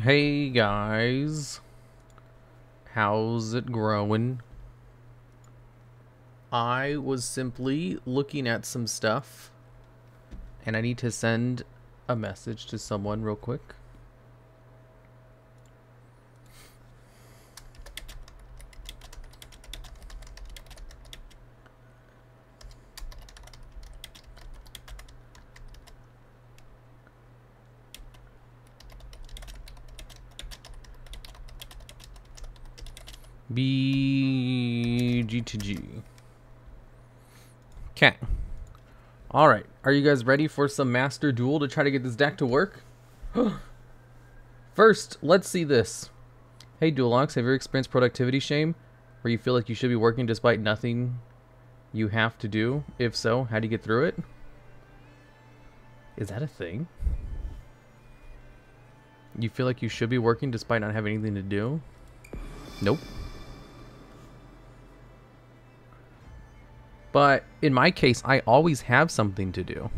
Hey guys. How's it growing? I was simply looking at some stuff and I need to send a message to someone real quick. B G to G. Okay. Alright. Are you guys ready for some Master Duel to try to get this deck to work? First, let's see this. Hey Duel Logs, have you experienced productivity shame? Where you feel like you should be working despite nothing you have to do? If so, how do you get through it? Is that a thing? You feel like you should be working despite not having anything to do? Nope. But in my case, I always have something to do.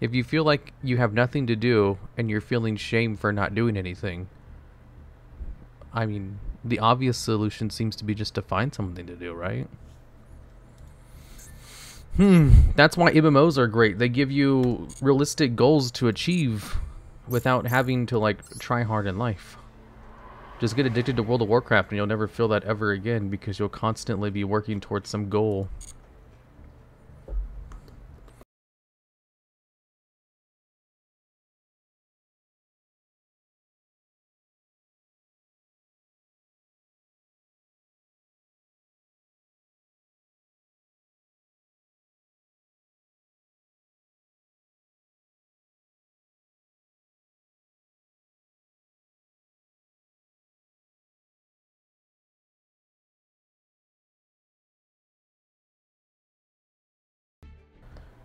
If you feel like you have nothing to do and you're feeling shame for not doing anything, I mean, the obvious solution seems to be just to find something to do, right? Hmm, that's why MMOs are great. They give you realistic goals to achieve without having to like try hard in life. Just get addicted to World of Warcraft and you'll never feel that ever again because you'll constantly be working towards some goal.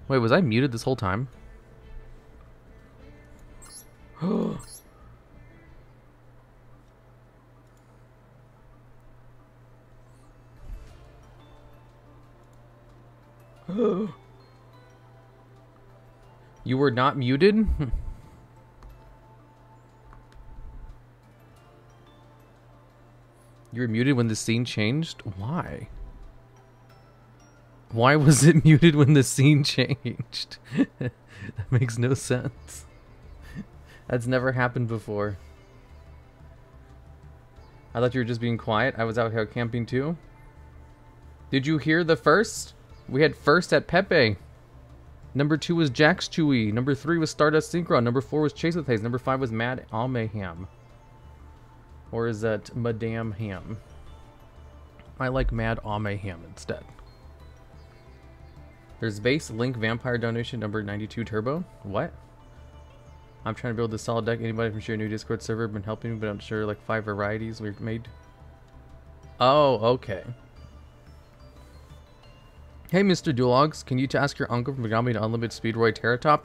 Wait, was I muted this whole time? you were not muted? you were muted when the scene changed? Why? Why was it muted when the scene changed? that makes no sense. That's never happened before. I thought you were just being quiet. I was out here camping too. Did you hear the first? We had first at Pepe. Number two was Jax Chewy. Number three was Stardust Synchron. Number four was Chase with Haze. Number five was Mad Ham. Or is that Madame Ham? I like Mad Ham instead. There's base Link Vampire donation number 92 Turbo. What? I'm trying to build a solid deck. Anybody from your new Discord server been helping me, but I'm sure like five varieties we've made. Oh, okay. Hey, Mr. Duologs, can you ask your uncle from Megami to Unlimited Speedroid Terrortop?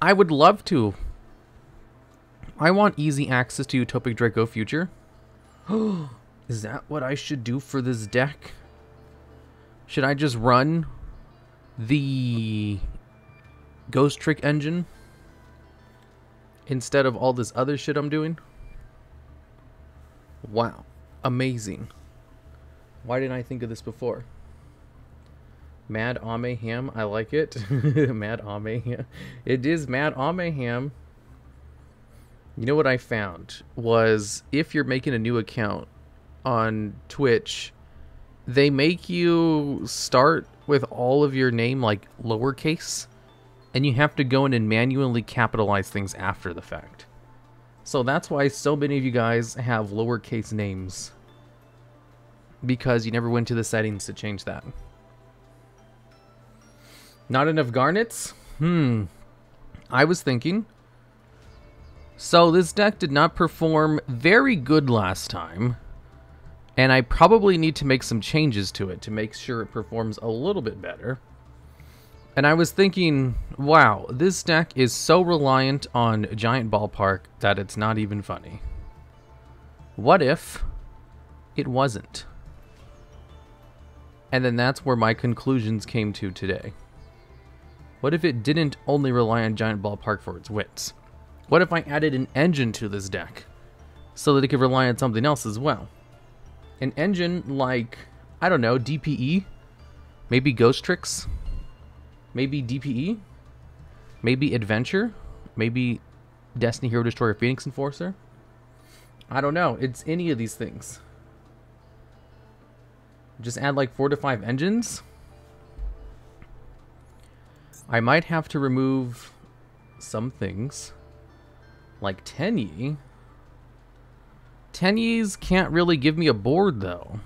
I would love to. I want easy access to Utopic Draco Future. Is that what I should do for this deck? Should I just run the Ghost Trick engine instead of all this other shit I'm doing. Wow. Amazing. Why didn't I think of this before? Mad Ame Ham, I like it. Mad Ame Ham. It is Mad Ame Ham. You know what I found was if you're making a new account on Twitch, they make you start with all of your name like lowercase, and you have to go in and manually capitalize things after the fact. So that's why so many of you guys have lowercase names. Because you never went to the settings to change that. Not enough garnets? Hmm. I was thinking. So this deck did not perform very good last time. And I probably need to make some changes to it to make sure it performs a little bit better. And I was thinking, wow, this deck is so reliant on Giant Ballpark that it's not even funny. What if it wasn't? And then that's where my conclusions came to today. What if it didn't only rely on Giant Ballpark for its wits? What if I added an engine to this deck so that it could rely on something else as well? An engine like, I don't know, DPE? Maybe Ghost Tricks? Maybe DPE? Maybe Adventure? Maybe Destiny Hero Destroyer Phoenix Enforcer? I don't know. It's any of these things. Just add like four to five engines? I might have to remove some things. Like Tenyi. Tenyis can't really give me a board though.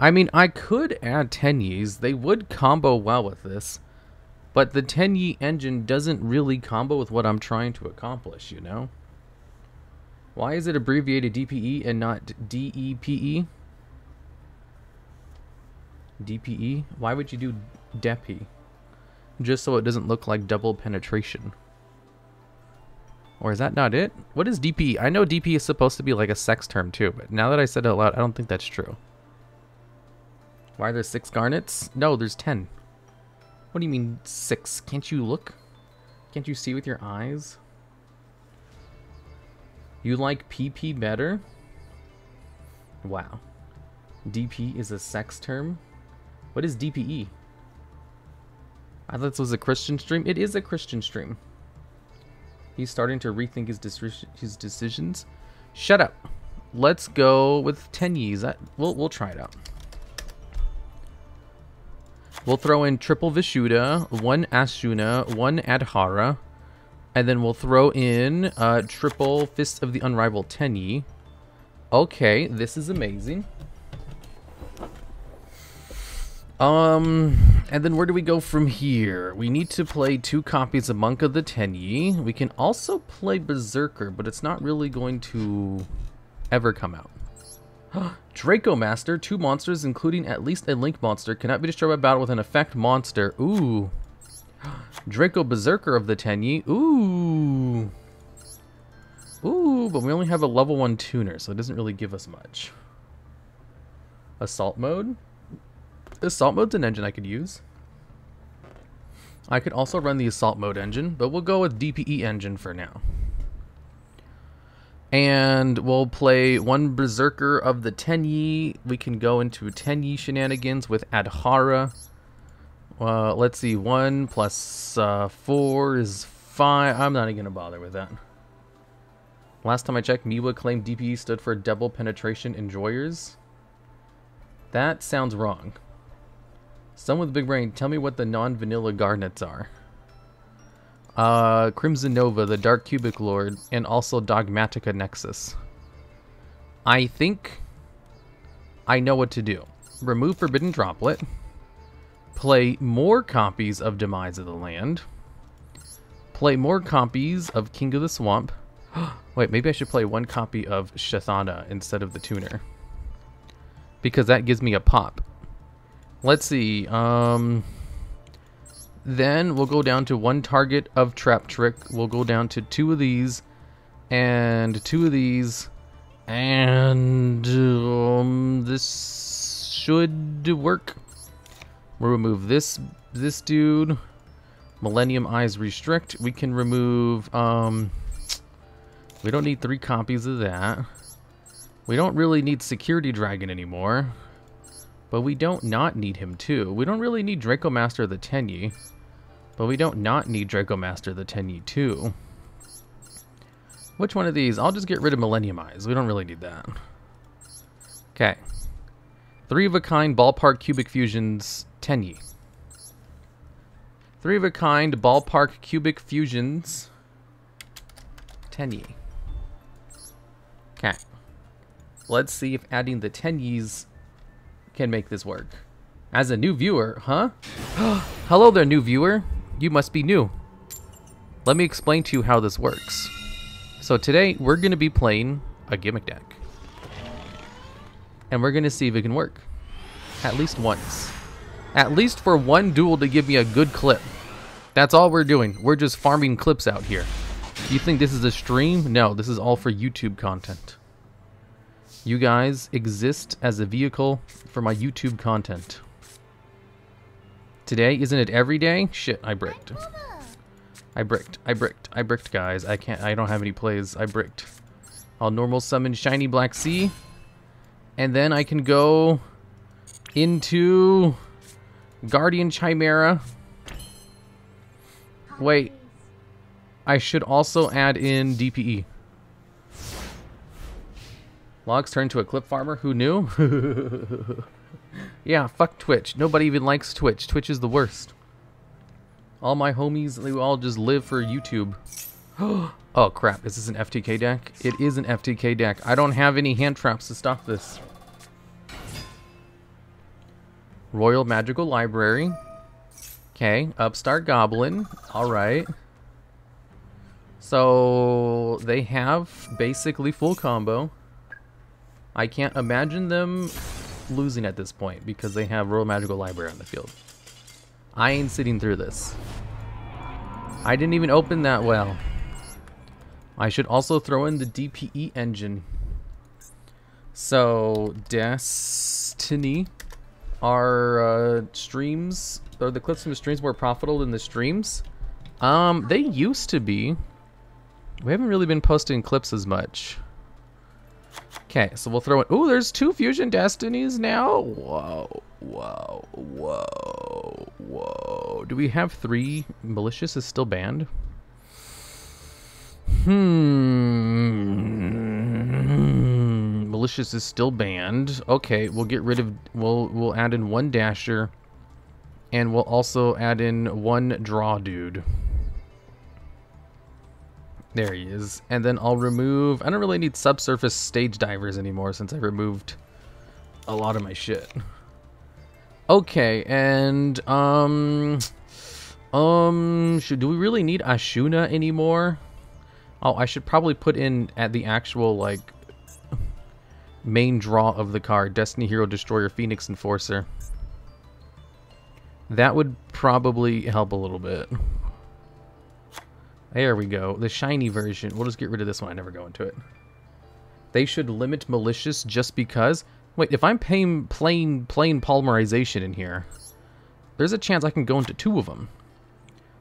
I mean, I could add Tenyis. They would combo well with this. But the Tenyi engine doesn't really combo with what I'm trying to accomplish, you know? Why is it abbreviated DPE and not DEPE? DPE? Why would you do DEPE? Just so it doesn't look like double penetration. Or is that not it? What is DP? I know DP is supposed to be like a sex term too, but now that I said it out loud, I don't think that's true. Why are there six garnets? No, there's ten. What do you mean six? Can't you look? Can't you see with your eyes? You like PP better? Wow. DP is a sex term? What is DPE? I thought this was a Christian stream. It is a Christian stream. He's starting to rethink his his decisions. Shut up. Let's go with Tenyis. We'll we'll try it out. We'll throw in triple Vishuda, one Ashuna, one Adhara, and then we'll throw in uh, triple Fist of the Unrivaled Tenyi. Okay, this is amazing. Um, and then where do we go from here? We need to play two copies of Monk of the Tenyi. We can also play Berserker, but it's not really going to ever come out. Draco Master, two monsters, including at least a Link monster, cannot be destroyed by battle with an effect monster. Ooh. Draco Berserker of the Tenyi. Ooh. Ooh, but we only have a level 1 tuner, so it doesn't really give us much. Assault mode? Assault mode's an engine I could use. I could also run the assault mode engine, but we'll go with DPE engine for now. And we'll play one Berserker of the Tenyi. We can go into Tenyi shenanigans with Adhara. Uh, let's see, 1 plus, uh, 4 is 5. I'm not even going to bother with that. Last time I checked, Miwa claimed DPE stood for Double Penetration Enjoyers. That sounds wrong. Someone with a big brain, tell me what the non-vanilla garnets are. Uh, Crimson Nova, the Dark Cubic Lord, and also Dogmatika Nexus. I think I know what to do. Remove Forbidden Droplet. Play more copies of Demise of the Land. Play more copies of King of the Swamp. Wait, maybe I should play one copy of Shthana instead of the tuner. Because that gives me a pop. Let's see. Um, then we'll go down to one target of Trap Trick. We'll go down to two of these and two of these. And um, this should work. We'll remove this this dude. Millennium Eyes Restrict. We can remove... Um, we don't need three copies of that. We don't really need Security Dragon anymore. But we don't not need him too. We don't really need Draco Master the Tenyi. But we don't not need Draco Master the Tenyi too. Which one of these? I'll just get rid of Millennium Eyes. We don't really need that. Okay. Three of a kind ballpark cubic fusions Tenyi. Three of a kind ballpark cubic fusions Tenyi. Okay. Let's see if adding the Tenyis can make this work. As a new viewer, huh? Hello there, new viewer. You must be new. Let me explain to you how this works. So today, we're going to be playing a gimmick deck. And we're going to see if it can work. At least once. At least for one duel to give me a good clip. That's all we're doing. We're just farming clips out here. You think this is a stream? No, this is all for YouTube content. You guys exist as a vehicle for my YouTube content. Today, isn't it every day? Shit, I bricked. I bricked. I bricked. I bricked, guys. I can't. I don't have any plays. I bricked. I'll normal summon Shiny Black Sea. And then I can go into Guardian Chimera. Wait. I should also add in DPE. Logs turned to a clip farmer? Who knew? yeah, fuck Twitch. Nobody even likes Twitch. Twitch is the worst. All my homies, they all just live for YouTube. oh crap, is this an FTK deck? It is an FTK deck. I don't have any hand traps to stop this. Royal Magical Library. Okay, Upstart Goblin. Alright. So, they have basically full combo. I can't imagine them losing at this point because they have Royal Magical Library on the field. I ain't sitting through this. I didn't even open that well. I should also throw in the DPE engine. So, Destiny, our uh, streams, or the clips from the streams more profitable than the streams? Um, they used to be. We haven't really been posting clips as much. Okay, so we'll throw it. Oh, there's two Fusion Destinies now. Whoa, whoa, whoa, whoa. Do we have three? Malicious is still banned. Hmm. Malicious is still banned. Okay, we'll get rid of. We'll we'll add in one dasher, and we'll also add in one draw dude. There he is. And then I'll remove... I don't really need subsurface stage divers anymore since I removed a lot of my shit. Okay, and... Um... Um... Should, do we really need Ashuna anymore? Oh, I should probably put in at the actual, like... Main draw of the card. Destiny Hero Destroyer Phoenix Enforcer. That would probably help a little bit. There we go. The shiny version. We'll just get rid of this one. I never go into it. They should limit malicious just because. Wait, if I'm paying plain plain polymerization in here, there's a chance I can go into two of them.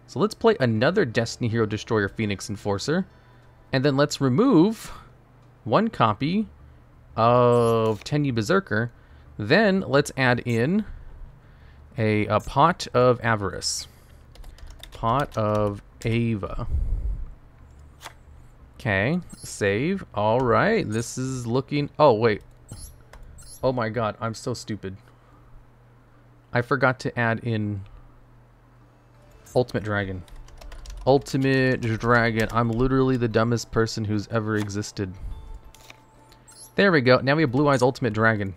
So let's play another Destiny Hero Destroyer Phoenix Enforcer. And then let's remove one copy of Tenyi Berserker. Then let's add in a, a pot of Avarice. Pot of Ava. Okay, save. All right, this is looking... Oh, wait. Oh my god, I'm so stupid. I forgot to add in Ultimate Dragon. Ultimate Dragon. I'm literally the dumbest person who's ever existed. There we go. Now we have Blue Eyes Ultimate Dragon.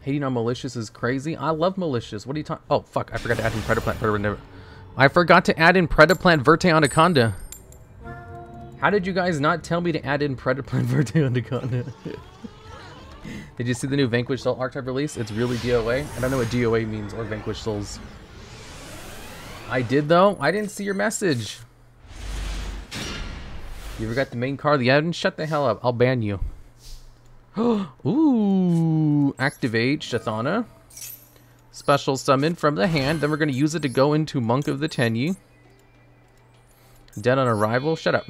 Hating on Malicious is crazy. I love Malicious. What are you talking... Oh, fuck. I forgot to add in Predaplant. I forgot to add in Predaplant Verte Anaconda. How did you guys not tell me to add in Predaplant Verte Anaconda? did you see the new Vanquish Soul archetype release? It's really DOA. I don't know what DOA means or Vanquish Souls. I did though. I didn't see your message. You ever got the main card? Yeah, then shut the hell up. I'll ban you. Ooh, activate Shthana. Special summon from the hand. Then we're going to use it to go into Monk of the Tenyi. Dead on arrival. Shut up.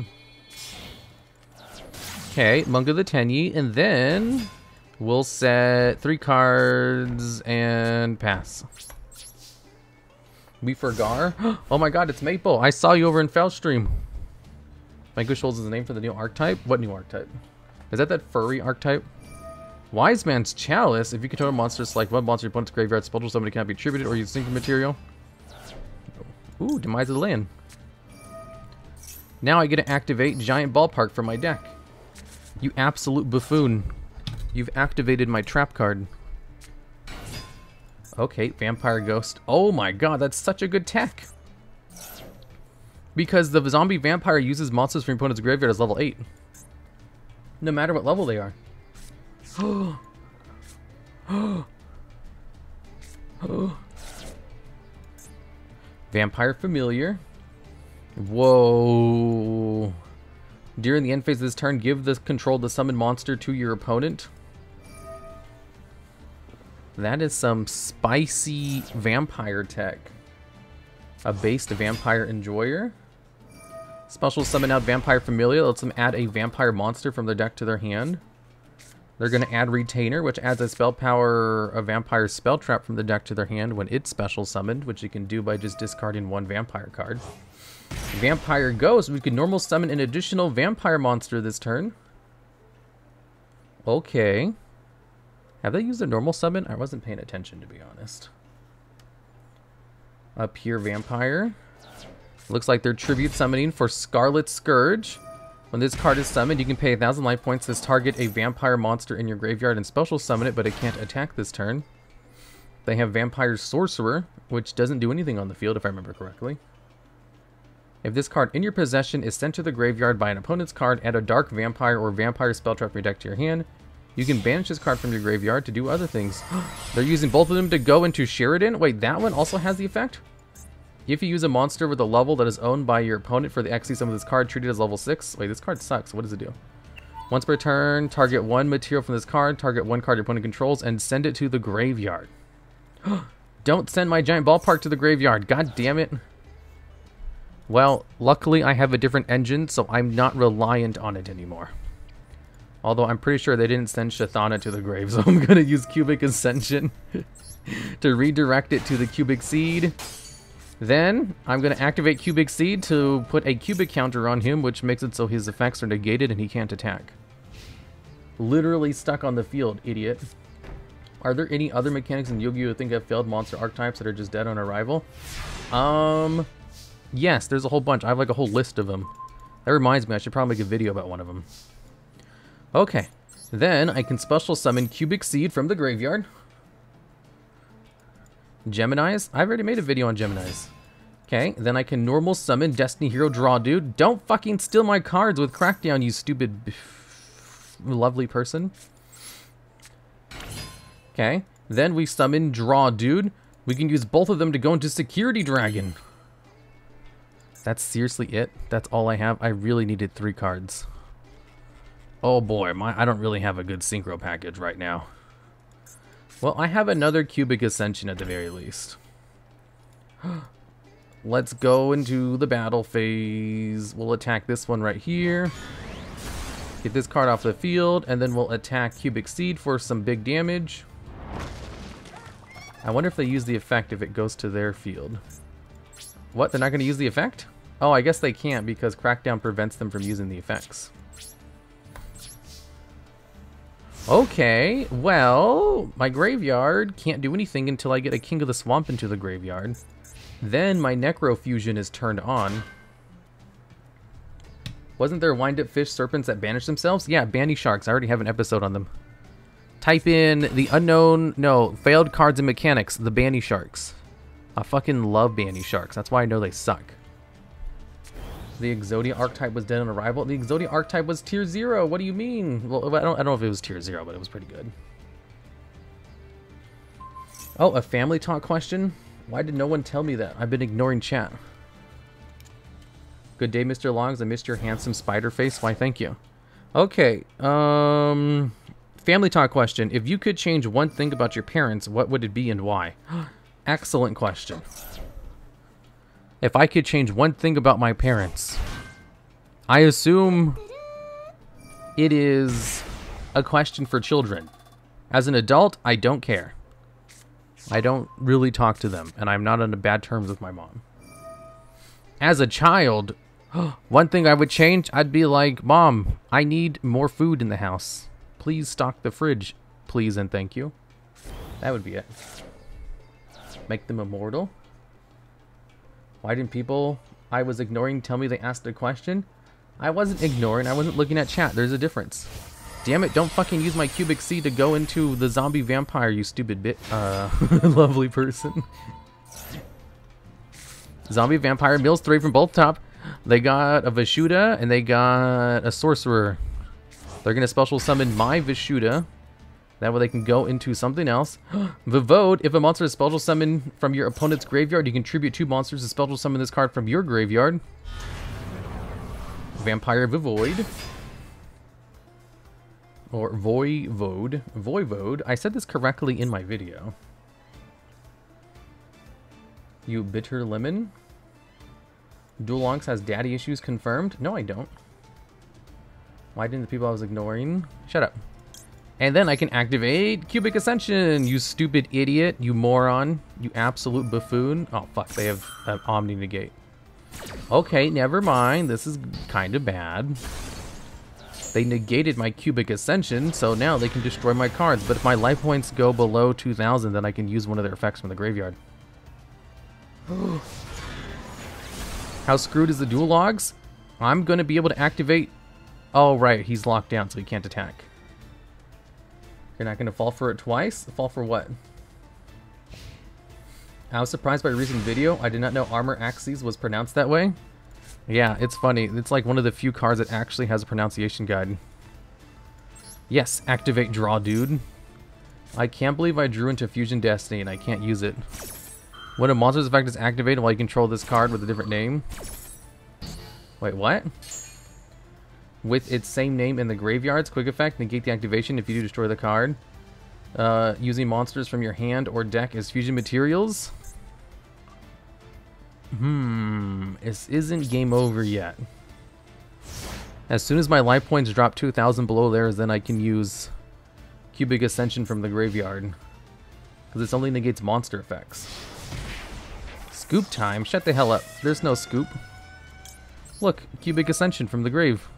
Okay, Monk of the Tenyi. And then we'll set three cards and pass. We forgar. Oh my god, it's Maple. I saw you over in Foulstream. Vanquish Souls is the name for the new archetype? What new archetype? Is that that furry archetype? Wise Man's Chalice. If you control a monster, select one monster your opponent's graveyard. Spell somebody cannot be attributed or use synchro material. Ooh, Demise of the Land. Now I get to activate Giant Ballpark from my deck. You absolute buffoon. You've activated my trap card. Okay, Vampire Ghost. Oh my god, that's such a good tech. Because the zombie vampire uses monsters from your opponent's graveyard as level 8. No matter what level they are. Vampire Familiar. Whoa. During the end phase of this turn, give the control the summoned monster to your opponent. That is some spicy vampire tech. A based Vampire Enjoyer. Special summon out Vampire Familiar. Lets them add a Vampire Monster from their deck to their hand. They're going to add Retainer, which adds a spell power, a Vampire Spell Trap from the deck to their hand when it's special summoned, which you can do by just discarding one Vampire card. Vampire Ghost, we can normal summon an additional Vampire monster this turn. Okay. Have they used a normal summon? I wasn't paying attention, to be honest. A Pure Vampire. Looks like they're tribute summoning for Scarlet Scourge. When this card is summoned, you can pay a 1,000 life points to target a vampire monster in your graveyard and special summon it, but it can't attack this turn. They have Vampire Sorcerer, which doesn't do anything on the field, if I remember correctly. If this card in your possession is sent to the graveyard by an opponent's card, add a Dark Vampire or Vampire Spell Trap your deck to your hand. You can banish this card from your graveyard to do other things. They're using both of them to go into Sheridan? Wait, that one also has the effect? If you use a monster with a level that is owned by your opponent for the XC sum of this card, treat it as level 6. Wait, this card sucks. What does it do? Once per turn, target one material from this card, target one card your opponent controls, and send it to the graveyard. Don't send my giant ballpark to the graveyard. God damn it. Well, luckily I have a different engine, so I'm not reliant on it anymore. Although I'm pretty sure they didn't send Shthana to the grave, so I'm going to use Cubic Ascension to redirect it to the Cubic Seed. Then, I'm going to activate Cubic Seed to put a Cubic counter on him, which makes it so his effects are negated and he can't attack. Literally stuck on the field, idiot. Are there any other mechanics in Yu-Gi-Oh! think have failed monster archetypes that are just dead on arrival? Um, yes, there's a whole bunch. I have like a whole list of them. That reminds me, I should probably make a video about one of them. Okay, then I can special summon Cubic Seed from the graveyard. Geminis? I've already made a video on Geminis. Okay, then I can normal summon Destiny Hero Draw Dude. Don't fucking steal my cards with Crackdown, you stupid lovely person. Okay, then we summon Draw Dude. We can use both of them to go into Security Dragon. That's seriously it? That's all I have? I really needed three cards. Oh boy, my I don't really have a good synchro package right now. Well, I have another cubic ascension at the very least. Let's go into the battle phase. We'll attack this one right here. Get this card off the field, and then we'll attack Cubic Seed for some big damage. I wonder if they use the effect if it goes to their field. What? They're not going to use the effect? Oh, I guess they can't because Crackdown prevents them from using the effects. Okay, well, my graveyard can't do anything until I get a King of the Swamp into the graveyard. Then my Necrofusion is turned on. Wasn't there wind-up fish serpents that banish themselves? Yeah, Banny Sharks. I already have an episode on them. Type in the unknown, no, failed cards and mechanics, the Banny Sharks. I fucking love Banny Sharks. That's why I know they suck. The Exodia archetype was dead on arrival. The Exodia archetype was tier zero. What do you mean? Well, I don't, I don't know if it was tier zero, but it was pretty good. Oh, a family talk question? Why did no one tell me that? I've been ignoring chat. Good day, Mr. Longs. I missed your handsome spider face. Why, thank you. Okay, um... Family talk question. If you could change one thing about your parents, what would it be and why? Excellent question. If I could change one thing about my parents, I assume it is a question for children. As an adult, I don't care. I don't really talk to them, and I'm not on bad terms with my mom. As a child, one thing I would change, I'd be like, Mom, I need more food in the house. Please stock the fridge, please and thank you. That would be it. Make them immortal. Why didn't people I was ignoring tell me they asked a question? I wasn't ignoring, I wasn't looking at chat. There's a difference. Damn it, don't fucking use my cubic seed to go into the zombie vampire, you stupid bit uh lovely person. zombie vampire mills three from both top. They got a Vishuda and they got a sorcerer. They're gonna special summon my Vishuda that way they can go into something else. Vivode, if a monster is special summoned from your opponent's graveyard, you contribute two monsters to special summon this card from your graveyard. Vampire Vivoid. Or Voivode. Voivode. I said this correctly in my video. You bitter lemon. Dual Lonks has daddy issues confirmed. No, I don't. Why didn't the people I was ignoring? Shut up. And then I can activate Cubic Ascension, you stupid idiot, you moron, you absolute buffoon. Oh, fuck, they have uh, Omni Negate. Okay, never mind. This is kind of bad. They negated my Cubic Ascension, so now they can destroy my cards. But if my life points go below 2,000, then I can use one of their effects from the graveyard. How screwed is the dual logs? I'm going to be able to activate... Oh, right, he's locked down, so he can't attack. You're not to fall for it twice? Fall for what? I was surprised by a recent video. I did not know Armor Axes was pronounced that way. Yeah, it's funny. It's like one of the few cards that actually has a pronunciation guide. Yes, activate draw, dude. I can't believe I drew into Fusion Destiny and I can't use it. When a monster's effect is activated while you control this card with a different name. Wait, what? With its same name in the graveyard's quick effect, negate the activation if you do destroy the card. Uh, using monsters from your hand or deck as fusion materials. Hmm, this isn't game over yet. As soon as my life points drop 2,000 below theirs, then I can use Cubic Ascension from the graveyard. Because this only negates monster effects. Scoop time? Shut the hell up. There's no scoop. Look, Cubic Ascension from the grave.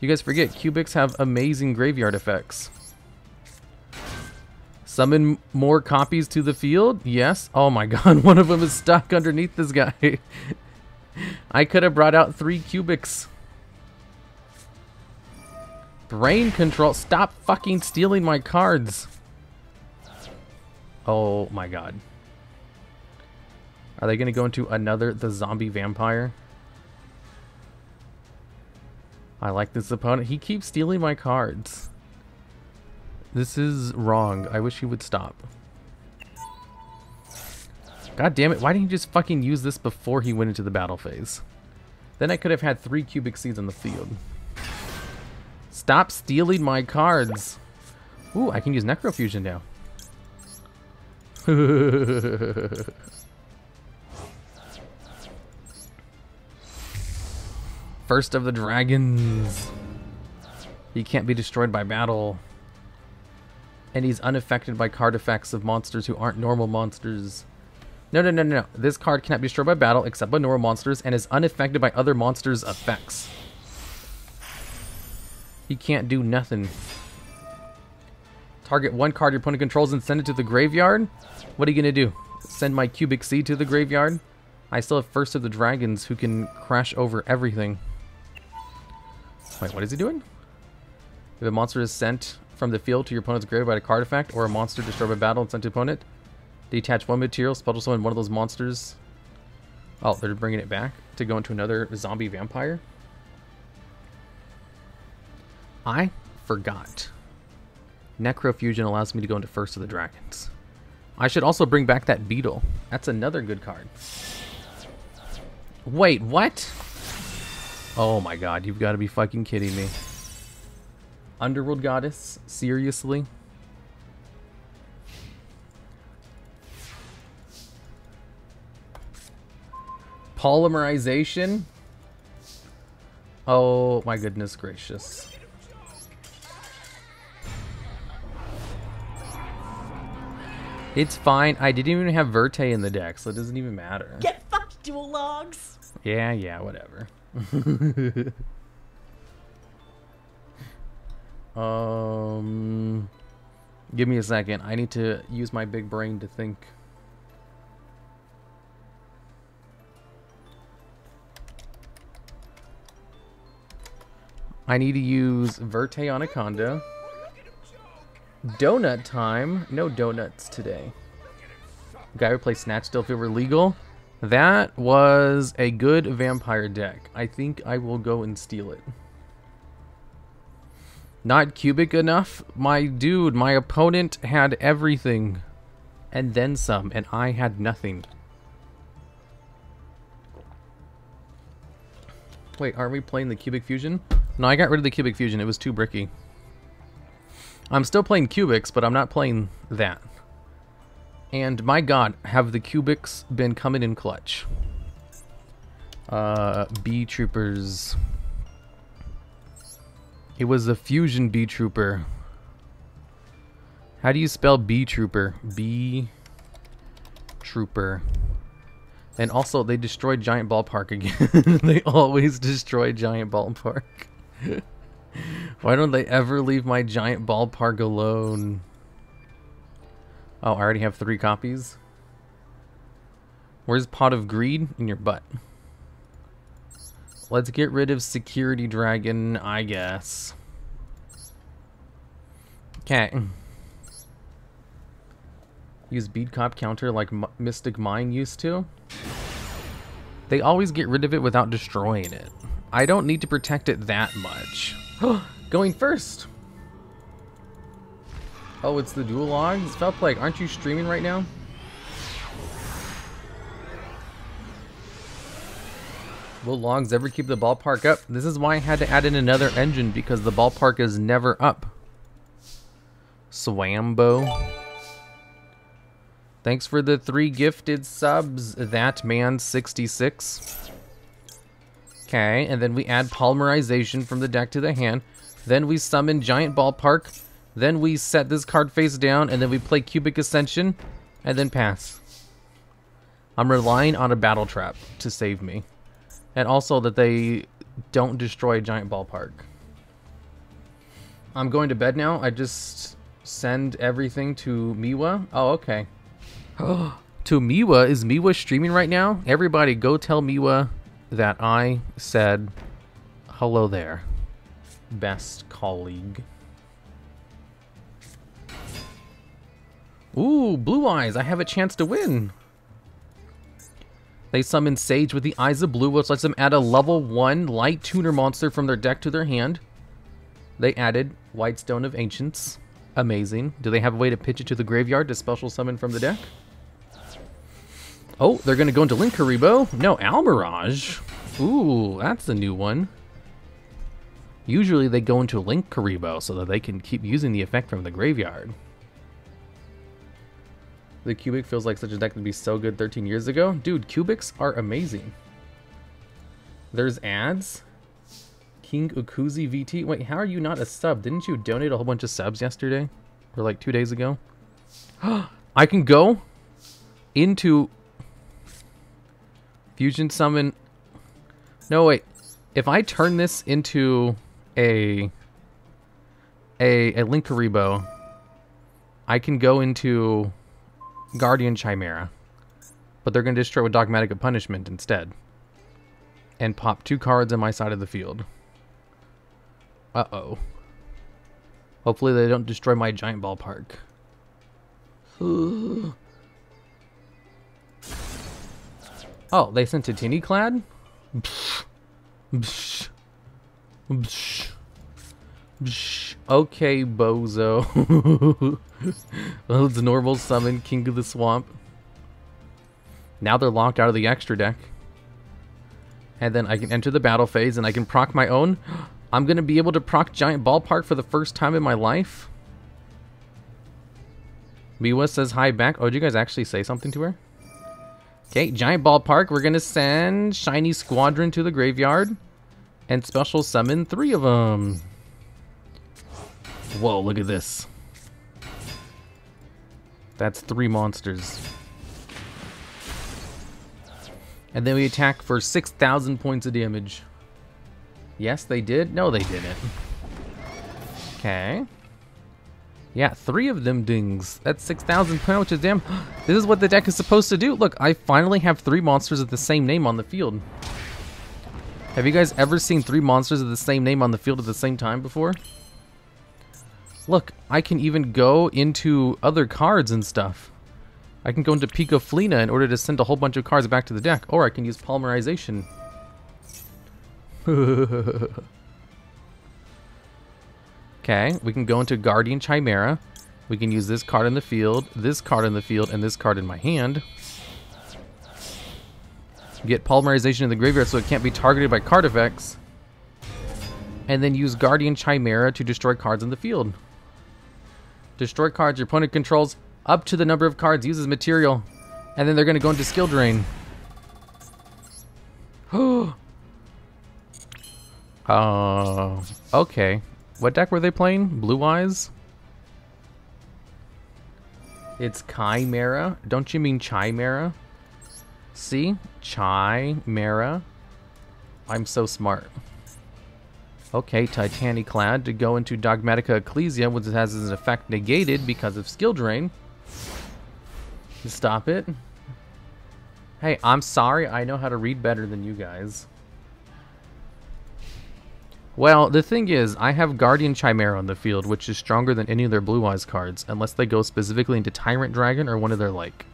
You guys forget, Cubics have amazing graveyard effects. Summon more copies to the field? Yes. Oh my god, one of them is stuck underneath this guy. I could have brought out three cubics. Brain control. Stop fucking stealing my cards. Oh my god. Are they going to go into another The Zombie Vampire? I like this opponent. He keeps stealing my cards. This is wrong. I wish he would stop. God damn it, why didn't he just fucking use this before he went into the battle phase? Then I could have had three cubic seeds on the field. Stop stealing my cards! Ooh, I can use Necrofusion now. First of the dragons. He can't be destroyed by battle and he's unaffected by card effects of monsters who aren't normal monsters. No, no, no, no, no. This card cannot be destroyed by battle except by normal monsters and is unaffected by other monsters' effects. He can't do nothing. Target one card your opponent controls and send it to the graveyard? What are you going to do? Send my cubic seed to the graveyard? I still have First of the Dragons who can crash over everything. Wait, what is he doing? If a monster is sent from the field to your opponent's grave by a card effect or a monster destroyed by battle and sent to opponent. Detach one material, special summon one of those monsters. Oh, they're bringing it back to go into another zombie vampire. I forgot. Necrofusion allows me to go into First of the Dragons. I should also bring back that beetle. That's another good card. Wait, what? Oh my god, you've got to be fucking kidding me. Underworld Goddess? Seriously? Polymerization? Oh my goodness gracious. It's fine. I didn't even have Verte in the deck, so it doesn't even matter. Get fucked, dual logs! Yeah, yeah, whatever. Um, give me a second. I need to use my big brain to think. I need to use Verte Anaconda. Donut time. No donuts today. Guy who plays Snatch still feel legal. That was a good vampire deck. I think I will go and steal it. Not cubic enough? My dude, my opponent had everything. And then some, and I had nothing. Wait, aren't we playing the cubic fusion? No, I got rid of the cubic fusion. It was too bricky. I'm still playing cubics, but I'm not playing that. And my god, have the cubics been coming in clutch. Uh, B troopers. It was a fusion B trooper. How do you spell B trooper? B trooper. And also, they destroyed Giant Ballpark again. they always destroy Giant Ballpark. Why don't they ever leave my Giant Ballpark alone? Oh, I already have three copies. Where's Pot of Greed? In your butt. Let's get rid of Security Dragon, I guess. Okay. Use Bead Cop counter like M Mystic Mine used to. They always get rid of it without destroying it. I don't need to protect it that much. Going first! Oh, it's the dual logs? like, aren't you streaming right now? Will logs ever keep the ballpark up? This is why I had to add in another engine because the ballpark is never up. Swambo. Thanks for the three gifted subs, that man 66. Okay, and then we add polymerization from the deck to the hand. Then we summon Giant Ballpark. Then we set this card face down, and then we play Cubic Ascension, and then pass. I'm relying on a Battle Trap to save me. And also that they don't destroy a Giant Ballpark. I'm going to bed now. I just send everything to Miwa. Oh, okay. to Miwa. Is Miwa streaming right now? Everybody go tell Miwa that I said hello there. Best colleague. Ooh, blue eyes. I have a chance to win. They summon Sage with the Eyes of Blue, which lets them add a level 1 light tuner monster from their deck to their hand. They added Whitestone of Ancients. Amazing. Do they have a way to pitch it to the graveyard to special summon from the deck? Oh, they're going to go into Linkuriboh? No, Almiraj. Ooh, that's a new one. Usually they go into Linkuriboh so that they can keep using the effect from the graveyard. The Cubic feels like such a deck to be so good 13 years ago. Dude, Cubics are amazing. There's ads. King Ukuzi VT. Wait, how are you not a sub? Didn't you donate a whole bunch of subs yesterday? Or like two days ago? I can go into Fusion Summon. No, wait. If I turn this into a a a Linkuriboh, I can go into Guardian Chimera. But they're going to destroy with Dogmatika Punishment instead. And pop two cards on my side of the field. Uh-oh. Hopefully they don't destroy my giant ballpark. oh, they sent a Tinny Clad? Okay, bozo. well, it's normal summon King of the Swamp. Now they're locked out of the extra deck. And then I can enter the battle phase and I can proc my own. I'm going to be able to proc Giant Ballpark for the first time in my life. Miwa says hi back. Oh, did you guys actually say something to her? Okay, Giant Ballpark. We're going to send Shiny Squadron to the graveyard. And special summon three of them. Whoa, look at this. That's three monsters. And then we attack for 6,000 points of damage. Yes, they did? No, they didn't. Okay. Yeah, three of them dings. That's 6,000 points of damage. This is what the deck is supposed to do. Look, I finally have three monsters of the same name on the field. Have you guys ever seen three monsters of the same name on the field at the same time before? Look, I can even go into other cards and stuff. I can go into Picoflina in order to send a whole bunch of cards back to the deck, or I can use Polymerization. okay, we can go into Guardian Chimera. We can use this card in the field, this card in the field, and this card in my hand. Get Polymerization in the graveyard so it can't be targeted by card effects. And then use Guardian Chimera to destroy cards in the field. Destroy cards your opponent controls up to the number of cards uses material. And then they're going to go into skill drain. oh, okay. What deck were they playing? Blue Eyes? It's Chimera. Don't you mean Chimera? See? Chimera. I'm so smart. Okay, Titaniclad to go into Dogmatika Ecclesia, which has its effect negated because of skill drain. Stop it. Hey, I'm sorry. I know how to read better than you guys. Well, the thing is, I have Guardian Chimera on the field, which is stronger than any of their Blue Eyes cards, unless they go specifically into Tyrant Dragon or one of their, like,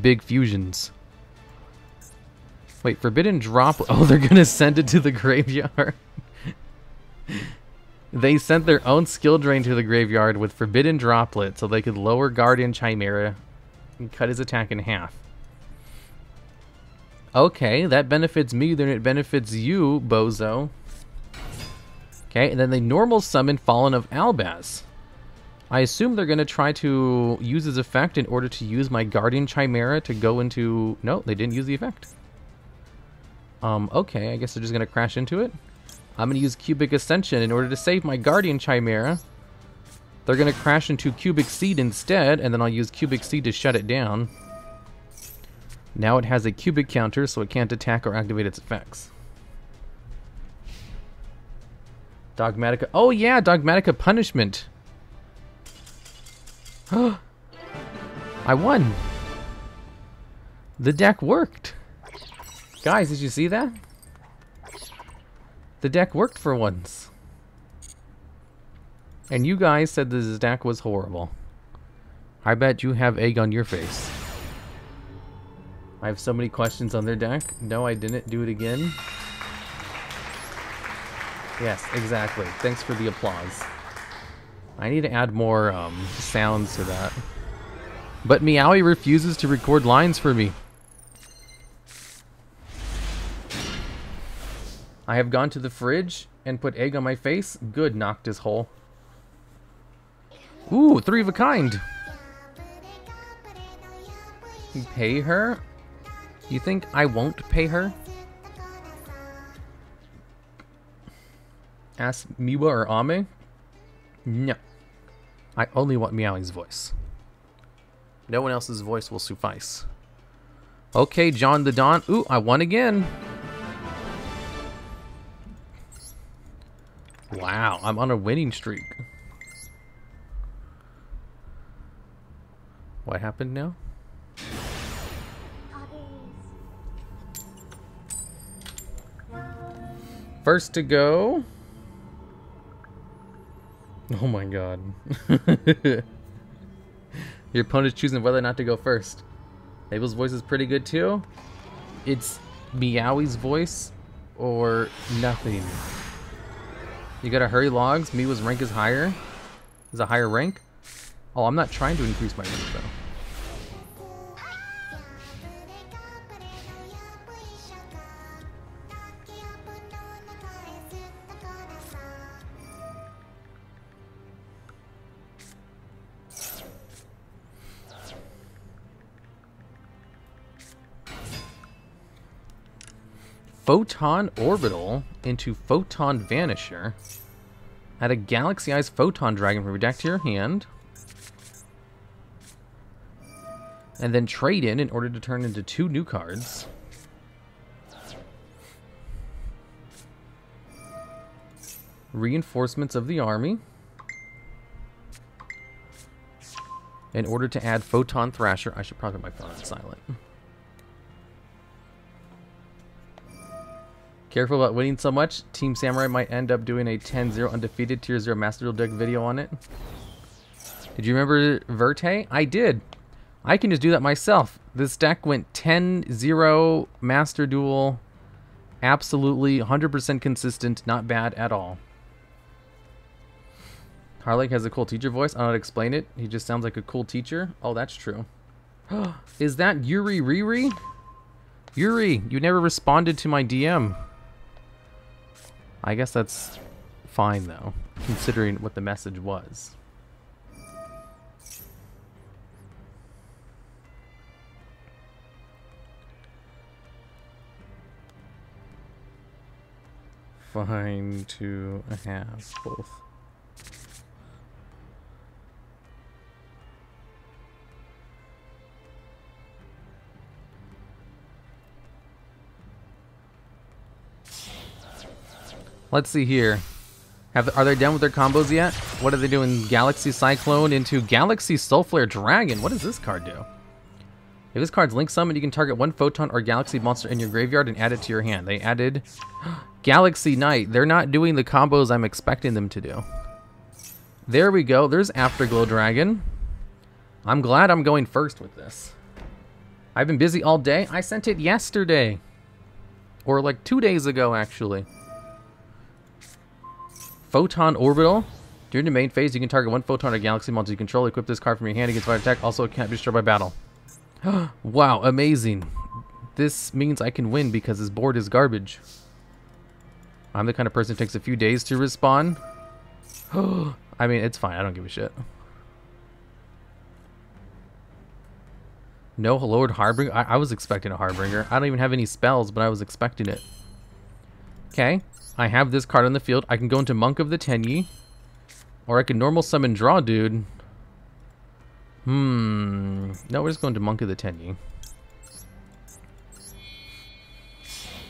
big fusions. Wait, Forbidden Drop... Oh, they're gonna send it to the graveyard. they sent their own skill drain to the graveyard with Forbidden Droplet so they could lower Guardian Chimera and cut his attack in half. Okay, that benefits me, then it benefits you, Bozo. Okay, and then they normal summon Fallen of Albaz. I assume they're going to try to use his effect in order to use my Guardian Chimera to go into... No, they didn't use the effect. Um, okay, I guess they're just going to crash into it. I'm going to use Cubic Ascension in order to save my Guardian Chimera. They're going to crash into Cubic Seed instead, and then I'll use Cubic Seed to shut it down. Now it has a cubic counter, so it can't attack or activate its effects. Dogmatika. Oh yeah, Dogmatika Punishment. I won. The deck worked. Guys, did you see that? The deck worked for once. And you guys said this deck was horrible. I bet you have egg on your face. I have so many questions on their deck. No, I didn't do it again. Yes, exactly. Thanks for the applause. I need to add more um, sounds to that. But Meowie refuses to record lines for me. I have gone to the fridge and put egg on my face. Good, knocked his hole. Ooh, three of a kind. You pay her? You think I won't pay her? Ask Miwa or Ame? No. I only want Meowing's voice. No one else's voice will suffice. Okay, John the Don. Ooh, I won again. Wow, I'm on a winning streak. What happened now? First to go. Oh my god. Your opponent's choosing whether or not to go first. Mabel's voice is pretty good too. It's Meowie's voice or nothing. You gotta hurry logs. Miwa's rank is higher. Is a higher rank. Oh, I'm not trying to increase my rank though. Photon Orbital into Photon Vanisher. Add a Galaxy Eyes Photon Dragon from your deck to your hand. And then trade in in order to turn into two new cards. Reinforcements of the army. In order to add Photon Thrasher, I should probably put my phone on silent. Careful about winning so much. Team Samurai might end up doing a 10-0 undefeated tier 0 Master Duel deck video on it. Did you remember Verte? I did. I can just do that myself. This deck went 10-0 Master Duel. Absolutely 100% consistent. Not bad at all. Harley has a cool teacher voice. I don't know how to explain it. He just sounds like a cool teacher. Oh, that's true. Is that Yuri Riri? Yuri, you never responded to my DM. I guess that's fine, though, considering what the message was. Fine to have both. Let's see here. Have, are they done with their combos yet? What are they doing? Galaxy Cyclone into Galaxy Soulflare Dragon. What does this card do? If this card's Link Summon, you can target one Photon or Galaxy monster in your graveyard and add it to your hand. They added Galaxy Knight. They're not doing the combos I'm expecting them to do. There we go. There's Afterglow Dragon. I'm glad I'm going first with this. I've been busy all day. I sent it yesterday. Or like two days ago, actually. Photon Orbital. During the main phase, you can target one photon or galaxy monster you control. Equip this card from your hand against fire attack. Also, it can't be destroyed by battle. wow, amazing. This means I can win because this board is garbage. I'm the kind of person who takes a few days to respawn. I mean, it's fine. I don't give a shit. No Lord Harbinger? I, I was expecting a Harbinger. I don't even have any spells, but I was expecting it. Okay. I have this card on the field. I can go into Monk of the Tenyi. Or I can normal summon Draw Dude. Hmm. No, we're just going to Monk of the Tenyi.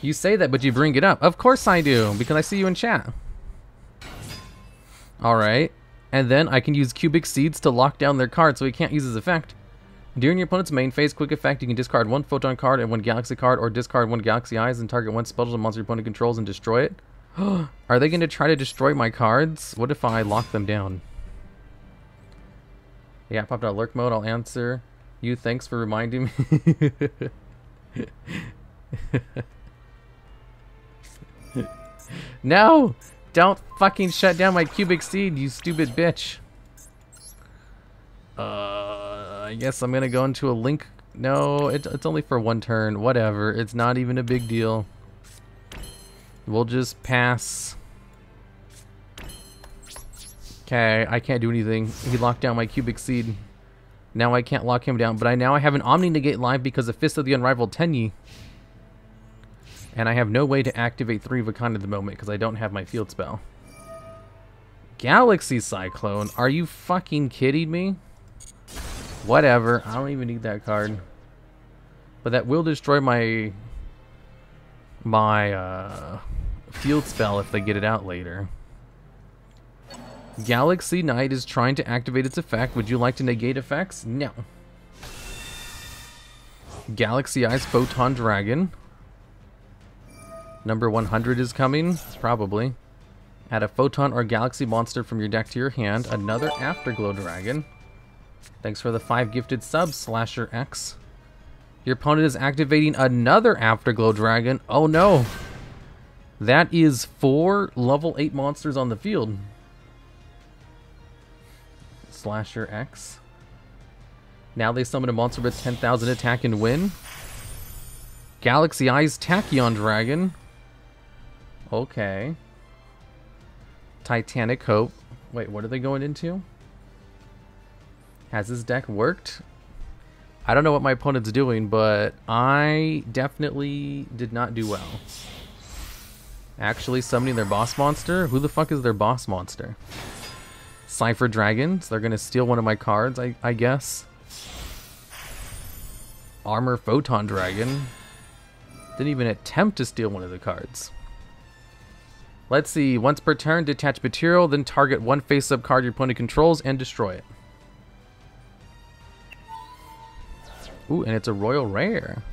You say that, but you bring it up. Of course I do, because I see you in chat. Alright. And then I can use Cubic Seeds to lock down their card so he can't use his effect. During your opponent's main phase quick effect, you can discard one Photon card and one Galaxy card, or discard one Galaxy Eyes and target one special monster your opponent controls and destroy it. Are they going to try to destroy my cards? What if I lock them down? Yeah, popped out lurk mode. I'll answer you. Thanks for reminding me. no! Don't fucking shut down my cubic seed, you stupid bitch. Uh, I guess I'm gonna go into a link. No, it, it's only for one turn. Whatever. It's not even a big deal. We'll just pass. Okay, I can't do anything. He locked down my cubic seed. Now I can't lock him down, but I now I have an Omni Negate live because of Fist of the Unrivaled Tenyi. And I have no way to activate 3 of a kind at the moment because I don't have my field spell. Galaxy Cyclone? Are you fucking kidding me? Whatever. I don't even need that card. But that will destroy my... My, uh field spell if they get it out later. Galaxy Knight is trying to activate its effect. Would you like to negate effects? No. Galaxy Eyes Photon Dragon. Number 100 is coming, probably. Add a Photon or Galaxy monster from your deck to your hand. Another Afterglow Dragon. Thanks for the 5 gifted subs, Slasher X. Your opponent is activating another Afterglow Dragon. Oh no! That is four level 8 monsters on the field. Slasher X. Now they summon a monster with 10,000 attack and win. Galaxy Eyes Tachyon Dragon. Okay. Titanic Hope. Wait, what are they going into? Has this deck worked? I don't know what my opponent's doing, but I definitely did not do well. Actually summoning their boss monster? Who the fuck is their boss monster? Cipher Dragons. They're gonna steal one of my cards, I, I guess. Armor Photon Dragon. Didn't even attempt to steal one of the cards. Let's see. Once per turn, detach material, then target one face-up card your opponent controls and destroy it. Ooh, and it's a royal rare.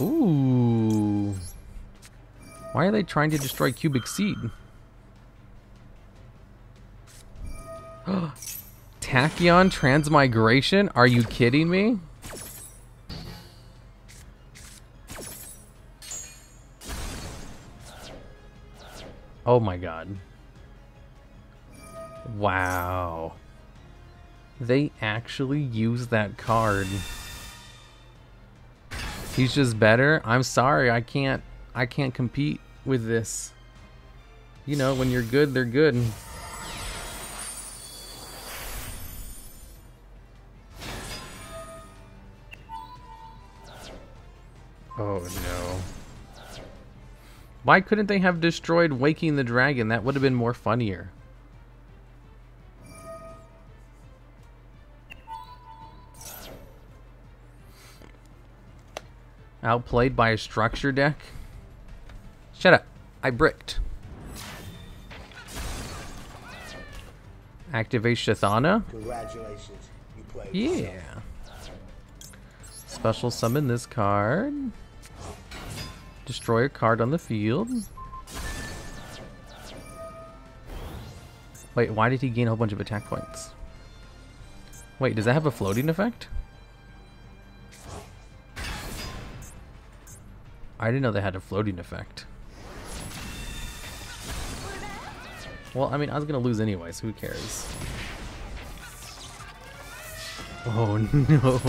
Ooh. Why are they trying to destroy Cubic Seed? Tachyon Transmigration? Are you kidding me? Oh my god. Wow. They actually use that card. He's just better? I'm sorry, I can't I can't compete with this. You know, when you're good, they're good. Oh no. Why couldn't they have destroyed Waking the Dragon? That would have been more funnier. Outplayed by a structure deck? Shut up. I bricked. Activate Shthana? Congratulations, you played. Yeah. Special summon this card. Destroy a card on the field. Wait, why did he gain a whole bunch of attack points? Wait, does that have a floating effect? I didn't know they had a floating effect. Well, I mean, I was gonna lose anyway, so who cares? Oh no.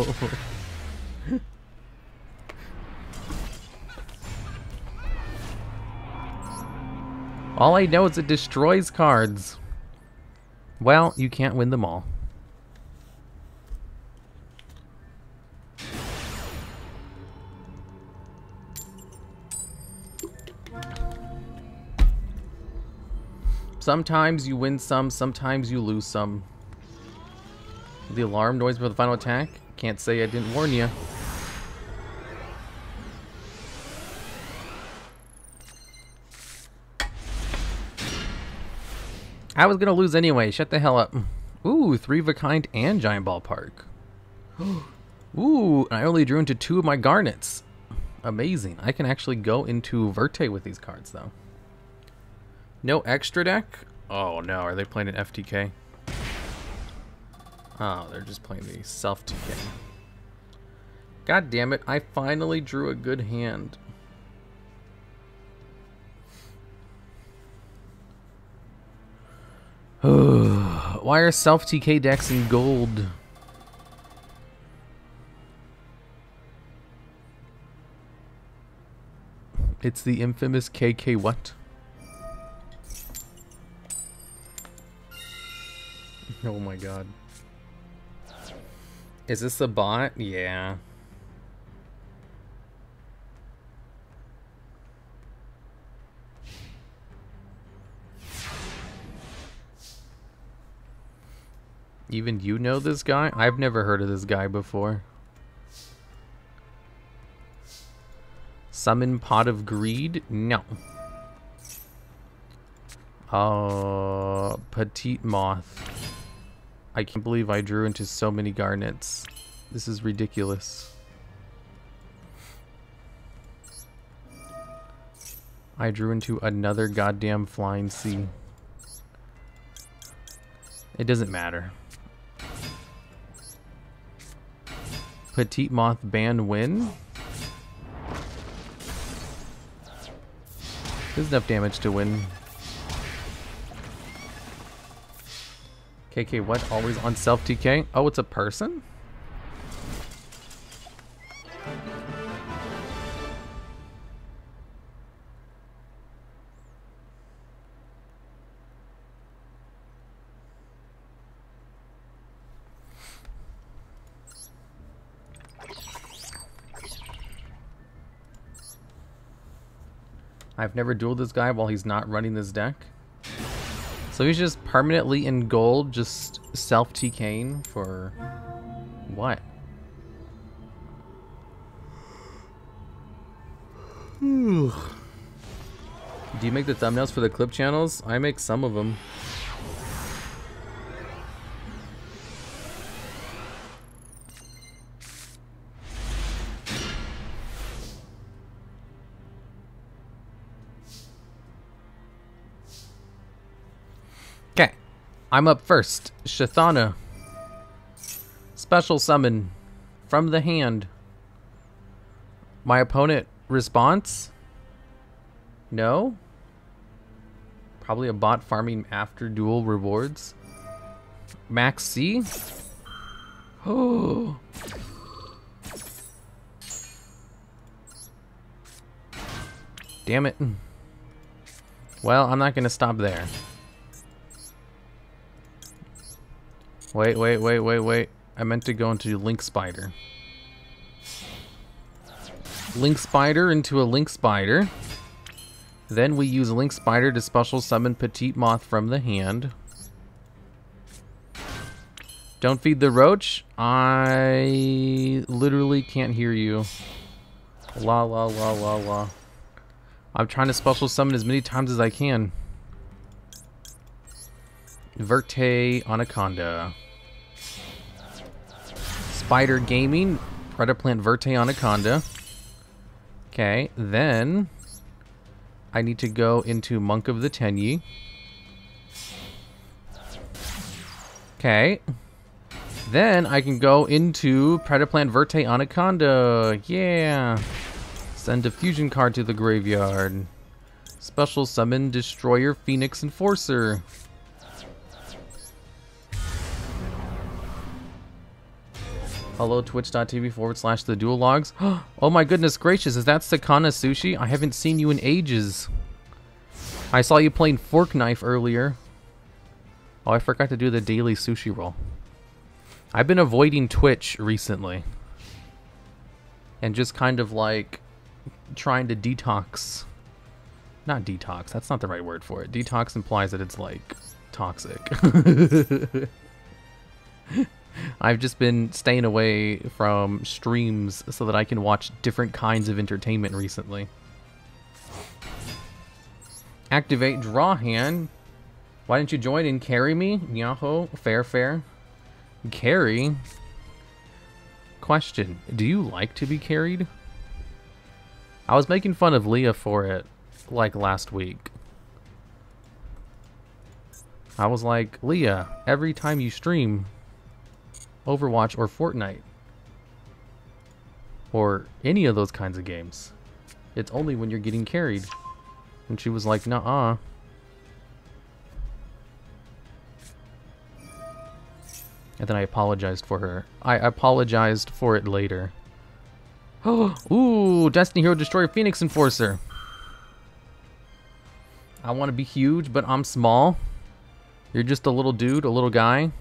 all I know is it destroys cards. Well, you can't win them all. Sometimes you win some, sometimes you lose some. The alarm noise for the final attack? Can't say I didn't warn you. I was gonna lose anyway, shut the hell up. Ooh, three of a kind and giant ballpark. Ooh, and I only drew into two of my garnets. Amazing. I can actually go into Verte with these cards though. No extra deck? Oh no, are they playing an FTK? Oh, ah, they're just playing the self TK. God damn it, I finally drew a good hand. Why are self TK decks in gold? It's the infamous KK what? Oh my god. Is this a bot? Yeah. Even you know this guy? I've never heard of this guy before. Summon Pot of Greed? No. Uh, Petite Moth. I can't believe I drew into so many garnets. This is ridiculous. I drew into another goddamn flying sea. It doesn't matter. Petite Moth ban win? There's enough damage to win. KK what? Always on self TK? Oh, it's a person? I've never dueled this guy while he's not running this deck. So he's just permanently in gold, just self TKing for what? Do you make the thumbnails for the clip channels? I make some of them. I'm up first. Shthana. Special summon from the hand. My opponent response? No? Probably a bot farming after duel rewards. Max C? Oh. Damn it. Well, I'm not going to stop there. Wait, wait, wait, wait, wait. I meant to go into Link Spider. Link Spider into a Link Spider. Then we use Link Spider to special summon Petite Moth from the hand. Don't feed the roach. I literally can't hear you. La la la la la. I'm trying to special summon as many times as I can. Verte Anaconda. Spider Gaming. Predaplant Verte Anaconda. Okay, then I need to go into Monk of the Tenyi. Okay. Then I can go into Predaplant Verte Anaconda. Yeah. Send a fusion card to the graveyard. Special summon Destroyer Phoenix Enforcer. Hello, twitch.tv forward slash the duel logs. Oh my goodness gracious, is that Sakana Sushi? I haven't seen you in ages. I saw you playing Fork Knife earlier. Oh, I forgot to do the daily sushi roll. I've been avoiding Twitch recently. And just kind of like trying to detox. Not detox, that's not the right word for it. Detox implies that it's like toxic. I've just been staying away from streams so that I can watch different kinds of entertainment recently. Activate draw hand. Why didn't you join and carry me? Yahoo, fair, fair. Carry? Question, do you like to be carried? I was making fun of Leah for it, like, last week. I was like, Leah, every time you stream, Overwatch or Fortnite. Or any of those kinds of games. It's only when you're getting carried. And she was like, nah-uh. And then I apologized for her. I apologized for it later. Oh, ooh, Destiny Hero Destroyer Phoenix Enforcer. I want to be huge, but I'm small. You're just a little dude, a little guy.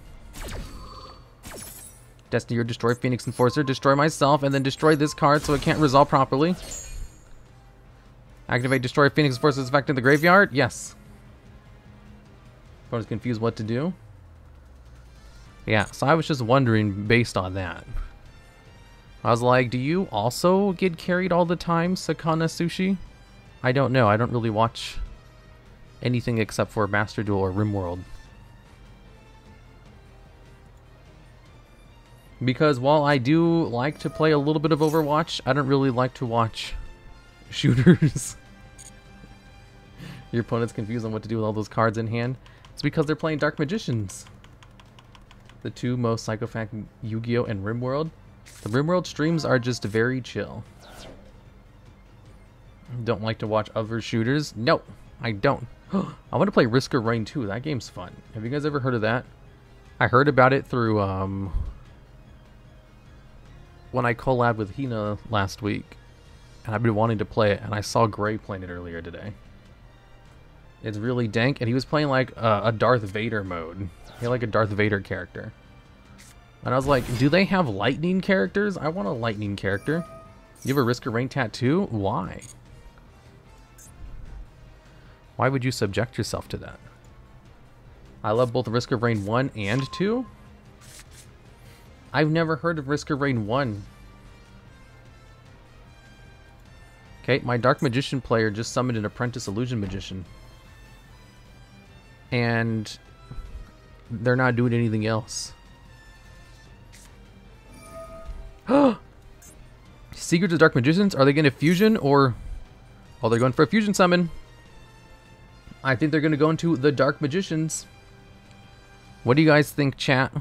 Destiny or Destroy Phoenix Enforcer. Destroy myself, and then destroy this card so it can't resolve properly. Activate Destroy Phoenix Enforcer's effect in the graveyard? Yes. Opponent's confused what to do. Yeah, so I was just wondering based on that. I was like, do you also get carried all the time, Sakana Sushi? I don't know. I don't really watch anything except for Master Duel or RimWorld. Because while I do like to play a little bit of Overwatch, I don't really like to watch shooters. Your opponent's confused on what to do with all those cards in hand. It's because they're playing Dark Magicians. The two most psychophant Yu-Gi-Oh! and RimWorld. The RimWorld streams are just very chill. Don't like to watch other shooters? No, I don't. I want to play Risk of Rain 2. That game's fun. Have you guys ever heard of that? I heard about it through um, when I collabed with Hina last week, and I've been wanting to play it, and I saw Gray playing it earlier today. It's really dank, and he was playing like a Darth Vader mode. He had like a Darth Vader character. And I was like, do they have lightning characters? I want a lightning character. You have a Risk of Rain tattoo? Why? Why would you subject yourself to that? I love both Risk of Rain 1 and 2. I've never heard of Risk of Rain 1. Okay, my Dark Magician player just summoned an Apprentice Illusion Magician. And they're not doing anything else. Secrets of Dark Magicians? Are they going to fusion or... Oh, they're going for a fusion summon. I think they're going to go into the Dark Magicians. What do you guys think, chat?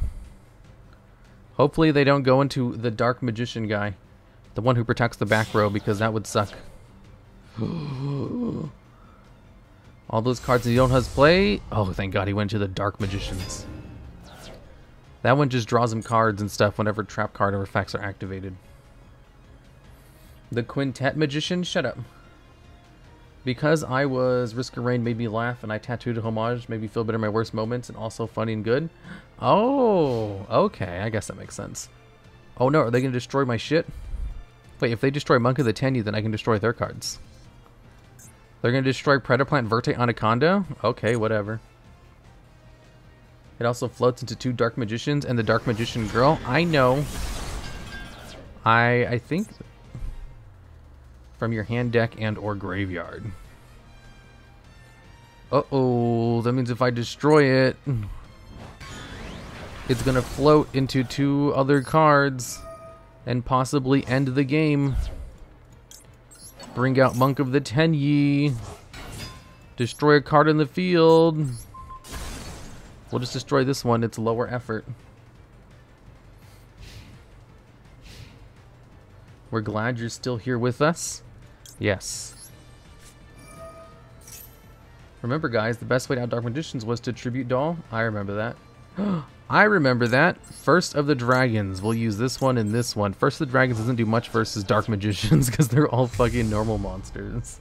Hopefully they don't go into the Dark Magician guy. The one who protects the back row, because that would suck. All those cards you don't have play. Oh, thank God he went to the Dark Magicians. That one just draws him cards and stuff whenever trap card or effects are activated. The Quintet Magician? Shut up. Because I was Risk of Rain made me laugh and I tattooed a homage, made me feel better in my worst moments and also funny and good. Oh, okay. I guess that makes sense. Oh no, are they going to destroy my shit? Wait, if they destroy Monk of the Tenyi, then I can destroy their cards. They're going to destroy Predaplant, Verte, Anaconda? Okay, whatever. It also floats into two Dark Magicians and the Dark Magician Girl. I know. I I think from your hand deck and or graveyard. Uh-oh, that means if I destroy it, it's going to float into two other cards and possibly end the game. Bring out Monk of the Tenyi. Destroy a card in the field. We'll just destroy this one. It's lower effort. We're glad you're still here with us. Yes. Remember, guys, the best way to out Dark Magicians was to tribute Doll. I remember that. I remember that. First of the Dragons. We'll use this one and this one. First of the Dragons doesn't do much versus Dark Magicians because they're all fucking normal monsters.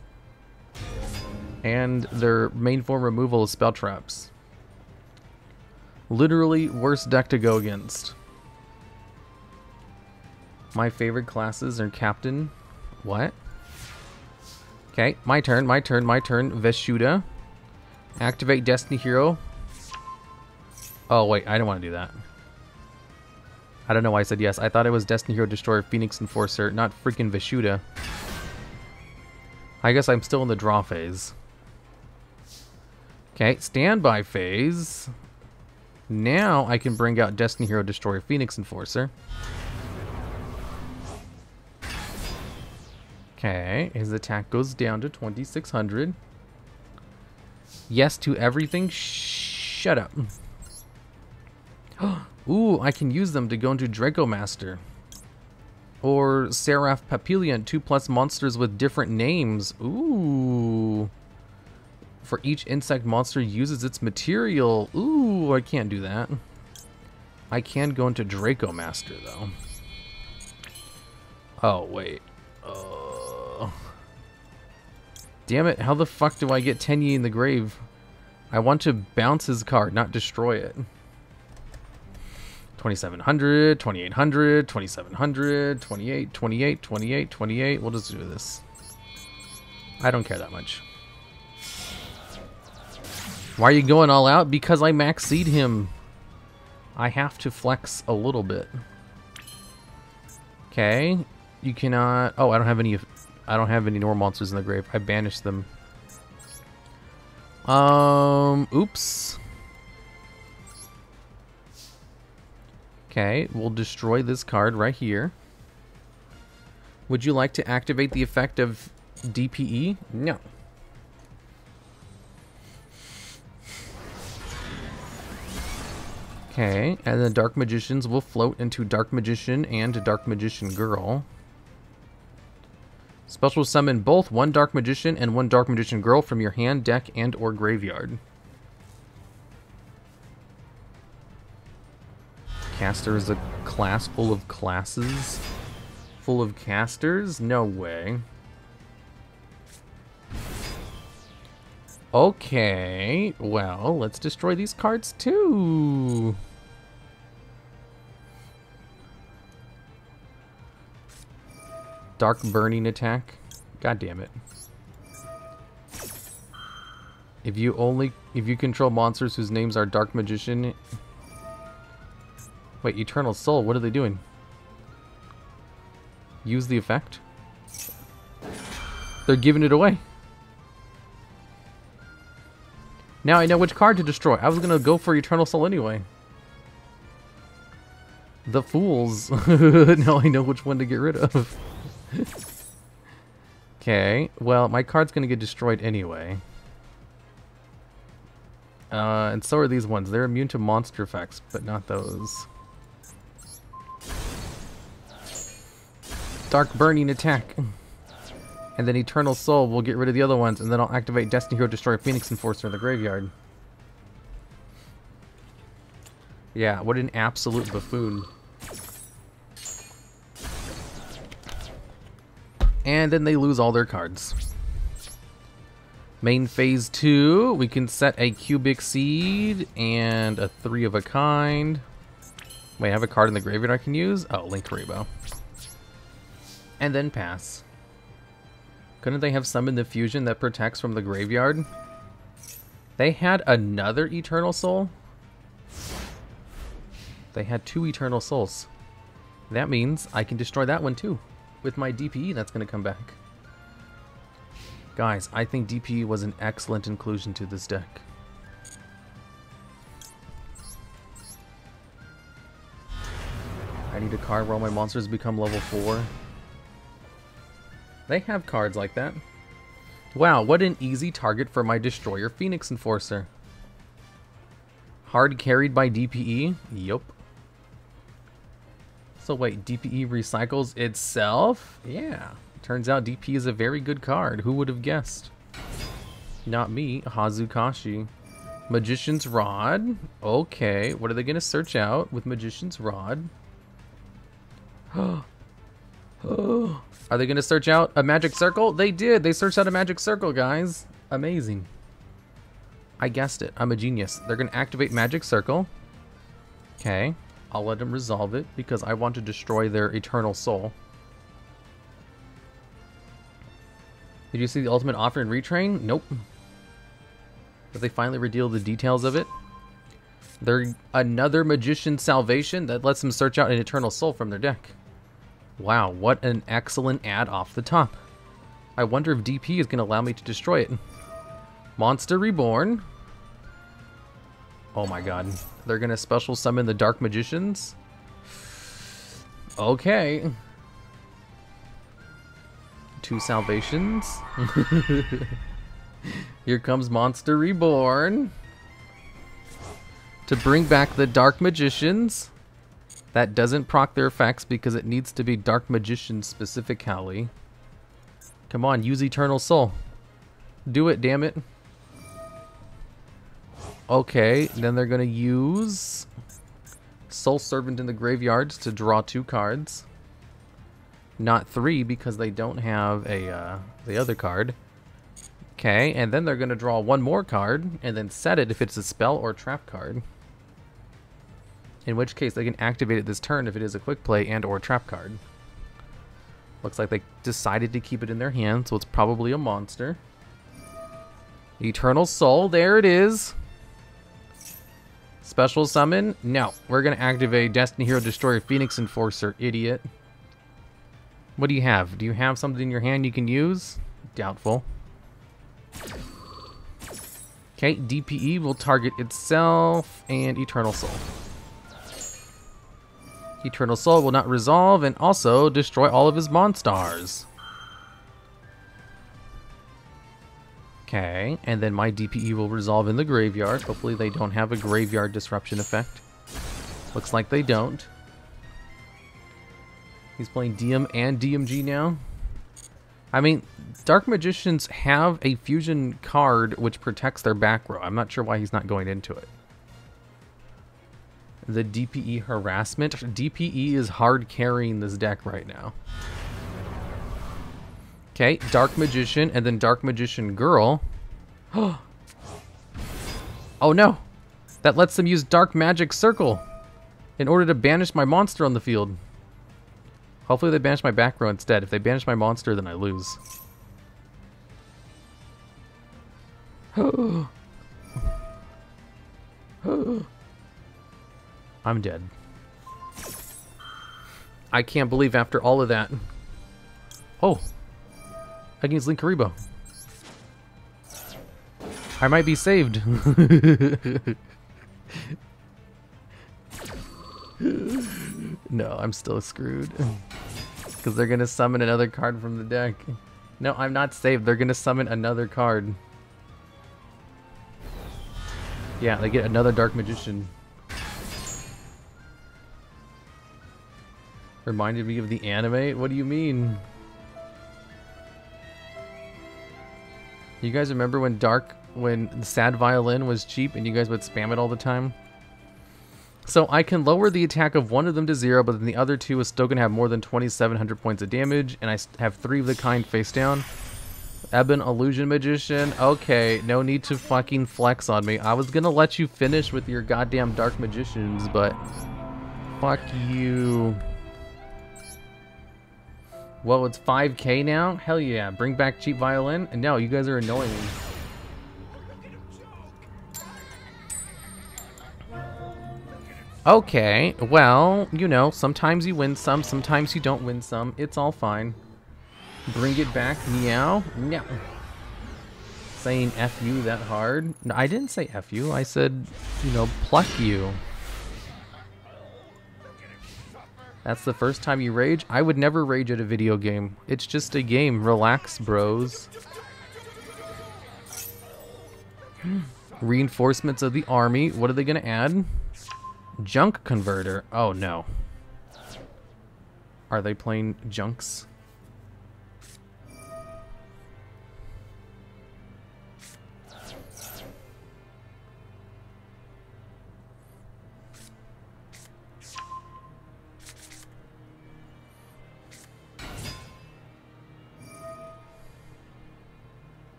And their main form removal is Spell Traps. Literally worst deck to go against. My favorite classes are Captain. What? Okay, my turn, my turn, my turn. Vishuda. Activate Destiny Hero. Oh, wait, I don't want to do that. I don't know why I said yes. I thought it was Destiny Hero Destroyer, Phoenix Enforcer, not freaking Vishuda. I guess I'm still in the draw phase. Okay, standby phase. Now I can bring out Destiny Hero Destroyer Phoenix Enforcer. Okay, his attack goes down to 2600. Yes to everything. Shut up. Ooh, I can use them to go into Draco Master. Or Seraph Papillion, two plus monsters with different names. Ooh for each insect monster uses its material. Ooh, I can't do that. I can go into Draco Master, though. Oh, wait. Damn it, how the fuck do I get Tenyi in the grave? I want to bounce his card, not destroy it. 2700, 2800, 2700, 28, 28, 28, 28. We'll just do this. I don't care that much. Why are you going all out? Because I max seed him. I have to flex a little bit. Okay. You cannot... Oh, I don't have any... I don't have any normal monsters in the grave. I banished them. Um, oops. Okay, we'll destroy this card right here. Would you like to activate the effect of DPE? No. Okay, and the Dark Magicians will float into Dark Magician and Dark Magician Girl. Special summon both one Dark Magician and one Dark Magician Girl from your hand, deck, and or graveyard. Caster is a class full of classes? Full of casters? No way. Okay, well, let's destroy these cards too. Dark burning attack. God damn it. If you only if you control monsters whose names are Dark Magician. Wait, Eternal Soul, what are they doing? Use the effect? They're giving it away. Now I know which card to destroy. I was gonna go for Eternal Soul anyway. The fools. now I know which one to get rid of. Okay, well, my card's gonna get destroyed anyway. Uh, and so are these ones. They're immune to monster effects, but not those. Dark Burning attack. And then Eternal Soul will get rid of the other ones, and then I'll activate Destiny Hero Destroy Phoenix Enforcer in the graveyard. Yeah, what an absolute buffoon. And then they lose all their cards. Main phase two, we can set a cubic seed and a three of a kind. Wait, I have a card in the graveyard I can use? Oh, Linkuriboh. And then pass. Couldn't they have summoned the fusion that protects from the graveyard? They had another Eternal Soul? They had two Eternal Souls. That means I can destroy that one too. With my DPE that's going to come back. Guys, I think DPE was an excellent inclusion to this deck. I need a card where all my monsters become level 4. They have cards like that. Wow, what an easy target for my Destroyer Phoenix Enforcer. Hard carried by DPE? Yup. So wait, DPE recycles itself? Yeah. Turns out DP is a very good card. Who would have guessed? Not me, Hazukashi. Magician's Rod. Okay, what are they going to search out with Magician's Rod? are they going to search out a magic circle? They did. They searched out a magic circle, guys. Amazing. I guessed it. I'm a genius. They're going to activate magic circle. Okay. I'll let them resolve it because I want to destroy their eternal soul. Did you see the ultimate offer in retrain? Nope. But they finally reveal the details of it. They're another magician salvation that lets them search out an eternal soul from their deck. Wow, what an excellent ad off the top. I wonder if DP is going to allow me to destroy it. Monster Reborn. Oh my god. They're to special summon the Dark Magicians? Okay. Two salvations. Here comes Monster Reborn. To bring back the Dark Magicians. That doesn't proc their effects because it needs to be Dark Magician specifically. Come on, use Eternal Soul. Do it, damn it. Okay, then they're going to use Soul Servant in the graveyards to draw two cards. Not three because they don't have a uh, the other card. Okay, and then they're going to draw one more card and then set it if it's a spell or trap card. In which case they can activate it this turn if it is a quick play and or trap card. Looks like they decided to keep it in their hand, so it's probably a monster. Eternal Soul, there it is. Special summon? No. We're going to activate Destiny Hero Destroyer Phoenix Enforcer, idiot. What do you have? Do you have something in your hand you can use? Doubtful. Okay, DPE will target itself and Eternal Soul. Eternal Soul will not resolve and also destroy all of his monsters. Okay, and then my DPE will resolve in the graveyard. Hopefully they don't have a graveyard disruption effect. Looks like they don't. He's playing DM and DMG now. I mean, Dark Magicians have a fusion card which protects their back row. I'm not sure why he's not going into it. The DPE harassment. DPE is hard carrying this deck right now. Okay, Dark Magician and then Dark Magician Girl. oh no! That lets them use Dark Magic Circle in order to banish my monster on the field. Hopefully they banish my back row instead. If they banish my monster, then I lose. I'm dead. I can't believe after all of that. Oh, against Linkuriboh. I might be saved. no, I'm still screwed. Because they're going to summon another card from the deck. No, I'm not saved. They're going to summon another card. Yeah, they get another Dark Magician. Reminded me of the anime? What do you mean? You guys remember when Dark, when the Sad Violin was cheap and you guys would spam it all the time? So I can lower the attack of one of them to zero, but then the other two is still going to have more than 2,700 points of damage, and I have three of the kind face down. Ebon Illusion Magician. Okay, no need to fucking flex on me. I was going to let you finish with your goddamn Dark Magicians, but fuck you. Well, it's 5k now? Hell yeah, bring back cheap violin? No, you guys are annoying. Okay, well, you know, sometimes you win some, sometimes you don't win some. It's all fine. Bring it back, meow? No. Saying F you that hard? No, I didn't say F you. I said, you know, pluck you. That's the first time you rage? I would never rage at a video game. It's just a game. Relax, bros. Hmm. Reinforcements of the army. What are they going to add? Junk converter. Oh, no. Are they playing junks?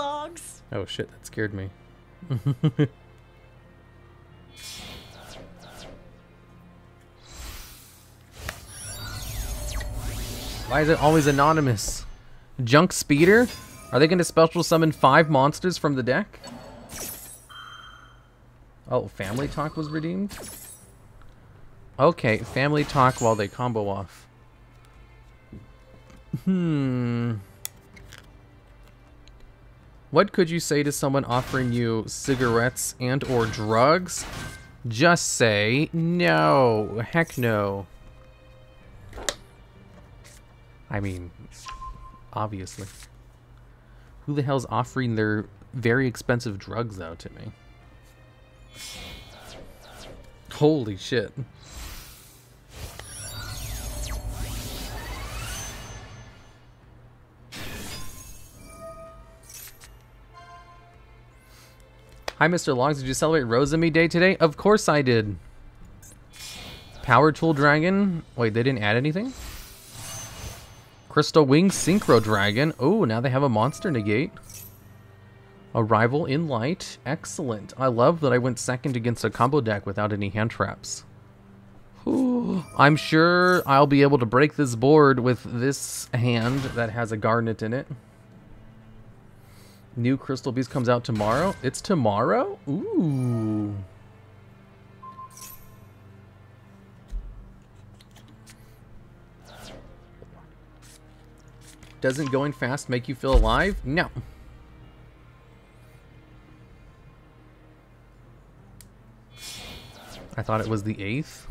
Logs. Oh shit, that scared me. Why is it always anonymous? Junk Speeder? Are they going to special summon five monsters from the deck? Oh, Family Talk was redeemed? Okay, Family Talk while they combo off. Hmm. What could you say to someone offering you cigarettes and or drugs? Just say no. Heck no. I mean, obviously. Who the hell's offering their very expensive drugs out to me? Holy shit. Hi, Mr. Longs. Did you celebrate Rosemi Day today? Of course I did. Power Tool Dragon. Wait, they didn't add anything? Crystal Wing Synchro Dragon. Oh, now they have a monster negate. Arrival in light. Excellent. I love that I went second against a combo deck without any hand traps. Whew. I'm sure I'll be able to break this board with this hand that has a garnet in it. New Crystal Beast comes out tomorrow. It's tomorrow? Ooh. Doesn't going fast make you feel alive? No. I thought it was the 8th.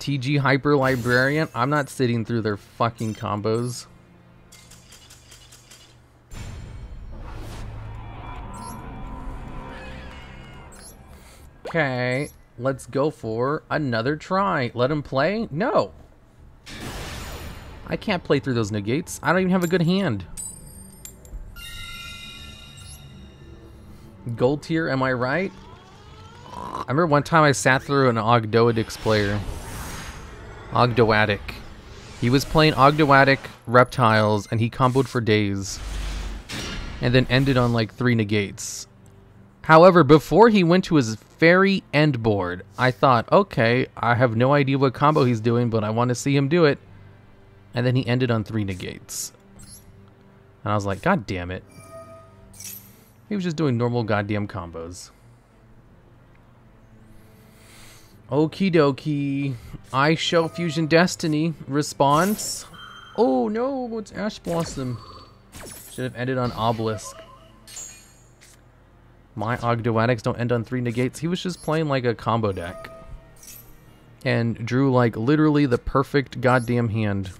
TG Hyper Librarian. I'm not sitting through their fucking combos. Okay, let's go for another try. Let him play? No. I can't play through those negates. I don't even have a good hand. Gold tier, am I right? I remember one time I sat through an Ogdoadix player. Ogdoadic. He was playing Ogdoadic reptiles and he comboed for days. And then ended on like three negates. However, before he went to his very end board, I thought, okay, I have no idea what combo he's doing, but I want to see him do it. And then he ended on three negates. And I was like, God damn it. He was just doing normal goddamn combos. Okie dokie. I show Fusion Destiny. Response. Oh no, it's Ash Blossom. Should have ended on Obelisk. My Ogdoadics don't end on three negates. He was just playing like a combo deck. And drew like literally the perfect goddamn hand.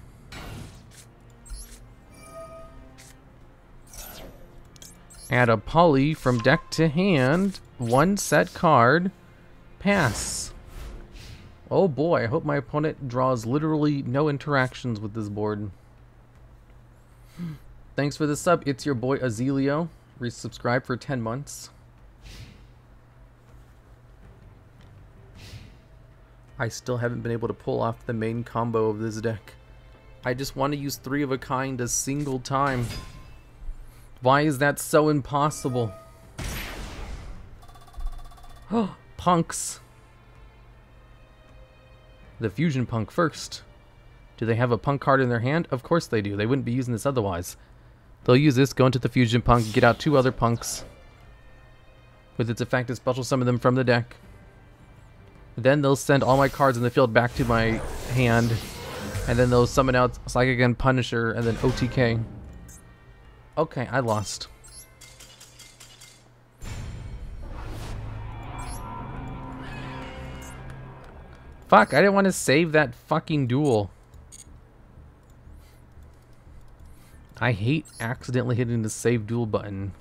Add a poly from deck to hand. One set card. Pass. Oh boy, I hope my opponent draws literally no interactions with this board. Thanks for the sub. It's your boy Azilio. Resubscribe for 10 months. I still haven't been able to pull off the main combo of this deck. I just want to use three of a kind a single time. Why is that so impossible? Punks. the fusion punk first. Do they have a punk card in their hand? Of course they do. They wouldn't be using this otherwise. They'll use this, go into the fusion punk, get out two other punks. With its effect to special summon them from the deck. Then they'll send all my cards in the field back to my hand. And then they'll summon out Psychic and Punisher and then OTK. Okay, I lost. Fuck, I didn't want to save that fucking duel. I hate accidentally hitting the save duel button.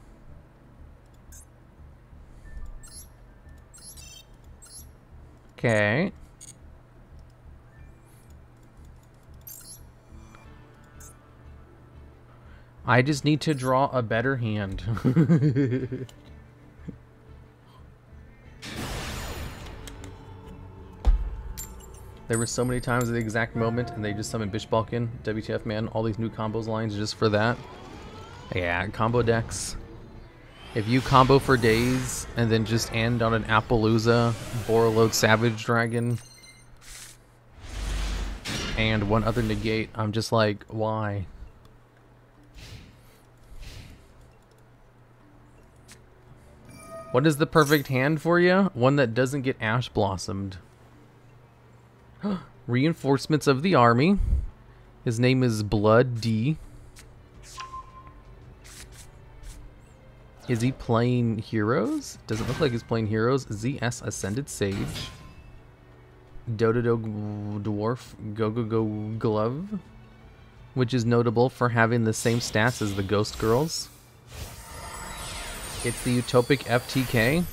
Okay. I just need to draw a better hand. There were so many times at the exact moment, and they just summoned Bish Balkan, WTF man, all these new combos lines just for that. Yeah, combo decks. If you combo for days and then just end on an Apollousa, Borreload Savage Dragon, and one other negate, I'm just like, why? What is the perfect hand for you? One that doesn't get Ash Blossomed. Reinforcements of the army. His name is Blood D. Is he playing heroes? Doesn't look like he's playing heroes. ZS Ascended Sage. Dododo Dwarf Go Go Go Glove. Which is notable for having the same stats as the Ghost Girls. It's the Utopic FTK.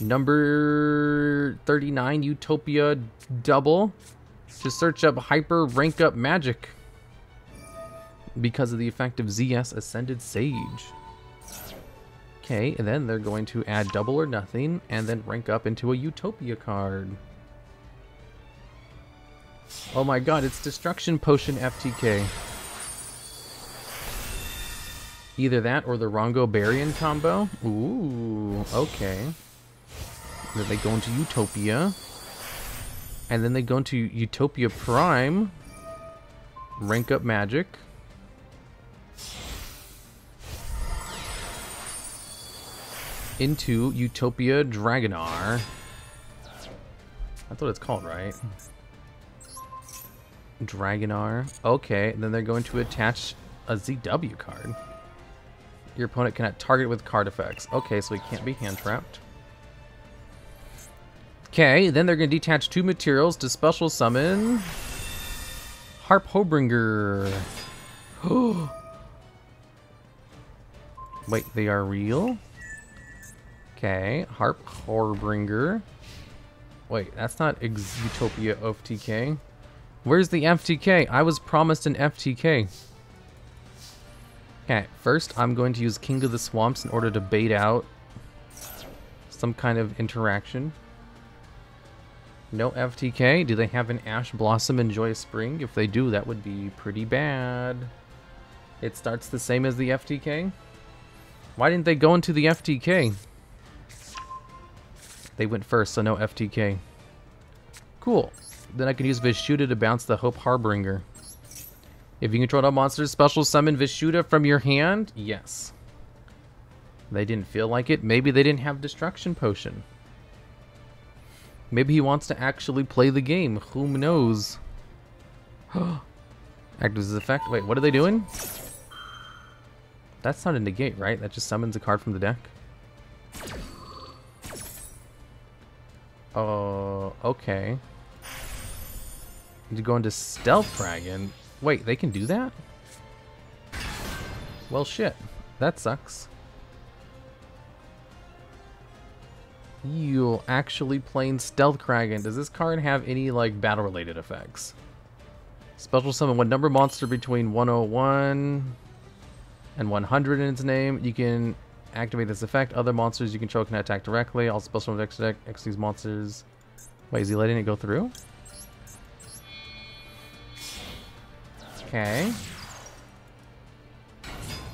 Number 39, Utopia Double. Just search up Hyper Rank Up Magic. Because of the effect of ZS Ascended Sage. Okay, and then they're going to add double or nothing, and then rank up into a Utopia card. Oh my god, it's Destruction Potion FTK. Either that or the Rongo Barian combo. Ooh, okay. Then they go into Utopia. And then they go into Utopia Prime. Rank up magic. Into Utopia Dragonar. That's what it's called, right? Dragonar. Okay, then they're going to attach a ZW card. Your opponent cannot target with card effects. Okay, so he can't be hand trapped. Okay, then they're going to detach two materials to special summon Harp Hobringer. Wait, they are real? Okay, Harp Harbinger. Wait, that's not Ex Utopia FTK. Where's the FTK? I was promised an FTK. Okay, first I'm going to use King of the Swamps in order to bait out some kind of interaction. No FTK. Do they have an Ash Blossom and Joyous Spring? If they do, that would be pretty bad. It starts the same as the FTK? Why didn't they go into the FTK? They went first, so no FTK. Cool. Then I can use Vishuda to bounce the Hope Harbinger. If you control no monsters, special summon Vishuda from your hand? Yes. They didn't feel like it. Maybe they didn't have Destruction Potion. Maybe he wants to actually play the game. Who knows? Active as effect. Wait, what are they doing? That's not a negate, right? That just summons a card from the deck. Oh, okay. To go into Stealth Dragon. Wait, they can do that? Well, shit. That sucks. You actually playing Stealth Kragen. Does this card have any like battle related effects? Special summon one number monster between 101 and 100 in its name. You can activate this effect. Other monsters you control can attack directly. All special X deck X these monsters. Wait, is he letting it go through? Okay.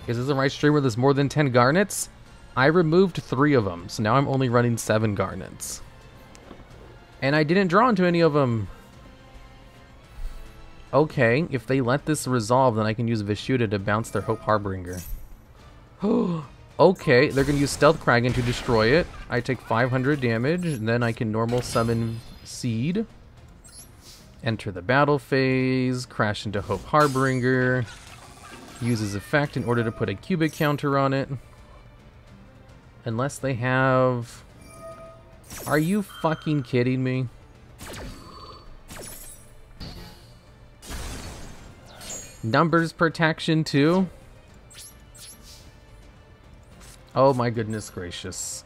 Is this the right stream where there's more than 10 garnets? I removed three of them, so now I'm only running seven garnets. And I didn't draw into any of them. Okay, if they let this resolve, then I can use Vishuda to bounce their Hope Harbinger. okay, they're going to use Stealth Kragen to destroy it. I take 500 damage, then I can normal summon Seed. Enter the battle phase, crash into Hope Harbinger. Uses effect in order to put a cubic counter on it. Unless they have... Are you fucking kidding me? Numbers protection too? Oh my goodness gracious.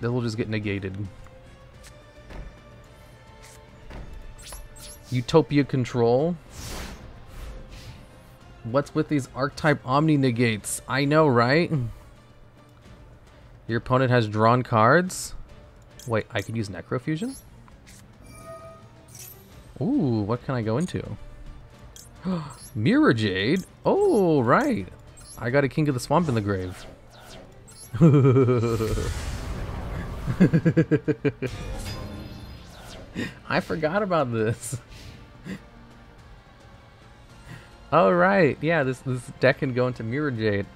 This will just get negated. Utopia control. What's with these archetype omni negates? I know, right? Your opponent has drawn cards. Wait, I could use Necrofusion? Ooh, what can I go into? Mirror Jade? Oh, right. I got a King of the Swamp in the grave. I forgot about this. Oh, right. Yeah, this, this deck can go into Mirror Jade.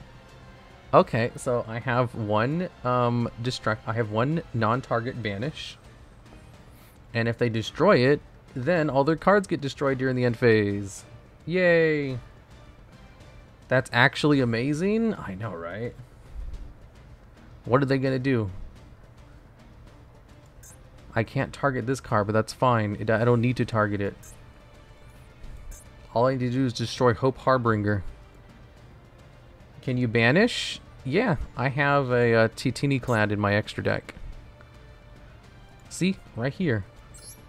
Okay, so I have one um distract I have one non-target banish. And if they destroy it, then all their cards get destroyed during the end phase. Yay! That's actually amazing? I know, right? What are they gonna do? I can't target this car, but that's fine. It, I don't need to target it. All I need to do is destroy Hope Harbinger. Can you banish? Yeah, I have a, a Titaniklad in my extra deck. See? Right here.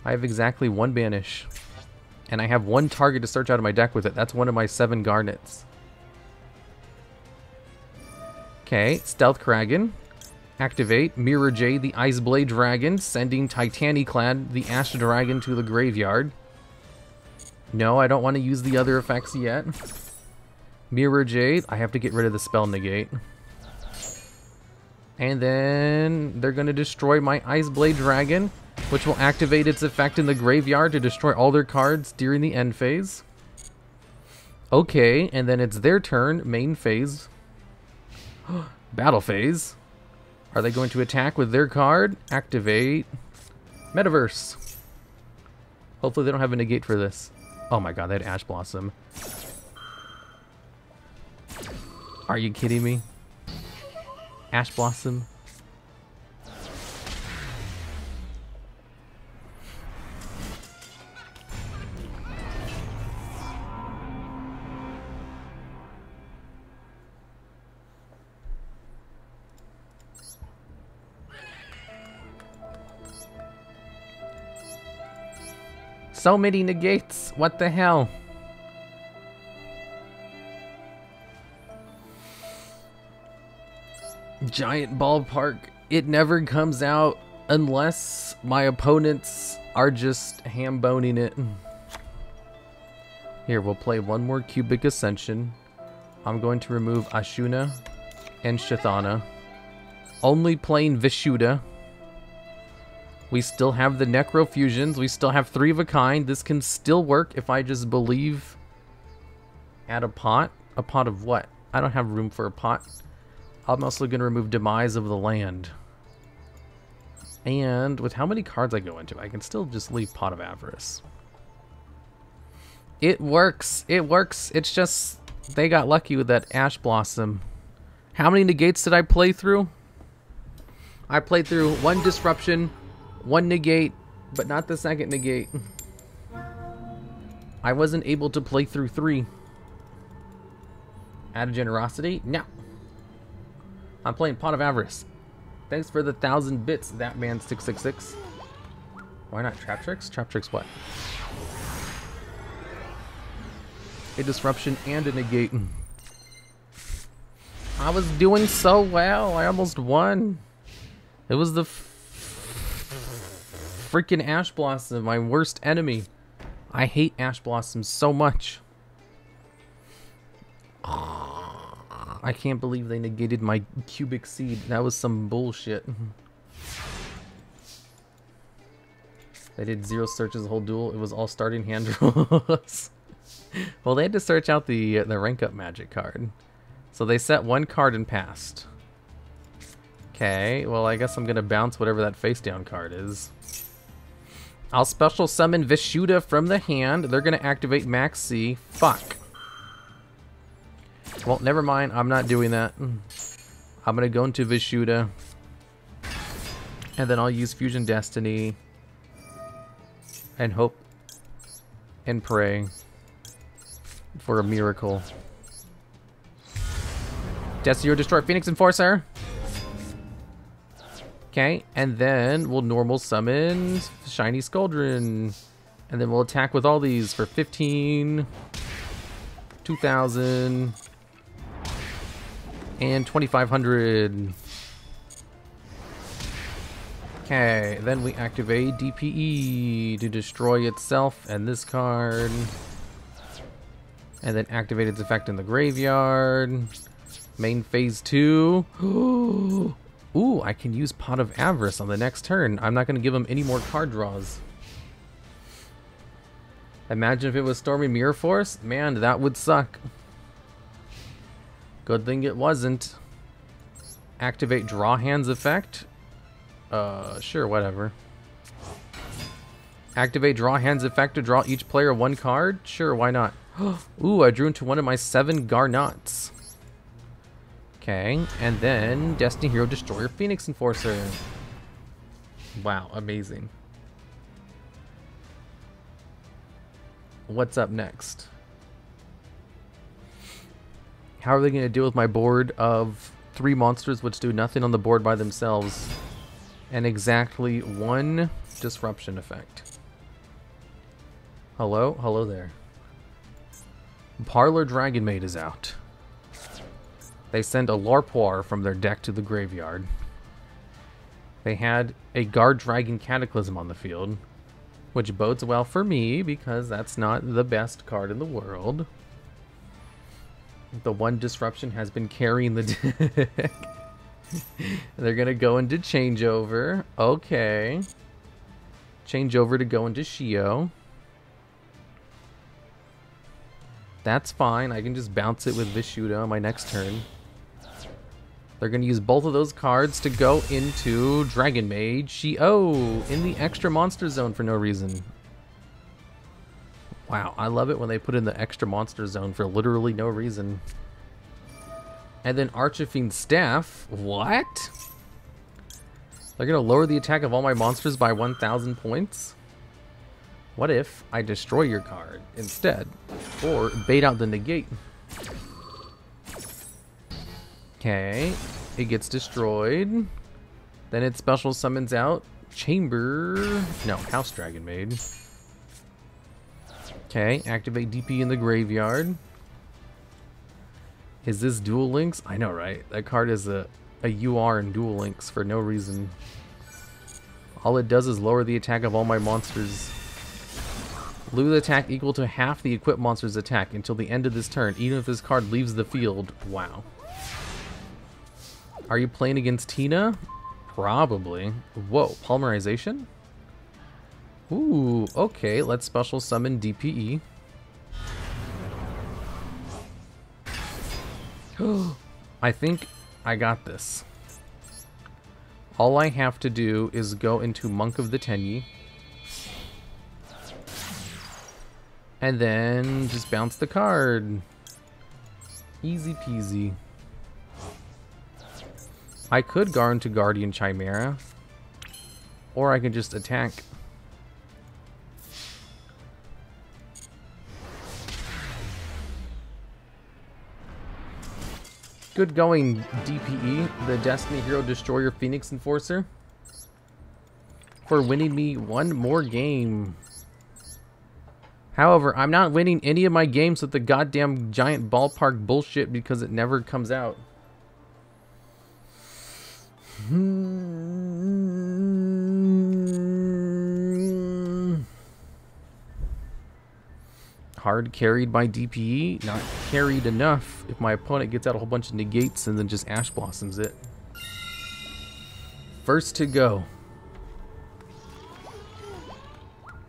I have exactly one banish. And I have one target to search out of my deck with it. That's one of my seven garnets. Okay, Stealth Kragen. Activate Mirror Jade, the Ice Blade Dragon, sending Titaniklad, the Ash Dragon, to the graveyard. No, I don't want to use the other effects yet. Mirror Jade, I have to get rid of the spell negate. And then they're going to destroy my Ice Blade Dragon, which will activate its effect in the graveyard to destroy all their cards during the end phase. Okay, and then it's their turn, main phase. Battle phase. Are they going to attack with their card? Activate. Metaverse. Hopefully they don't have a negate for this. Oh my god, had Ash Blossom. Are you kidding me? Ash Blossom. So many negates. What the hell? Giant ballpark. It never comes out unless my opponents are just ham boning it. Here, we'll play one more Cubic Ascension. I'm going to remove Ashuna and Shthana. Only playing Vishuda. We still have the Necro Fusions. We still have three of a kind. This can still work if I just believe. Add a pot. A pot of what? I don't have room for a pot. I'm also going to remove Demise of the Land. And with how many cards I go into, I can still just leave Pot of Avarice. It works. It works. It's just they got lucky with that Ash Blossom. How many negates did I play through? I played through one Disruption, one negate, but not the second negate. I wasn't able to play through three. Out of generosity? No. I'm playing Pot of Avarice. Thanks for the thousand bits, that man 666. Why not Trap Tricks? Trap Tricks what? A disruption and a negate. I was doing so well. I almost won. It was the freaking Ash Blossom, my worst enemy. I hate Ash Blossom so much. I can't believe they negated my cubic seed. That was some bullshit. They did zero searches the whole duel. It was all starting hand draws. well, they had to search out the uh, the rank up magic card. So they set one card and passed. Okay, well I guess I'm gonna bounce whatever that face down card is. I'll special summon Vishuda from the hand. They're gonna activate Max C. Fuck. Well, never mind. I'm not doing that. Mm. I'm gonna go into Vishuda. And then I'll use Fusion Destiny. And hope and pray for a miracle. Destiny or destroy Phoenix Enforcer. Okay, and then we'll normal summon Shiny Skuldrin. And then we'll attack with all these for 15, 2,000, and 2,500. Okay, then we activate DPE to destroy itself and this card. And then activate its effect in the graveyard. Main phase two. Oh, Ooh, I can use Pot of Avarice on the next turn. I'm not going to give him any more card draws. Imagine if it was Stormy Mirror Force. Man, that would suck. Good thing it wasn't. Activate Draw Hands effect. Uh, sure, whatever. Activate Draw Hands effect to draw each player one card? Sure, why not? Ooh, I drew into one of my seven Garnets. Okay, and then Destiny Hero Destroyer Phoenix Enforcer. Wow, amazing. What's up next? How are they going to deal with my board of three monsters which do nothing on the board by themselves and exactly one disruption effect? Hello? Hello there. Parlor Dragon Maid is out. They send a Lorpar from their deck to the graveyard. They had a Guardragon Cataclysm on the field, which bodes well for me because that's not the best card in the world. The one disruption has been carrying the deck. They're gonna go into changeover. Okay. Changeover to go into Shio. That's fine. I can just bounce it with Vishuda on my next turn. They're going to use both of those cards to go into Dragon Maid Shio in the extra monster zone for no reason. Wow, I love it when they put in the extra monster zone for literally no reason. And then Archfiend's Staff. What? They're going to lower the attack of all my monsters by 1,000 points? What if I destroy your card instead? Or bait out the negate? Okay, it gets destroyed. Then it special summons out Chamber... No, House Dragon Maid. Okay, activate DP in the graveyard. Is this Duel Links? I know, right? That card is a, a UR in Duel Links for no reason. All it does is lower the attack of all my monsters. Lose attack equal to half the equipped monster's attack until the end of this turn, even if this card leaves the field. Wow. Are you playing against Tina? Probably. Whoa, polymerization? Ooh, okay, let's special summon DPE. I think I got this. All I have to do is go into Monk of the Tenyi. And then just bounce the card. Easy peasy. I could go into Guardian Chimera. Or I can just attack. Good going, DPE, the Destiny Hero Destroyer Phoenix Enforcer. For winning me one more game. However, I'm not winning any of my games with the goddamn giant ballpark bullshit because it never comes out. Hmm. Hard carried by DPE, not carried enough if my opponent gets out a whole bunch of negates and then just Ash Blossoms it. First to go.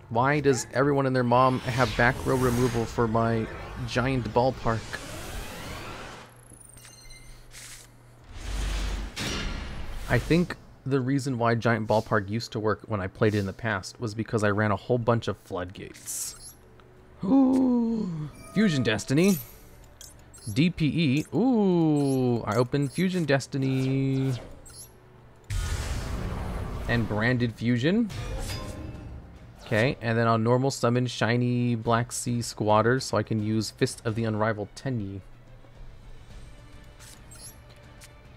Why does everyone and their mom have back row removal for my giant ballpark? I think the reason why Giant Ballpark used to work when I played it in the past was because I ran a whole bunch of floodgates. Ooh, Fusion Destiny. DPE. Ooh, I opened Fusion Destiny. And Branded Fusion. Okay, and then I'll normal summon Shiny Black Sea Squatters so I can use Fist of the Unrivaled Tenyi.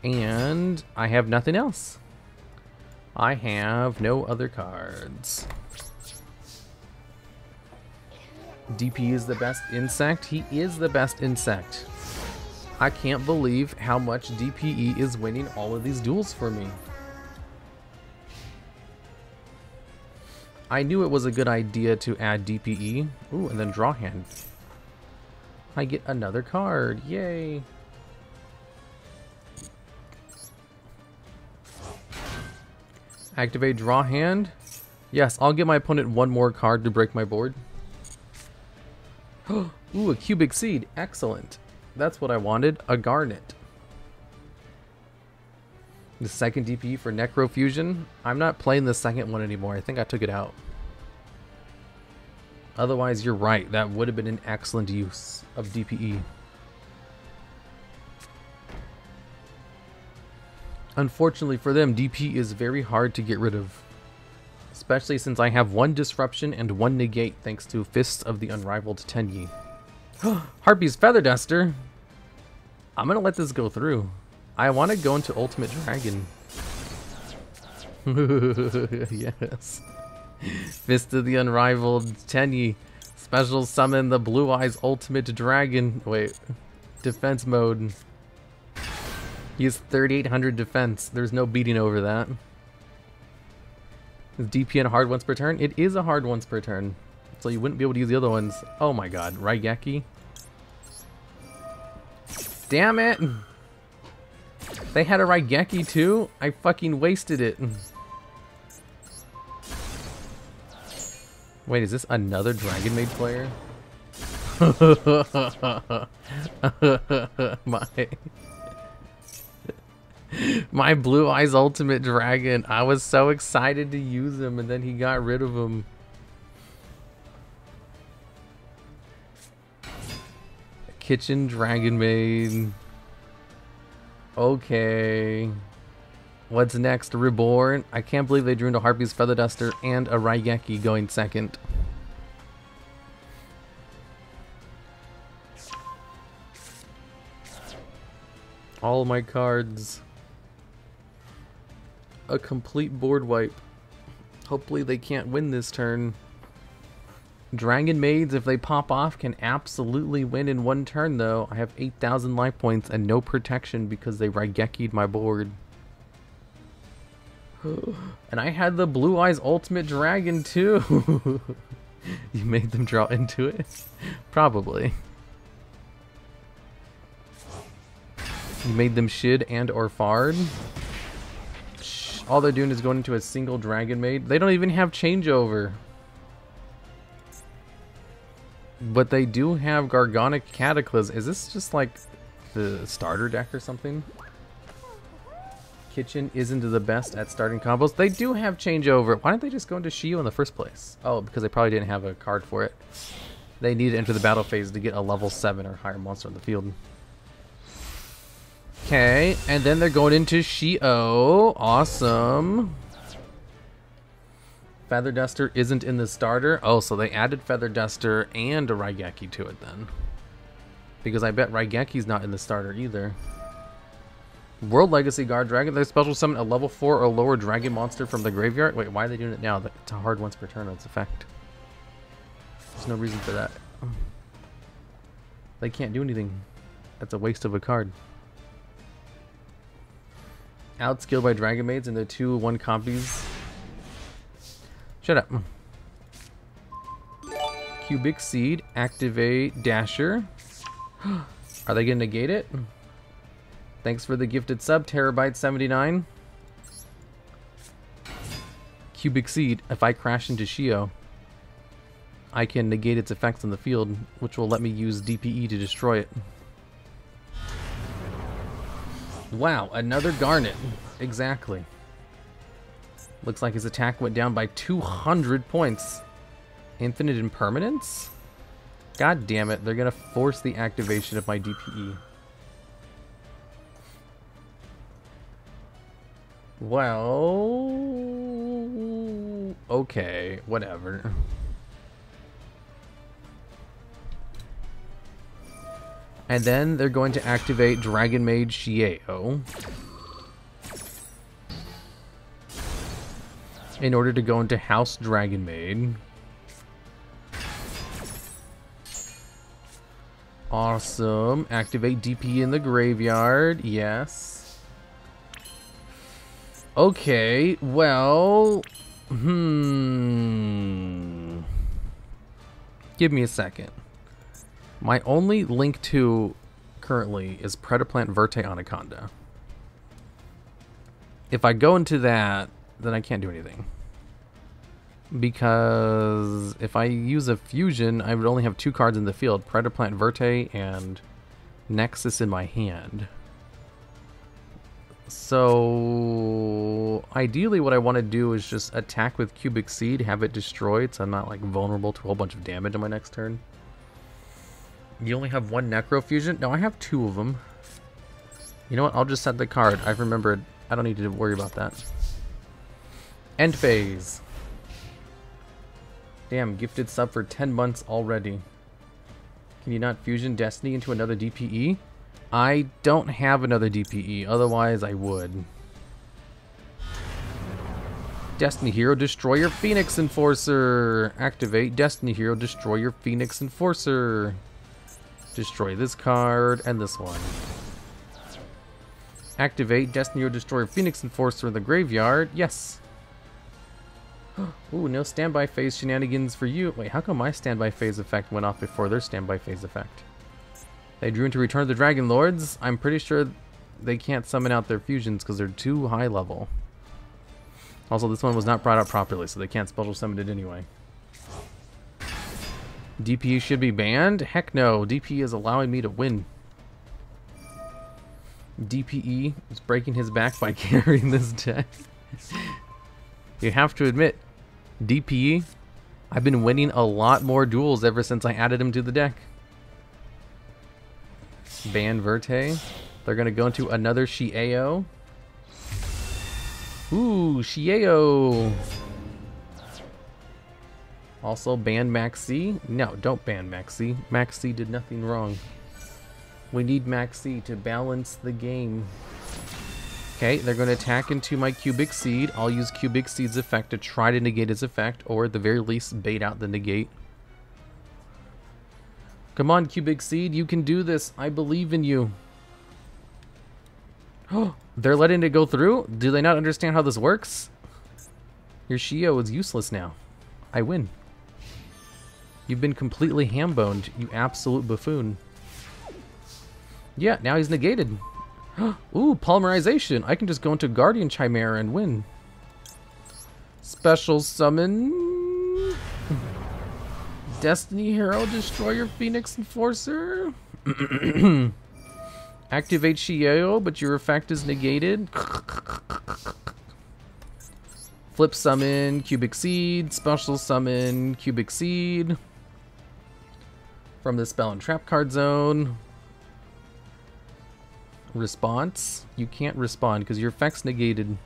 And I have nothing else. I have no other cards. DP is the best insect. He is the best insect. I can't believe how much DPE is winning all of these duels for me. I knew it was a good idea to add DPE. Ooh, and then draw hand. I get another card. Yay. Activate draw hand. Yes, I'll give my opponent one more card to break my board. Ooh, a cubic seed. Excellent. That's what I wanted. A garnet. The second DP for Necrofusion. I'm not playing the second one anymore. I think I took it out. Otherwise, you're right. That would have been an excellent use of DPE. Unfortunately for them, DP is very hard to get rid of. Especially since I have one disruption and one negate thanks to Fists of the Unrivaled Tenyi. Harpy's Feather Duster! I'm gonna let this go through. I want to go into Ultimate Dragon. yes. Fist of the Unrivaled Tenyi. Special summon the Blue Eyes Ultimate Dragon. Wait. Defense mode. He has 3,800 defense. There's no beating over that. Is DP a hard once per turn? It is a hard once per turn. So you wouldn't be able to use the other ones. Oh my god. Raigeki. Damn it! They had a Raigeki too? I fucking wasted it. Wait, is this another Dragon Maid player? my... My Blue Eyes Ultimate Dragon. I was so excited to use him, and then he got rid of him. Kitchen Dragon Maid. Okay. What's next? Reborn? I can't believe they drew into Harpy's Feather Duster and a Raigeki going second. All my cards a complete board wipe. Hopefully they can't win this turn. Dragon Maids, if they pop off, can absolutely win in one turn, though. I have 8,000 life points and no protection because they Raigeki'd my board. and I had the Blue Eyes Ultimate Dragon, too. you made them draw into it? Probably. You made them Shid and or Fard? All they're doing is going into a single Dragon Maid. They don't even have changeover. But they do have Guardragon Cataclysm. Is this just like the starter deck or something? Kitchen isn't the best at starting combos. They do have changeover. Why didn't they just go into Shio in the first place? Oh, because they probably didn't have a card for it. They need to enter the battle phase to get a level 7 or higher monster on the field. Okay, and then they're going into Shio. Awesome. Feather Duster isn't in the starter. Oh, so they added Feather Duster and a Raigeki to it then. Because I bet Raigeki's not in the starter either. World Legacy Guardragon. They special summon a level 4 or lower dragon monster from the graveyard. Wait, why are they doing it now? It's a hard once per turn on its effect. There's no reason for that. They can't do anything. That's a waste of a card. Outskilled by Dragon Maids and the two one copies. Shut up. Cubic Seed, activate Dasher. Are they gonna negate it? Thanks for the gifted sub, Terabyte79. Cubic Seed, if I crash into Shio. I can negate its effects on the field, which will let me use DPE to destroy it. Wow, another Garnet. Exactly. Looks like his attack went down by 200 points. Infinite Impermanence? God damn it, they're gonna force the activation of my DPE. Well... Okay, whatever. And then they're going to activate Dragon Maid Xiao. In order to go into House Dragon Maid. Awesome. Activate DP in the graveyard. Yes. Okay, well... Hmm... Give me a second. My only link to currently is Predaplant Verte Anaconda. If I go into that, then I can't do anything. Because if I use a fusion, I would only have two cards in the field, Predaplant Verte and Nexus in my hand. So ideally what I want to do is just attack with Cubic Seed, have it destroyed so I'm not like vulnerable to a whole bunch of damage on my next turn. You only have one Necro Fusion? No, I have two of them. You know what? I'll just set the card. I've remembered. I don't need to worry about that. End phase. Damn, gifted sub for 10 months already. Can you not fusion Destiny into another DPE? I don't have another DPE, otherwise I would. Destiny Hero, destroy your Phoenix Enforcer! Activate Destiny Hero, destroy your Phoenix Enforcer! Destroy this card and this one. Activate Destiny Hero, destroy Phoenix Enforcer in the graveyard. Yes! Ooh, no standby phase shenanigans for you. Wait, how come my standby phase effect went off before their standby phase effect? They drew into Return of the Dragon Lords. I'm pretty sure they can't summon out their fusions because they're too high level. Also, this one was not brought up properly, so they can't special summon it anyway. DPE should be banned? Heck no, DPE is allowing me to win. DPE is breaking his back by carrying this deck. you have to admit, DPE, I've been winning a lot more duels ever since I added him to the deck. Ban Verte. They're going to go into another Xiao. Ooh, Xiao. Also ban Maxi. No, don't ban Maxi. Maxi did nothing wrong. We need Maxi to balance the game. Okay, they're going to attack into my Cubic Seed. I'll use Cubic Seed's effect to try to negate its effect, or at the very least, bait out the negate. Come on, Cubic Seed, you can do this. I believe in you. Oh, they're letting it go through? Do they not understand how this works? Your Shio is useless now. I win. You've been completely ham-boned, you absolute buffoon. Yeah, now he's negated. Ooh, polymerization. I can just go into Guardian Chimera and win. Special summon. Destiny Hero, destroy your Phoenix Enforcer. Activate Xiao, but your effect is negated. Flip summon, Cubic Seed, special summon, Cubic Seed. From the spell and trap card zone. Response. You can't respond because your effect's negated.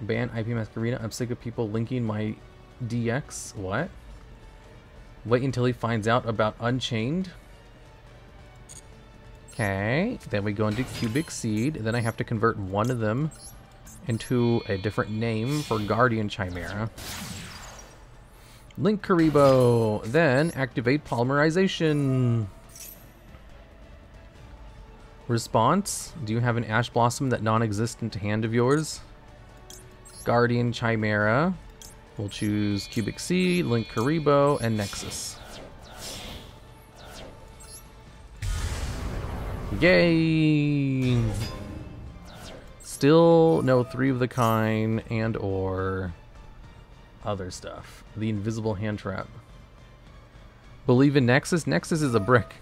Ban IP Masquerena. I'm sick of people linking my DX. What? Wait until he finds out about Unchained. Okay, then we go into Cubic Seed. Then I have to convert one of them into a different name for Guardian Chimera. Linkuriboh. Then activate Polymerization. Response. Do you have an Ash Blossom, that non-existent hand of yours? Guardian Chimera. We'll choose Cubic Seed, Linkuriboh, and Nexus. Yay! Still no three of the kind and or other stuff. The invisible hand trap. Believe in Nexus? Nexus is a brick.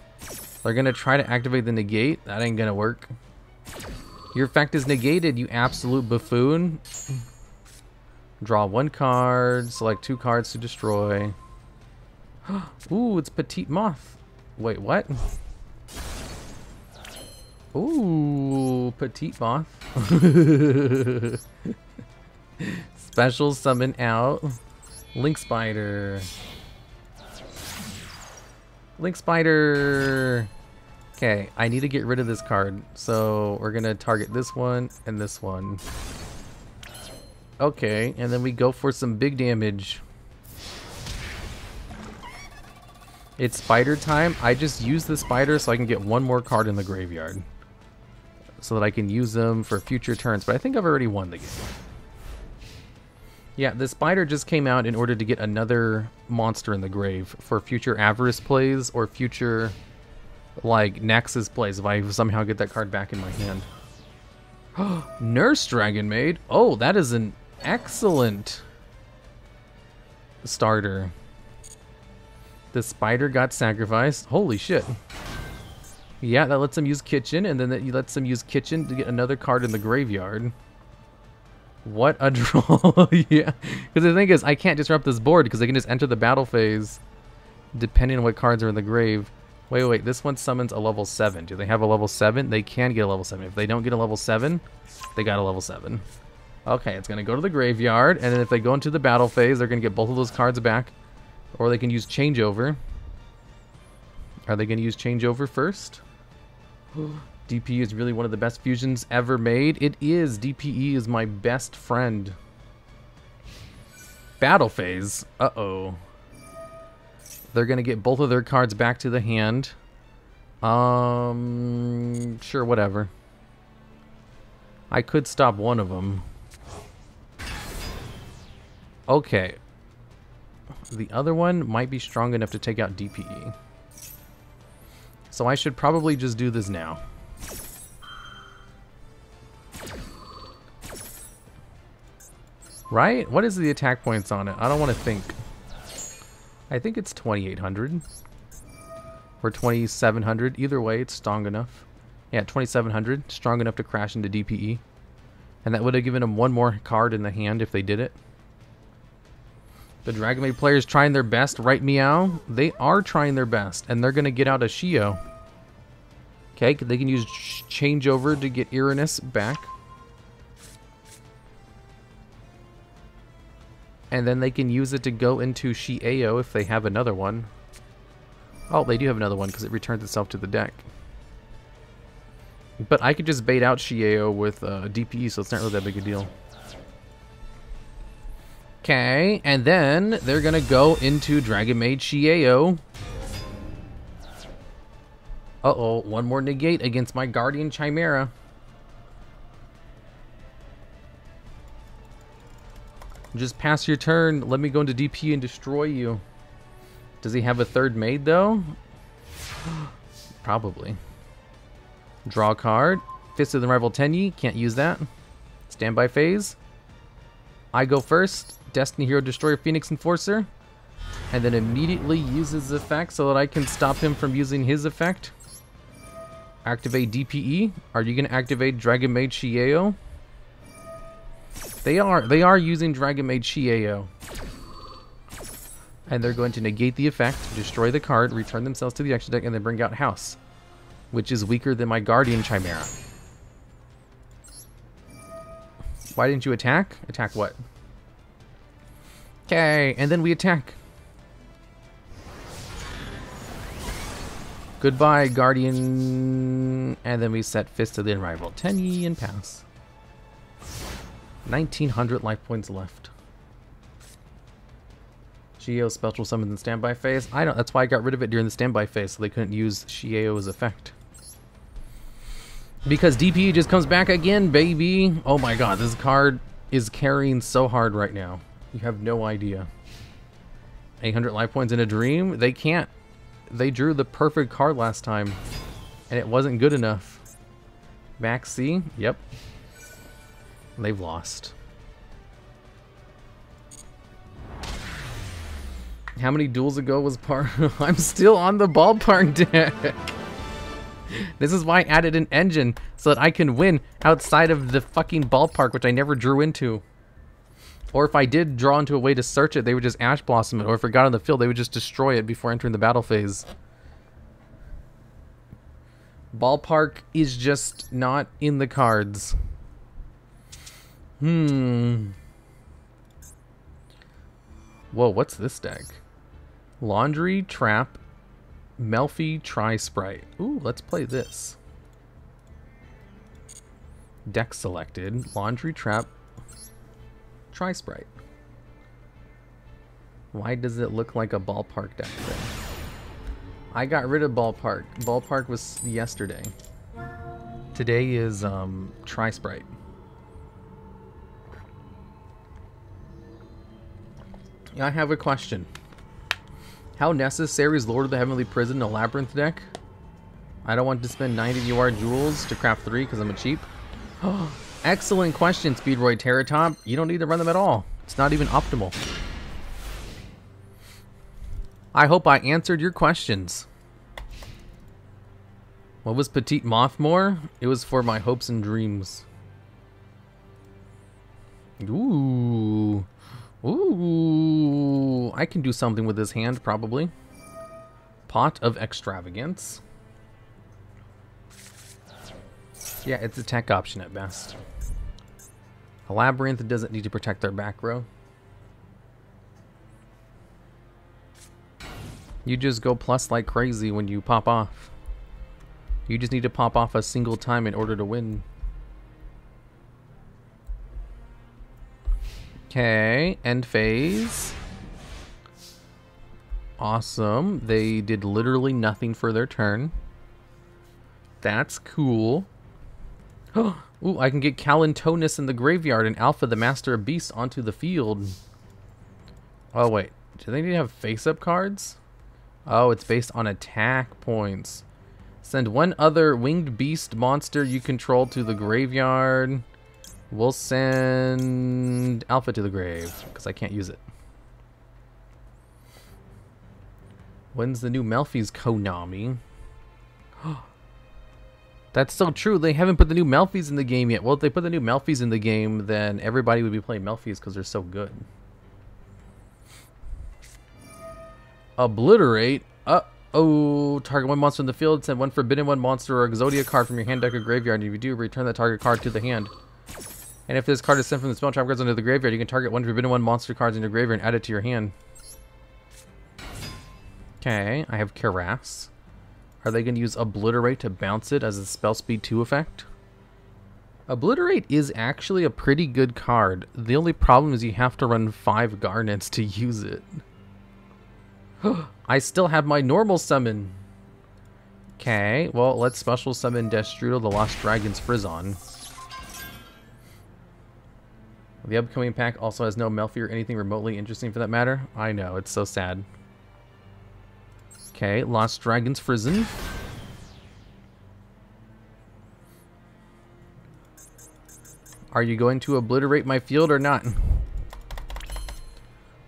They're gonna try to activate the negate. That ain't gonna work. Your effect is negated, you absolute buffoon. Draw one card, select two cards to destroy. Ooh, it's Petite Moth. Wait, what? Ooh, Petite Moth. Special summon out. Link Spider. Link Spider. Okay, I need to get rid of this card. So we're gonna target this one and this one. Okay, and then we go for some big damage. It's spider time. I just use the spider so I can get one more card in the graveyard. So that I can use them for future turns. But I think I've already won the game. Yeah, the spider just came out in order to get another monster in the grave for future Avarice plays or future, like, Nexus plays if I somehow get that card back in my hand. Nurse Dragon Maid? Oh, that is an excellent starter. The spider got sacrificed. Holy shit. Yeah, that lets them use kitchen, and then that lets them use kitchen to get another card in the graveyard. What a draw. yeah. Because the thing is, I can't disrupt this board because they can just enter the battle phase depending on what cards are in the grave. Wait, wait, this one summons a level 7. Do they have a level 7? They can get a level 7. If they don't get a level 7, they got a level 7. Okay, it's going to go to the graveyard, and then if they go into the battle phase, they're going to get both of those cards back. Or they can use changeover. Are they going to use changeover first? DPE is really one of the best fusions ever made. It is. DPE is my best friend. Battle phase. Uh-oh. They're going to get both of their cards back to the hand. Um, sure, whatever. I could stop one of them. Okay. The other one might be strong enough to take out DPE. So I should probably just do this now. Right? What is the attack points on it? I don't want to think. I think it's 2800 or 2700. Either way, it's strong enough. Yeah, 2700. Strong enough to crash into DPE. And that would have given them one more card in the hand if they did it. The Dragon Maid players trying their best, right Meow? They are trying their best, and they're going to get out a Sheou. Okay, they can use changeover to get Irenas back. And then they can use it to go into Sheou if they have another one. Oh, they do have another one because it returns itself to the deck. But I could just bait out Sheou with uh, DPE, so it's not really that big a deal. Okay, and then they're going to go into Dragon Maid Sheou. Uh-oh, one more negate against my Guardian Chimera. Just pass your turn. Let me go into DP and destroy you. Does he have a third maid, though? Probably. Draw card. Fist of the Rival Tenyi. Can't use that. Standby phase. I go first. Destiny Hero Destroyer Phoenix Enforcer. And then immediately uses effect so that I can stop him from using his effect. Activate DPE. Are you going to activate Dragon Maid Sheou? They are. They are using Dragon Maid Sheou. And they're going to negate the effect, destroy the card, return themselves to the extra deck, and then bring out House. Which is weaker than my Guardian Chimera. Why didn't you attack? Attack what? Okay, and then we attack. Goodbye, Guardian. And then we set Fist of the Unrivaled. Tenyi and pass. 1900 life points left. Sheou special Summons in standby phase. I don't. That's why I got rid of it during the standby phase, so they couldn't use Sheou's effect. Because DP just comes back again, baby. Oh my god, this card is carrying so hard right now. You have no idea. 800 life points in a dream? They can't. They drew the perfect card last time, and it wasn't good enough. Maxx C? Yep. They've lost. How many duels ago was par? I'm still on the ballpark deck. This is why I added an engine so that I can win outside of the fucking ballpark, which I never drew into. Or if I did draw into a way to search it, they would just ash blossom it. Or if it got on the field, they would just destroy it before entering the battle phase. Ballpark is just not in the cards. Hmm. Whoa, what's this deck? Laundry, Trap, Melffy, Tri Sprite. Ooh, let's play this. Deck selected. Laundry, Trap, Tri Sprite. Why does it look like a ballpark deck? I got rid of ballpark. Ballpark was yesterday. Today is um Tri I have a question. How necessary is Lord of the Heavenly Prison a Labyrinth deck? I don't want to spend 90 UR jewels to craft 3 because I'm a cheap. Excellent question, Speedroid Terrortop. You don't need to run them at all. It's not even optimal. I hope I answered your questions. What was Petite Mothmore? It was for my hopes and dreams. Ooh. Ooh, I can do something with this hand, probably. Pot of Extravagance. Yeah, it's a tech option at best. A Labyrinth doesn't need to protect their back row. You just go plus like crazy when you pop off. You just need to pop off a single time in order to win. Okay, end phase. Awesome. They did literally nothing for their turn. That's cool. Oh, Ooh, I can get Kalantosa in the graveyard and Alpha the Master of Beasts onto the field. Oh, wait. Do they need to have face-up cards? Oh, it's based on attack points. Send one other winged beast monster you control to the graveyard. We'll send Alpha to the grave, because I can't use it. When's the new Melffy's Konami? That's so true. They haven't put the new Melffy's in the game yet. Well, if they put the new Melffy's in the game, then everybody would be playing Melffy's because they're so good. Obliterate. Uh oh. Target one monster in the field. Send one forbidden one monster or Exodia card from your hand deck or graveyard. If you do, return that target card to the hand. And if this card is sent from the spell trap cards into the graveyard, you can target one forbidden one monster cards in your graveyard and add it to your hand. Okay, I have Karass. Are they going to use Obliterate to bounce it as a spell speed 2 effect? Obliterate is actually a pretty good card. The only problem is you have to run 5 Garnets to use it. I still have my normal summon. Okay, well, let's special summon Destrudo, the Lost Dragon's Frisson. The upcoming pack also has no Melffy or anything remotely interesting for that matter. I know, it's so sad. Okay, Lost Dragon's Frisson. Are you going to obliterate my field or not?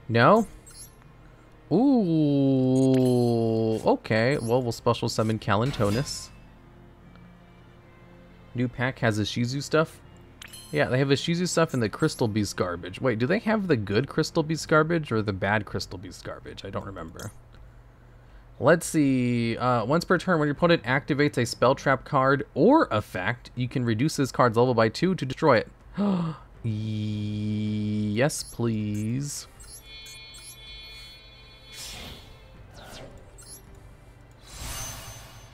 No? Ooh, okay. Well, we'll special summon Kalantosa. New pack has a Shizu stuff. Yeah, they have a Shizu stuff and the Crystal Beast garbage. Wait, do they have the good Crystal Beast garbage or the bad Crystal Beast garbage? I don't remember. Let's see. Uh, once per turn, when your opponent activates a spell trap card or effect, you can reduce this card's level by two to destroy it. yes, please.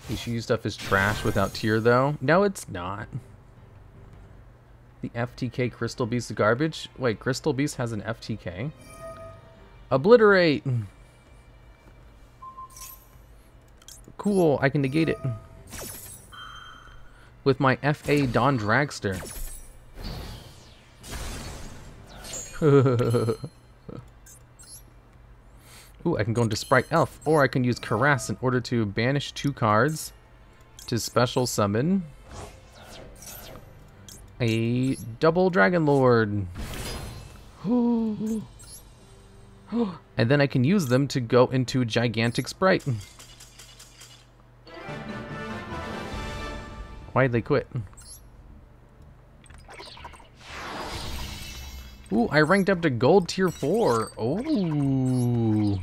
The stuff is trash without tier, though. No, it's not. The FTK Crystal Beast garbage? Wait, Crystal Beast has an FTK? Obliterate! Cool, I can negate it. With my FA Don Dragster. Ooh, I can go into Sprite Elf, or I can use Karass in order to banish two cards to special summon a double Dragon Lord. and then I can use them to go into Gigantic Sprite. Why'd they quit? Ooh, I ranked up to gold tier 4. Oh.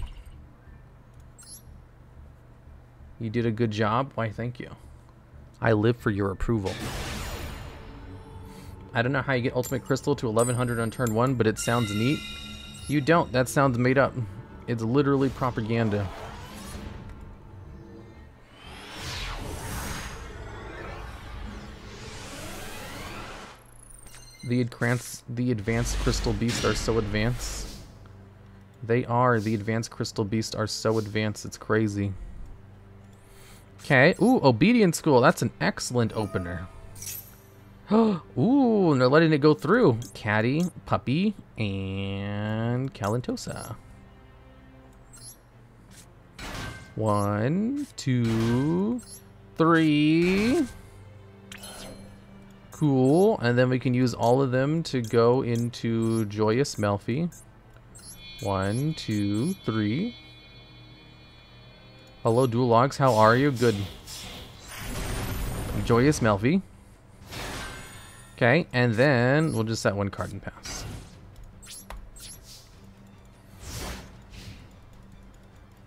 You did a good job. Why, thank you. I live for your approval. I don't know how you get Ultimate Crystal to 1100 on turn 1, but it sounds neat. You don't. That sounds made up. It's literally propaganda. The advanced, the advanced crystal beasts are so advanced. They are. The advanced crystal beasts are so advanced. It's crazy. Okay. Ooh, obedience school. That's an excellent opener. Ooh, and they're letting it go through. Catty, Puppy, and Kalantosa. One, two, three. Cool. And then we can use all of them to go into Joyous Melffy. One, two, three. Hello, Dual How are you? Good. Joyous Melffy. Okay, and then we'll just set one card and pass.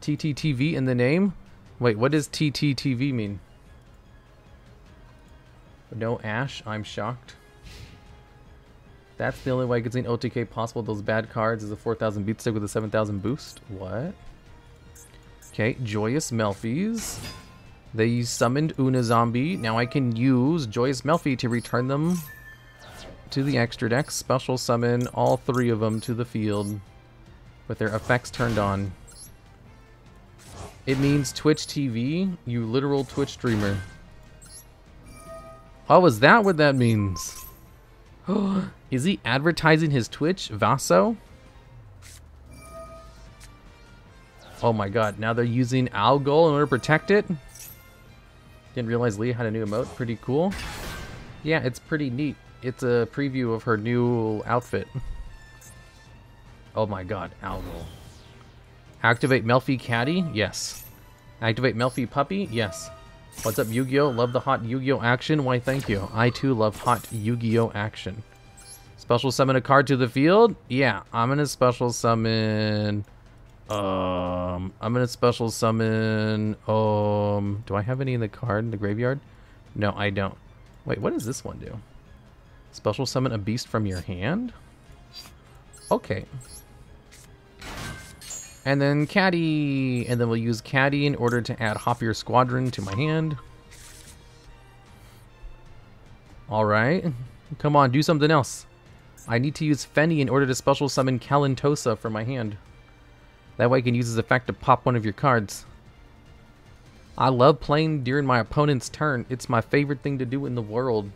TTTV in the name? Wait, what does TTTV mean? No Ash? I'm shocked. That's the only way I could see an OTK possible. Those bad cards is a 4,000 beat stick with a 7,000 boost. What? Okay, Joyous Melffys. They summoned Unizombie. Now I can use Joyous Melffy to return them to the extra deck. Special summon all three of them to the field with their effects turned on. It means Twitch TV, you literal Twitch streamer. Oh, is that what that means? is he advertising his Twitch, Vaso? Oh my god, now they're using Algol in order to protect it? Didn't realize Lee had a new emote. Pretty cool. Yeah, it's pretty neat. It's a preview of her new outfit. Oh my god, Algol. Activate Melffy Catty? Yes. Activate Melffy Puppy? Yes. What's up, Yu-Gi-Oh? Love the hot Yu-Gi-Oh action? Why, thank you. I too love hot Yu-Gi-Oh action. Special summon a card to the field? Yeah, I'm gonna special summon... Um, I'm gonna special summon... Um, do I have any in the card in the graveyard? No, I don't. Wait, what does this one do? Special summon a beast from your hand? Okay. And then Catty, and then we'll use Catty in order to add Hoppier Squadron to my hand. Alright. Come on, do something else. I need to use Fenny in order to special summon Kalantosa from my hand. That way I can use his effect to pop one of your cards. I love playing during my opponent's turn. It's my favorite thing to do in the world.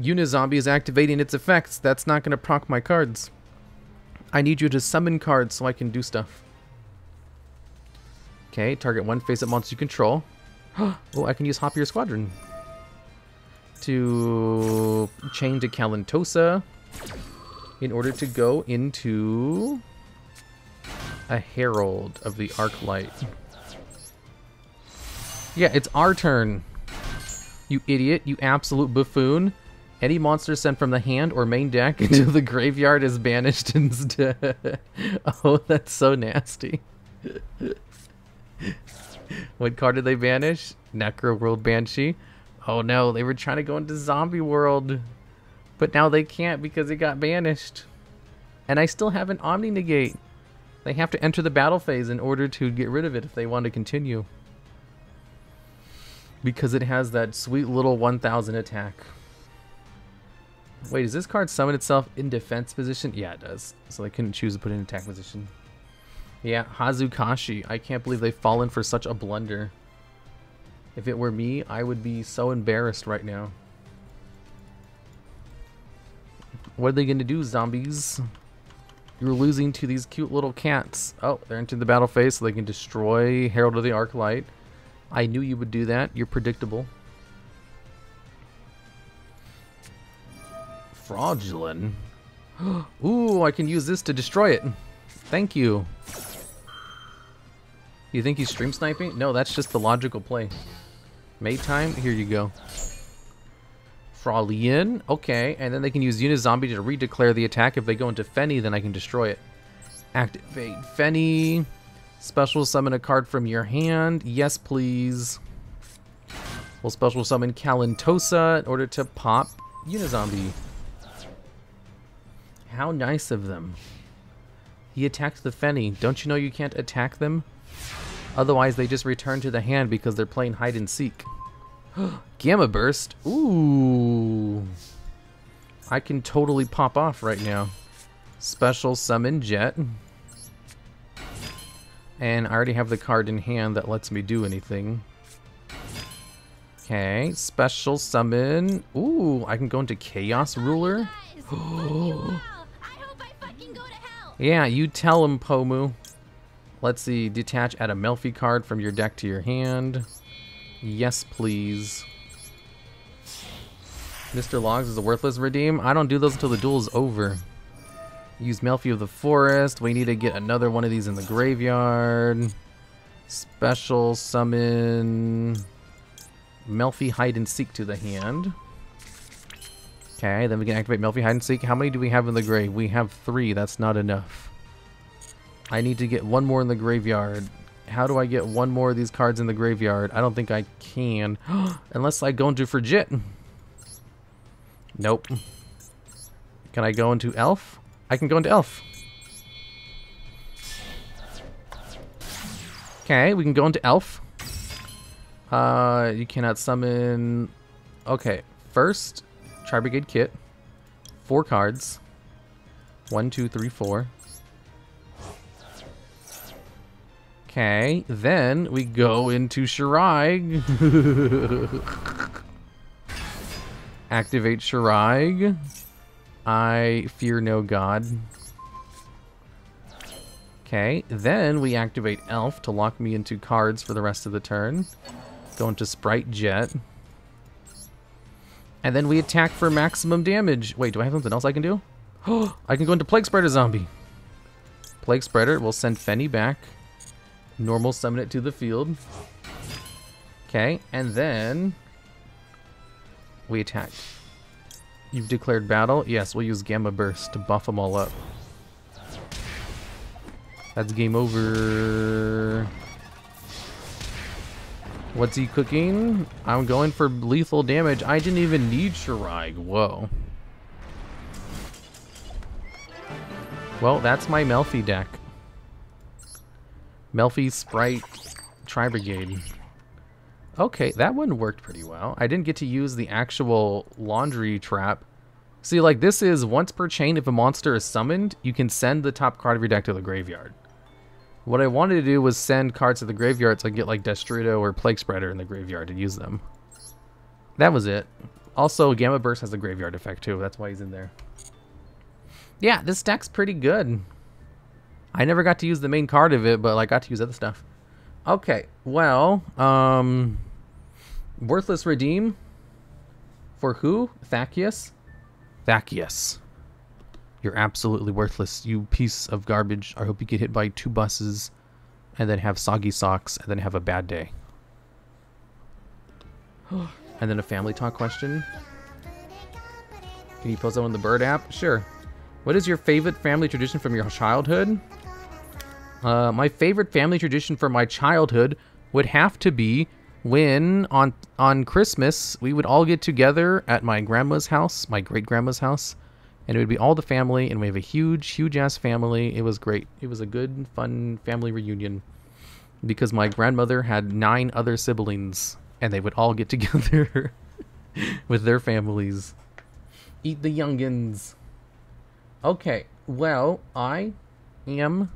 Unizombie is activating its effects. That's not going to proc my cards. I need you to summon cards so I can do stuff. Okay, target one face-up monster you control. oh, I can use Hoppier Squadron. To chain to Kalantosa in order to go into a Herald of the Arc Light. Yeah, it's our turn. You idiot, you absolute buffoon. Any monster sent from the hand or main deck into the graveyard is banished instead. oh, that's so nasty. what card did they banish? Necro World Banshee. Oh no, they were trying to go into Zombie World. But now they can't because it got banished. And I still have an Omni Negate. They have to enter the battle phase in order to get rid of it if they want to continue. Because it has that sweet little 1000 attack. Wait, does this card summon itself in defense position? Yeah, it does. So they couldn't choose to put it in attack position. Yeah, Hazukashi. I can't believe they've fallen for such a blunder. If it were me, I would be so embarrassed right now. What are they going to do, zombies? You're losing to these cute little cats. Oh, they're into the battle phase so they can destroy Herald of the Arc Light. I knew you would do that. You're predictable. Fraudulent? Ooh, I can use this to destroy it. Thank you. You think he's stream sniping? No, that's just the logical play. May time? Here you go. Fraulein. Okay, and then they can use Unizombie to redeclare the attack. If they go into Fenny, then I can destroy it. Activate Fenny. Special summon a card from your hand. Yes, please. We'll special summon Kalantosa in order to pop Unizombie. How nice of them. He attacked the Fenny. Don't you know you can't attack them? Otherwise, they just return to the hand because they're playing hide and seek. Gamma Burst. Ooh. I can totally pop off right now. Special Summon Jet. And I already have the card in hand that lets me do anything. Okay, special summon. Ooh, I can go into Chaos Ruler. yeah, you tell him, Pomu. Let's see, detach, add a Melffy card from your deck to your hand. Yes, please. Mr. Logs is a worthless redeem. I don't do those until the duel is over. Use Melffy of the Forest. We need to get another one of these in the graveyard. Special summon Melffy Hide and Seek to the hand. Okay, then we can activate Melffy Hide and Seek. How many do we have in the grave? We have three. That's not enough. I need to get one more in the graveyard. How do I get one more of these cards in the graveyard? I don't think I can. Unless I go into Frigit. Nope. Can I go into Elf? I can go into Elf. Okay, we can go into Elf. Uh, you cannot summon... Okay, first, Tri-Brigade Kitt. Four cards. One, two, three, four. Okay, then we go into Shuraig. Activate Shuraig. I fear no god. Okay, then we activate Elf to lock me into cards for the rest of the turn. Go into Sprite Jet. And then we attack for maximum damage. Wait, do I have something else I can do? Oh, I can go into Plague Spreader Zombie. Plague Spreader will send Fenny back. Normal summon it to the field. Okay, and then we attack. You've declared battle? Yes, we'll use Gamma Burst to buff them all up. That's game over. What's he cooking? I'm going for lethal damage. I didn't even need Shuraig. Whoa. Well, that's my Melffy deck. Melffy, Sprite, Tri-Brigade. Okay, that one worked pretty well. I didn't get to use the actual laundry trap. See, like, this is once per chain, if a monster is summoned, you can send the top card of your deck to the graveyard. What I wanted to do was send cards to the graveyard so I get, like, Destrudo or Plague Spreader in the graveyard to use them. That was it. Also, Gamma Burst has a graveyard effect, too. That's why he's in there. Yeah, this deck's pretty good. I never got to use the main card of it, but I got to use other stuff. Okay, well, um, worthless redeem for who? Thakius? Thakius. You're absolutely worthless, you piece of garbage. I hope you get hit by two buses and then have soggy socks and then have a bad day. and then a family talk question. Can you post that on the Bird app? Sure. What is your favorite family tradition from your childhood? Uh, my favorite family tradition from my childhood would have to be when on on Christmas we would all get together at my grandma's house, my great grandma's house, and it would be all the family, and we have a huge, huge ass family. It was great. It was a good, fun family reunion because my grandmother had nine other siblings, and they would all get together with their families. Eat the youngins. Okay, well, I am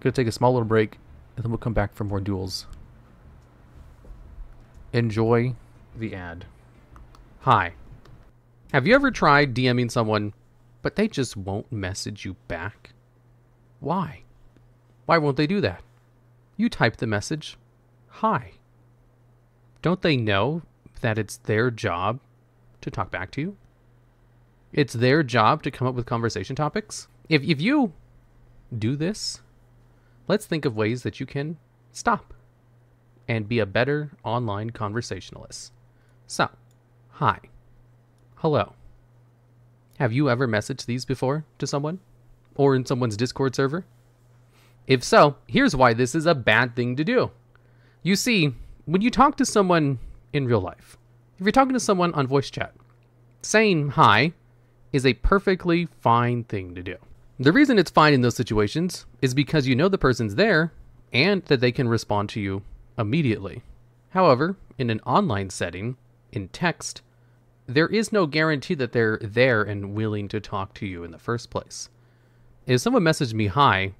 Gonna take a small little break, and then we'll come back for more duels. Enjoy the ad. Hi. Have you ever tried DMing someone, but they just won't message you back? Why? Why won't they do that? You type the message, Hi. Don't they know that it's their job to talk back to you? It's their job to come up with conversation topics. If, if you do this, let's think of ways that you can stop and be a better online conversationalist. So, hi. Hello. Have you ever messaged these before to someone? Or in someone's Discord server? If so, here's why this is a bad thing to do. You see, when you talk to someone in real life, if you're talking to someone on voice chat, saying hi is a perfectly fine thing to do. The reason it's fine in those situations is because you know the person's there and that they can respond to you immediately. However, in an online setting, in text, there is no guarantee that they're there and willing to talk to you in the first place. If someone messaged me hi,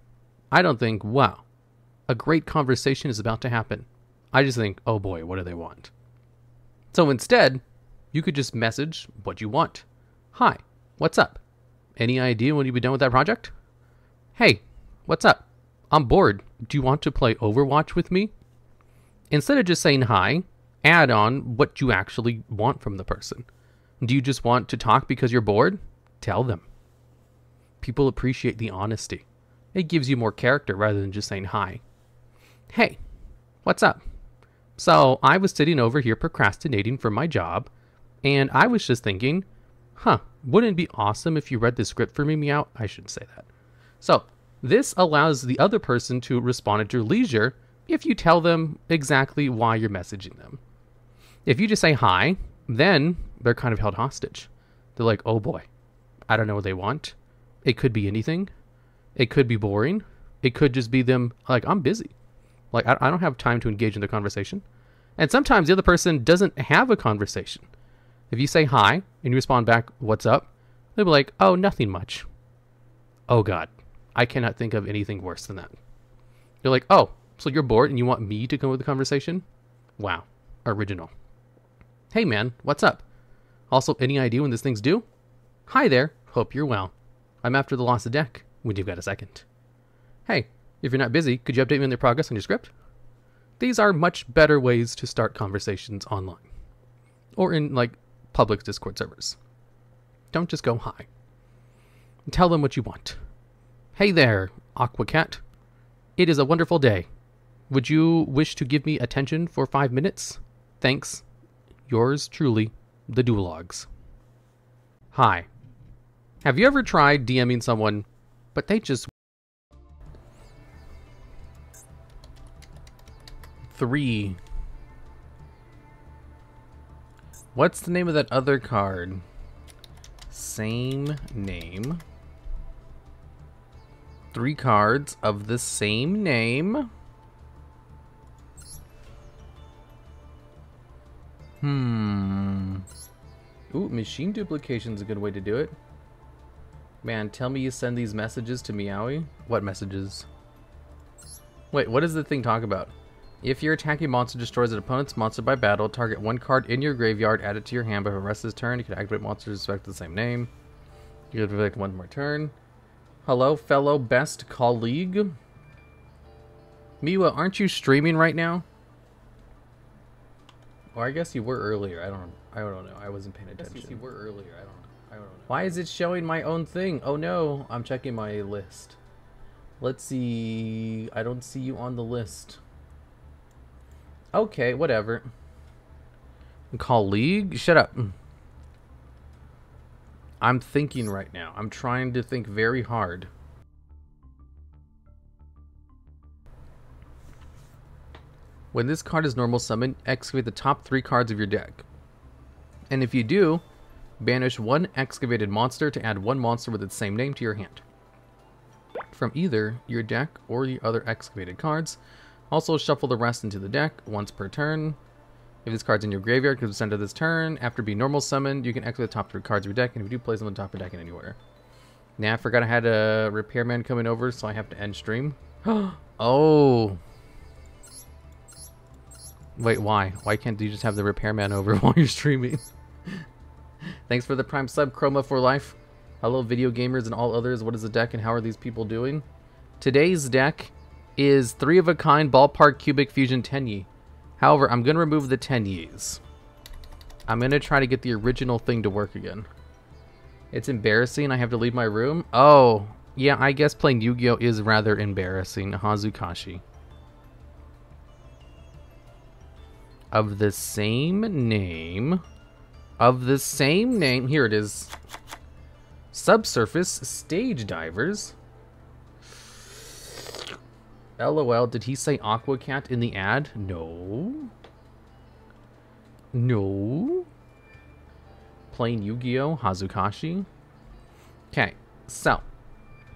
I don't think, wow, a great conversation is about to happen. I just think, oh boy, what do they want? So instead, you could just message what you want. Hi, what's up? Any idea when you'll be done with that project? Hey, what's up? I'm bored. Do you want to play Overwatch with me? Instead of just saying hi, add on what you actually want from the person. Do you just want to talk because you're bored? Tell them. People appreciate the honesty. It gives you more character rather than just saying hi. Hey, what's up? So I was sitting over here procrastinating for my job, and I was just thinking, huh, wouldn't it be awesome if you read the script for me, meow? I shouldn't say that. So this allows the other person to respond at your leisure if you tell them exactly why you're messaging them. If you just say hi, then they're kind of held hostage. They're like, oh boy, I don't know what they want. It could be anything. It could be boring. It could just be them like, I'm busy. Like, I, I don't have time to engage in the conversation. And sometimes the other person doesn't have a conversation. If you say hi and you respond back, what's up? They'll be like, oh, nothing much. Oh, God. I cannot think of anything worse than that. You're like, oh, so you're bored and you want me to come with the conversation? Wow. Original. Hey, man, what's up? Also, any idea when this thing's due? Hi there. Hope you're well. I'm after the lost deck when you've got a second. Hey, if you're not busy, could you update me on the progress on your script? These are much better ways to start conversations online or in like public Discord servers. Don't just go hi. Tell them what you want. Hey there, Aquacat. It is a wonderful day. Would you wish to give me attention for five minutes? Thanks. Yours truly, the Duel Logs. Hi. Have you ever tried DMing someone, but they just three. What's the name of that other card? Same name. Three cards of the same name. Hmm. Ooh, machine duplication is a good way to do it. Man, tell me you send these messages to Meowie. What messages? Wait, what does the thing talk about? If your attacking monster destroys an opponent's monster by battle, target one card in your graveyard, add it to your hand, but the rest of his turn, you can activate monsters with the same name. You can select one more turn. Hello, fellow best colleague. Miwa, aren't you streaming right now? Or I guess you were earlier. I don't. I don't know. I wasn't paying attention. Guess you were earlier. I don't. I don't know. Why is it showing my own thing? Oh no! I'm checking my list. Let's see. I don't see you on the list. Okay, whatever. Colleague? Shut up. I'm thinking right now. I'm trying to think very hard. When this card is normal summoned, excavate the top three cards of your deck. And if you do, banish one excavated monster to add one monster with its same name to your hand. From either your deck or the other excavated cards, also, shuffle the rest into the deck once per turn. If this card's in your graveyard, because it's end of this turn, after being normal summoned, you can exit the top three cards of your deck, and if you do, place them on the top of your deck in any order. Now, I forgot I had a repairman coming over, so I have to end stream. oh. Wait, why? Why can't you just have the repairman over while you're streaming? Thanks for the prime sub, Chroma for life. Hello, video gamers and all others. What is the deck, and how are these people doing? Today's deck is three of a kind ballpark cubic fusion Tenyi. However, I'm going to remove the Tenyis. I'm going to try to get the original thing to work again. It's embarrassing. I have to leave my room. Oh, yeah. I guess playing Yu-Gi-Oh is rather embarrassing. Hazukashi. Of the same name. Of the same name. Here it is. Subsurface Stage Divers. LOL, did he say Aqua Cat in the ad? No. No. Playing Yu-Gi-Oh! Hazukashi. Okay, so,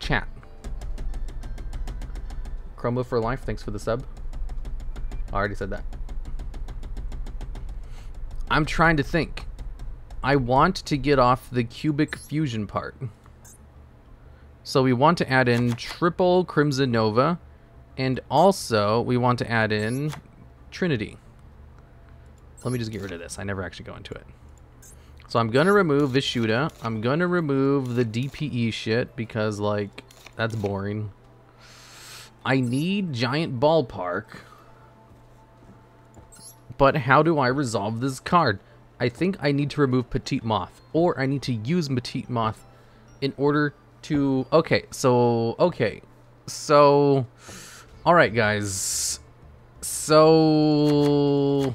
chat. Chroma for life, thanks for the sub. I already said that. I'm trying to think. I want to get off the cubic fusion part. So we want to add in triple Crimson Nova, and also we want to add in Trinity. Let me just get rid of this. I never actually go into it. So I'm going to remove Vishuda. I'm going to remove the DPE shit because, like, that's boring. I need Giant Ballpark. But how do I resolve this card? I think I need to remove Petite Moth. Or I need to use Petite Moth in order to... Okay, so... Okay. So... Alright, guys. So...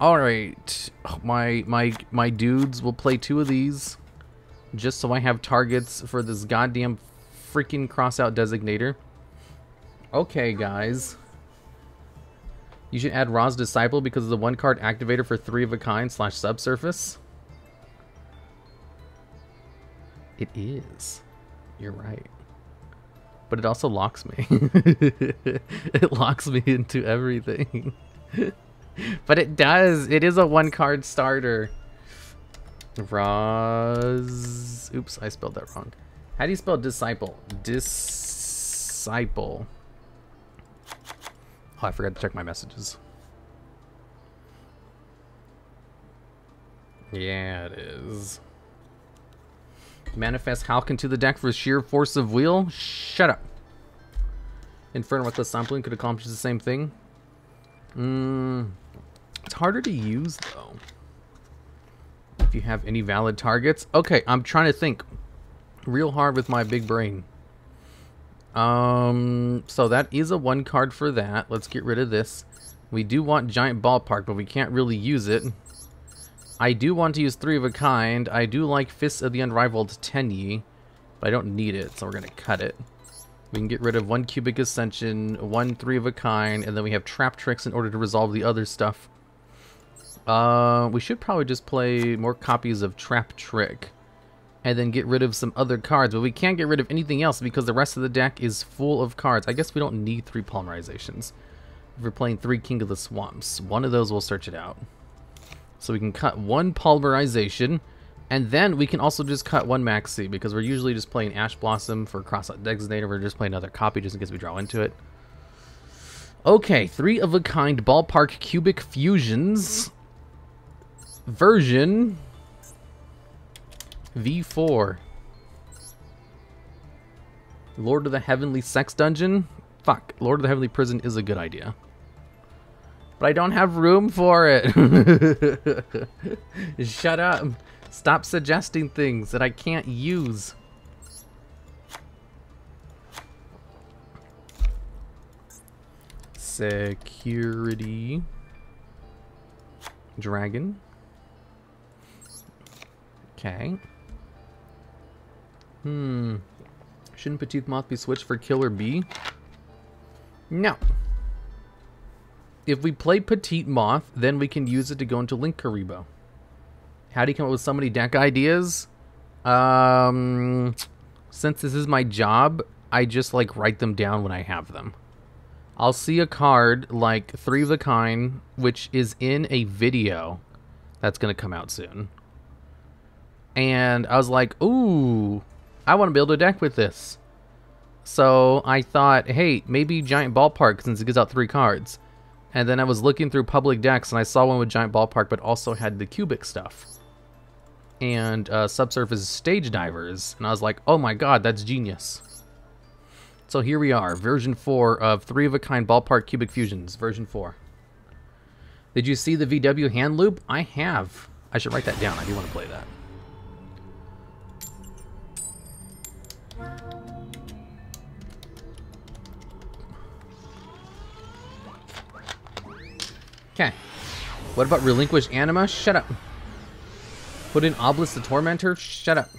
All right, my my my dudes will play two of these, just so I have targets for this goddamn freaking crossout designator. Okay, guys. You should add Ra's Disciple because of the one card activator for three of a kind slash subsurface. It is. You're right. But it also locks me. it locks me into everything. but it does. It is a one card starter. Roz. Oops, I spelled that wrong. How do you spell disciple? Disciple. Oh, I forgot to check my messages. Yeah, it is. Manifest Halcon to the deck for sheer force of will? Shut up. Inferno with the sampling could accomplish the same thing. Mmm. It's harder to use, though. If you have any valid targets. Okay, I'm trying to think real hard with my big brain. Um, so that is a one card for that. Let's get rid of this. We do want Giant Ballpark, but we can't really use it. I do want to use Three of a Kind. I do like Fists of the Unrivaled Tenyi, but I don't need it, so we're going to cut it. We can get rid of one Cubic Ascension, one Three of a Kind, and then we have Trap Tricks in order to resolve the other stuff. Uh, we should probably just play more copies of Trap Trick and then get rid of some other cards. But we can't get rid of anything else because the rest of the deck is full of cards. I guess we don't need three polymerizations. If we're playing three King of the Swamps, one of those will search it out. So we can cut one polymerization, and then we can also just cut one Maxx C because we're usually just playing Ash Blossom for Crossout Designator. We're just playing another copy just in case we draw into it. Okay, three of a kind ballpark cubic fusions version V4. Lord of the Heavenly Sex Dungeon? Fuck, Lord of the Heavenly Prison is a good idea. But I don't have room for it. Shut up. Stop suggesting things that I can't use. Security. Dragon. Okay. Hmm. Shouldn't Petite Moth be switched for Killer Bee? No. If we play Petite Moth, then we can use it to go into Linkuriboh. How do you come up with so many deck ideas? Um, since this is my job, I just like write them down when I have them. I'll see a card like Three of the Kind, which is in a video that's going to come out soon. And I was like, ooh, I want to build a deck with this. So I thought, hey, maybe Giant Ballpark since it gives out three cards. And then I was looking through public decks and I saw one with Giant Ballpark but also had the cubic stuff. And uh, Subsurface Stage Divers. And I was like, oh my god, that's genius. So here we are, version 4 of 3 of a kind Ballpark Cubic Fusions, version 4. Did you see the VW hand loop? I have. I should write that down. I do want to play that. Okay. What about Relinquish Anima? Shut up. Put in Obelisk the Tormentor? Shut up.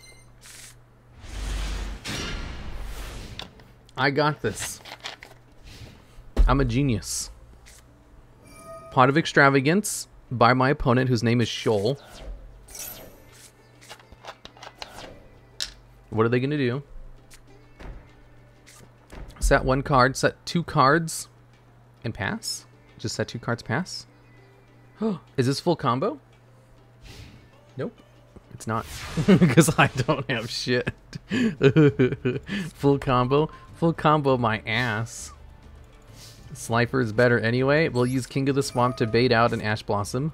I got this. I'm a genius. Pot of Extravagance by my opponent, whose name is Shoal. What are they going to do? Set one card, set two cards, and pass? Just set two cards, pass? is this full combo? Nope. It's not. Because I don't have shit. full combo? Full combo my ass. Slifer is better anyway. We'll use King of the Swamp to bait out an Ash Blossom.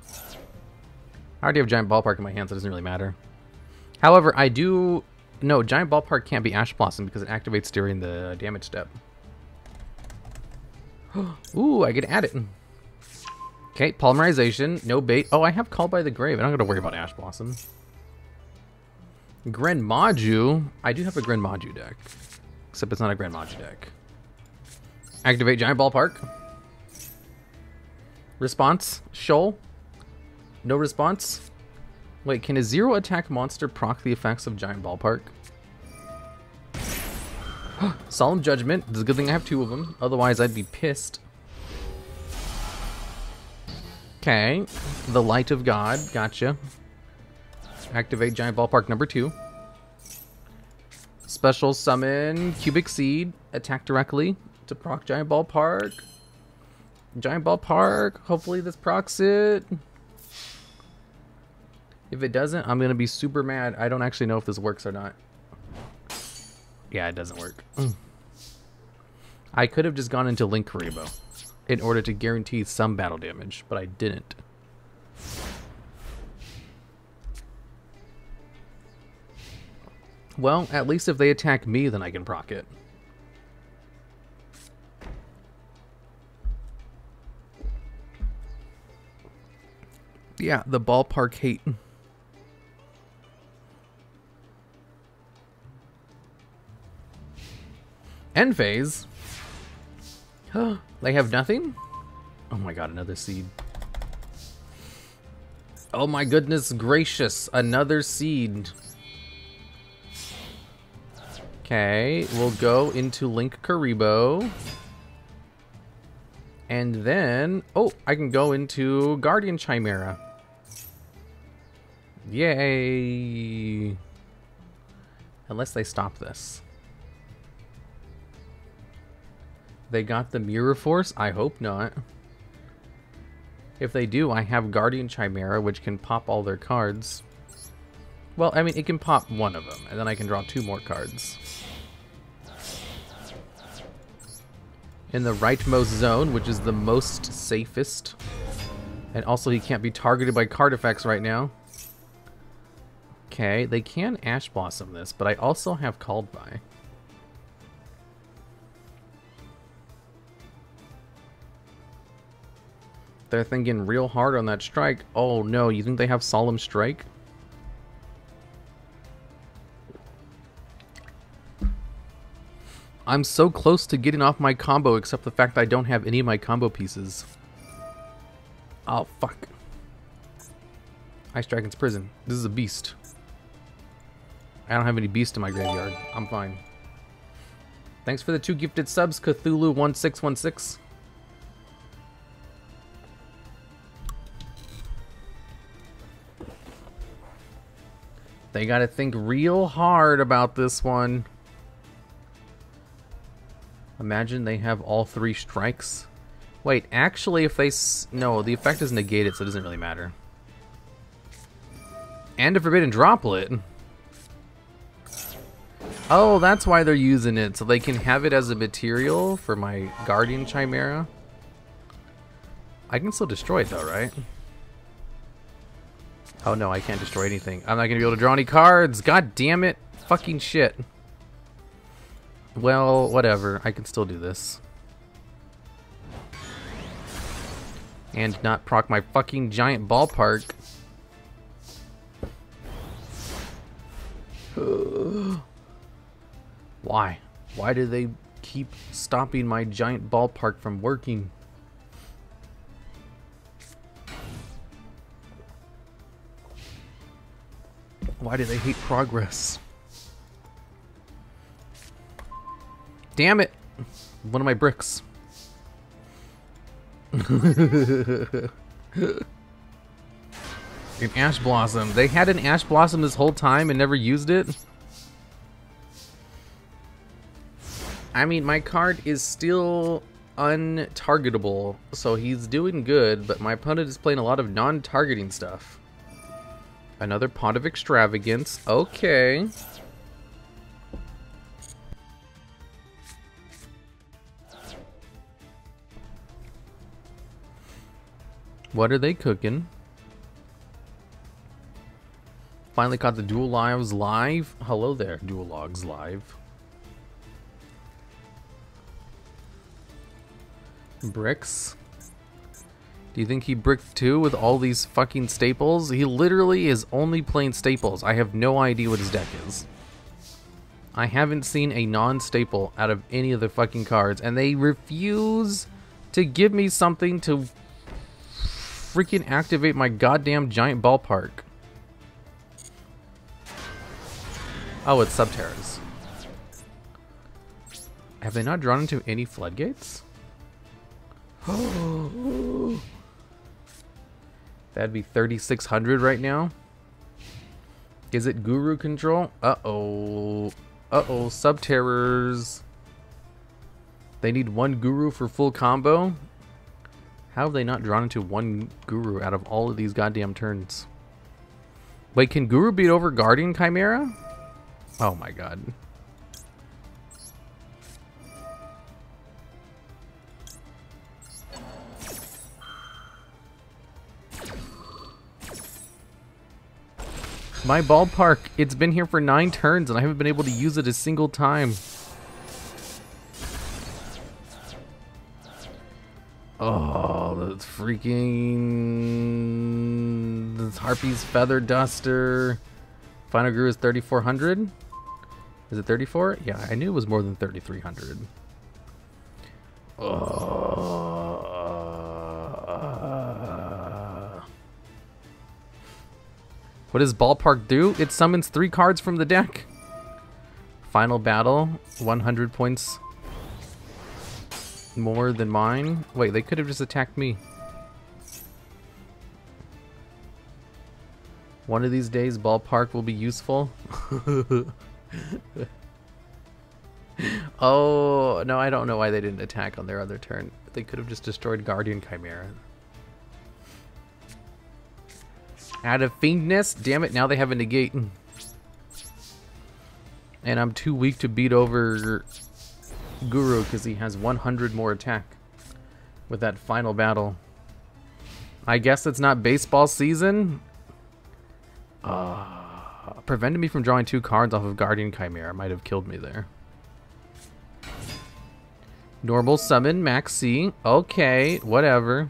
I already have Giant Ballpark in my hand, so it doesn't really matter. However, I do... No, Giant Ballpark can't be Ash Blossom because it activates during the damage step. Ooh, I get to add it. Okay, Polymerization, no bait. Oh, I have Call by the Grave. I don't got to worry about Ash Blossom. Grand Maju. I do have a Grand Maju deck. Except it's not a Grand Maju deck. Activate Giant Ballpark. Response. Shoal. No response. Wait, can a zero attack monster proc the effects of Giant Ballpark? Solemn Judgment. It's a good thing I have two of them. Otherwise, I'd be pissed. Okay. The Light of God. Gotcha. Activate Giant Ballpark number two. Special summon Cubic Seed. Attack directly to proc Giant Ballpark. Giant Ballpark. Hopefully this procs it. If it doesn't, I'm going to be super mad. I don't actually know if this works or not. Yeah, it doesn't work. Mm. I could have just gone into Linkuriboh in order to guarantee some battle damage, but I didn't. Well, at least if they attack me, then I can proc it. Yeah, the ballpark hate. End phase. they have nothing? Oh my god, another seed. Oh my goodness gracious, another seed. Okay, we'll go into Linkuriboh. And then, oh, I can go into Guardian Chimera. Yay! Unless they stop this. They got the Mirror Force? I hope not. If they do, I have Guardian Chimera, which can pop all their cards. Well, I mean, it can pop one of them, and then I can draw two more cards. In the rightmost zone, which is the most safest. And also, he can't be targeted by card effects right now. Okay, they can Ash Blossom this, but I also have Called By. They're thinking real hard on that strike. Oh no, you think they have Solemn Strike? I'm so close to getting off my combo except the fact that I don't have any of my combo pieces. Oh, fuck. Ice Dragon's Prison. This is a beast. I don't have any beast in my graveyard. I'm fine. Thanks for the two gifted subs, Cthulhu1616. They gotta think real hard about this one. Imagine they have all three strikes. Wait, actually, if they... no, the effect is negated, so it doesn't really matter. And a Forbidden Droplet. Oh, that's why they're using it, so they can have it as a material for my Guardian Chimera. I can still destroy it though, right? Oh no, I can't destroy anything. I'm not gonna be able to draw any cards. God damn it. Fucking shit. Well, whatever. I can still do this. And not proc my fucking giant ballpark. Why? Why do they keep stopping my giant ballpark from working? Why do they hate progress? Damn it! One of my bricks. An ash blossom. They had an ash blossom this whole time and never used it. I mean, my card is still untargetable, so he's doing good, but my opponent is playing a lot of non-targeting stuff. Another pot of extravagance. Okay. What are they cooking? Finally caught the Dual Lives live. Hello there, Dual Logs live. Bricks. Do you think he bricked too with all these fucking staples? He literally is only playing staples. I have no idea what his deck is. I haven't seen a non-staple out of any of the fucking cards, and they refuse to give me something to freaking activate my goddamn giant ballpark. Oh, it's Subterrors. Have they not drawn into any floodgates? That'd be 3,600 right now. Is it Guru control? Uh-oh. Uh-oh, Subterrors. They need one Guru for full combo? How have they not drawn into one Guru out of all of these goddamn turns? Wait, can Guru beat over Guardian Chimera? Oh my god. My ballpark, it's been here for nine turns and I haven't been able to use it a single time. Oh, that's freaking... The Harpy's Feather Duster. Final Guru is 3,400? Is it 34? Yeah, I knew it was more than 3,300. Uh, what does Ballpark do? It summons three cards from the deck. Final battle, 100 points more than mine. Wait, they could have just attacked me. One of these days, Ballpark will be useful. oh, no, I don't know why they didn't attack on their other turn. They could have just destroyed Guardian Chimera. Out of Fiendness? Damn it, now they have a negate. And I'm too weak to beat over Guru because he has 100 more attack with that final battle. I guess it's not baseball season? Uh, prevented me from drawing two cards off of Guardian Chimera. Might have killed me there. Normal summon, Maxx C. Okay, whatever.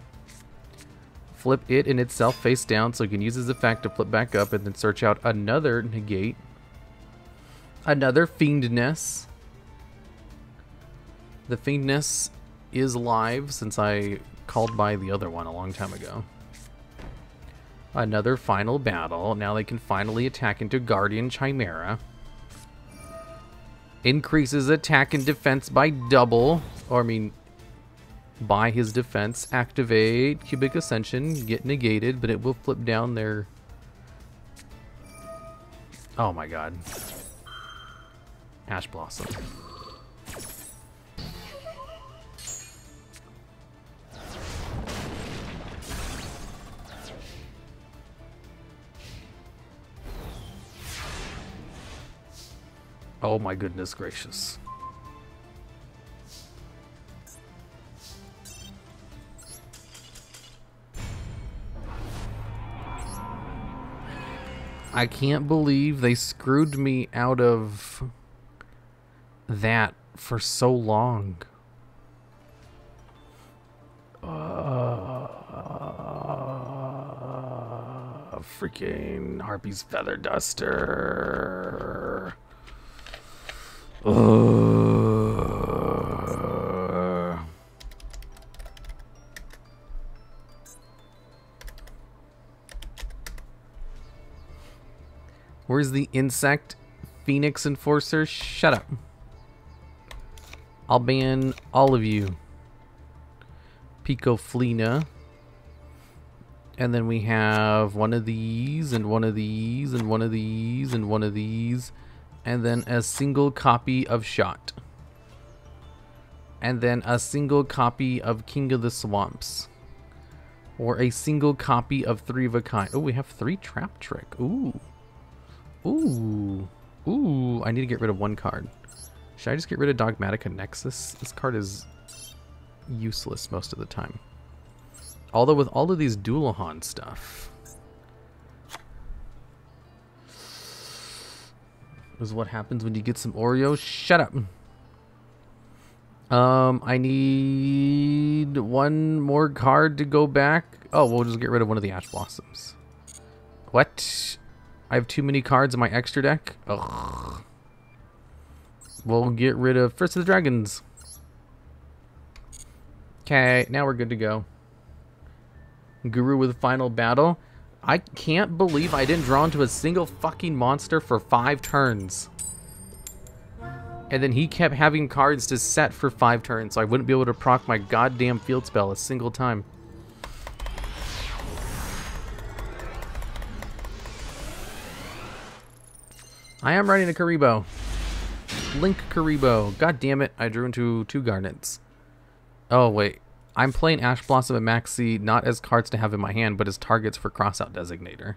Flip it in itself face down so you can use his effect to flip back up and then search out another negate. Another fiendness. The fiendness is live since I called by the other one a long time ago. Another final battle. Now they can finally attack into Guardian Chimera. Increases attack and defense by double. Or, I mean, by his defense. Activate Cubic Ascension. Get negated, but it will flip down their... Oh my god. Ash Blossom. Oh my goodness gracious. I can't believe they screwed me out of that for so long. Uh, freaking Harpy's Feather Duster. Uh, Where's the insect phoenix enforcer? Shut up. I'll ban all of you. Pico Flina. And then we have one of these, and one of these, and one of these, and one of these. And then a single copy of Shot. And then a single copy of King of the Swamps. Or a single copy of Three of a Kind. Oh, we have three Trap Trick. Ooh. Ooh. Ooh. I need to get rid of one card. Should I just get rid of Dogmatika Nexus? This card is useless most of the time. Although with all of these Dualahan stuff... is what happens when you get some Oreo. Shut up. Um, I need one more card to go back. Oh, we'll just get rid of one of the Ash Blossoms. What? I have too many cards in my extra deck? Ugh. We'll get rid of First of the Dragons. Okay, now we're good to go. Guru with Final Battle. I can't believe I didn't draw into a single fucking monster for five turns. And then he kept having cards to set for five turns, so I wouldn't be able to proc my goddamn field spell a single time. I am riding a Karibo. Link Karibo. God damn it, I drew into two Garnets. Oh, wait. I'm playing Ash Blossom and Maxx C not as cards to have in my hand, but as targets for Crossout Designator.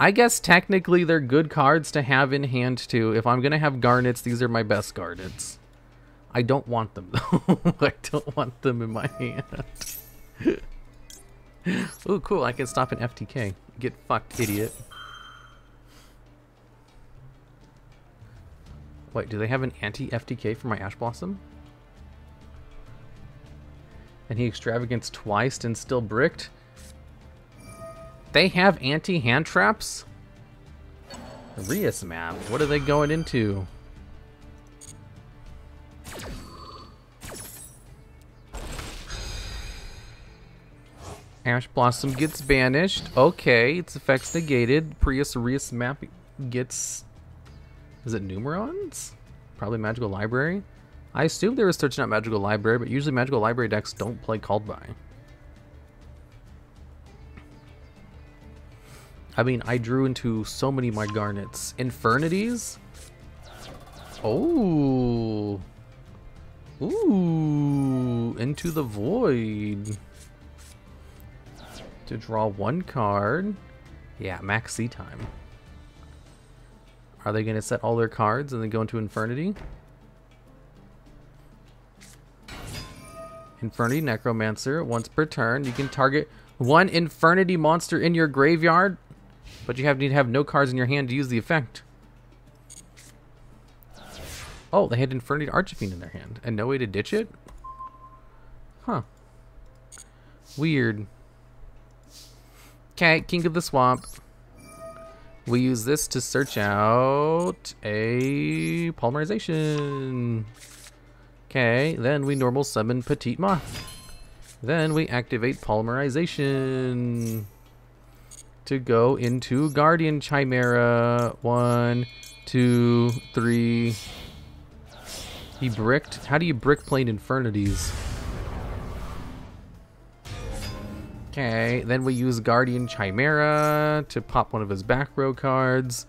I guess technically they're good cards to have in hand too. If I'm going to have Garnets, these are my best Garnets. I don't want them though. I don't want them in my hand. oh, cool. I can stop an FTK. Get fucked, idiot. Wait, do they have an anti-FTK for my Ash Blossom? And he extravagance twice and still bricked? They have anti-hand traps? Rias map, what are they going into? Ash Blossom gets banished. Okay, its effects negated. Prius Rias map gets... Is it Numerons? Probably Magical Library. I assume they were searching out Magical Library, but usually Magical Library decks don't play Called By. I mean, I drew into so many my Garnets. Infernities? Oh. Ooh. Into the Void. To draw one card. Yeah, Maxx C time. Are they going to set all their cards and then go into Infernity? Infernity Necromancer. Once per turn, you can target one Infernity monster in your graveyard, but you have need to have no cards in your hand to use the effect. Oh, they had Infernity Archfiend in their hand, and no way to ditch it? Huh. Weird. Okay, King of the Swamp. We use this to search out a polymerization. Okay, then we normal summon Petite Moth. Then we activate polymerization to go into Guardian Chimera. One, two, three. He bricked. How do you brick plain Infernities? Okay, then we use Guardian Chimera to pop one of his back row cards.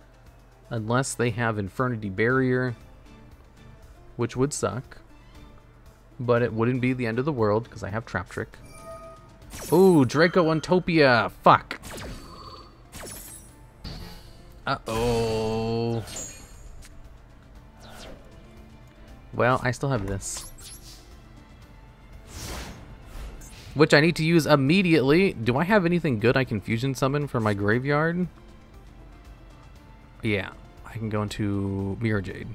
Unless they have Infernity Barrier, which would suck. But it wouldn't be the end of the world because I have Trap Trick. Ooh, Draco Untopia! Fuck! Uh-oh. Well, I still have this. Which I need to use immediately. Do I have anything good I can fusion summon for my graveyard? Yeah, I can go into Mirror Jade.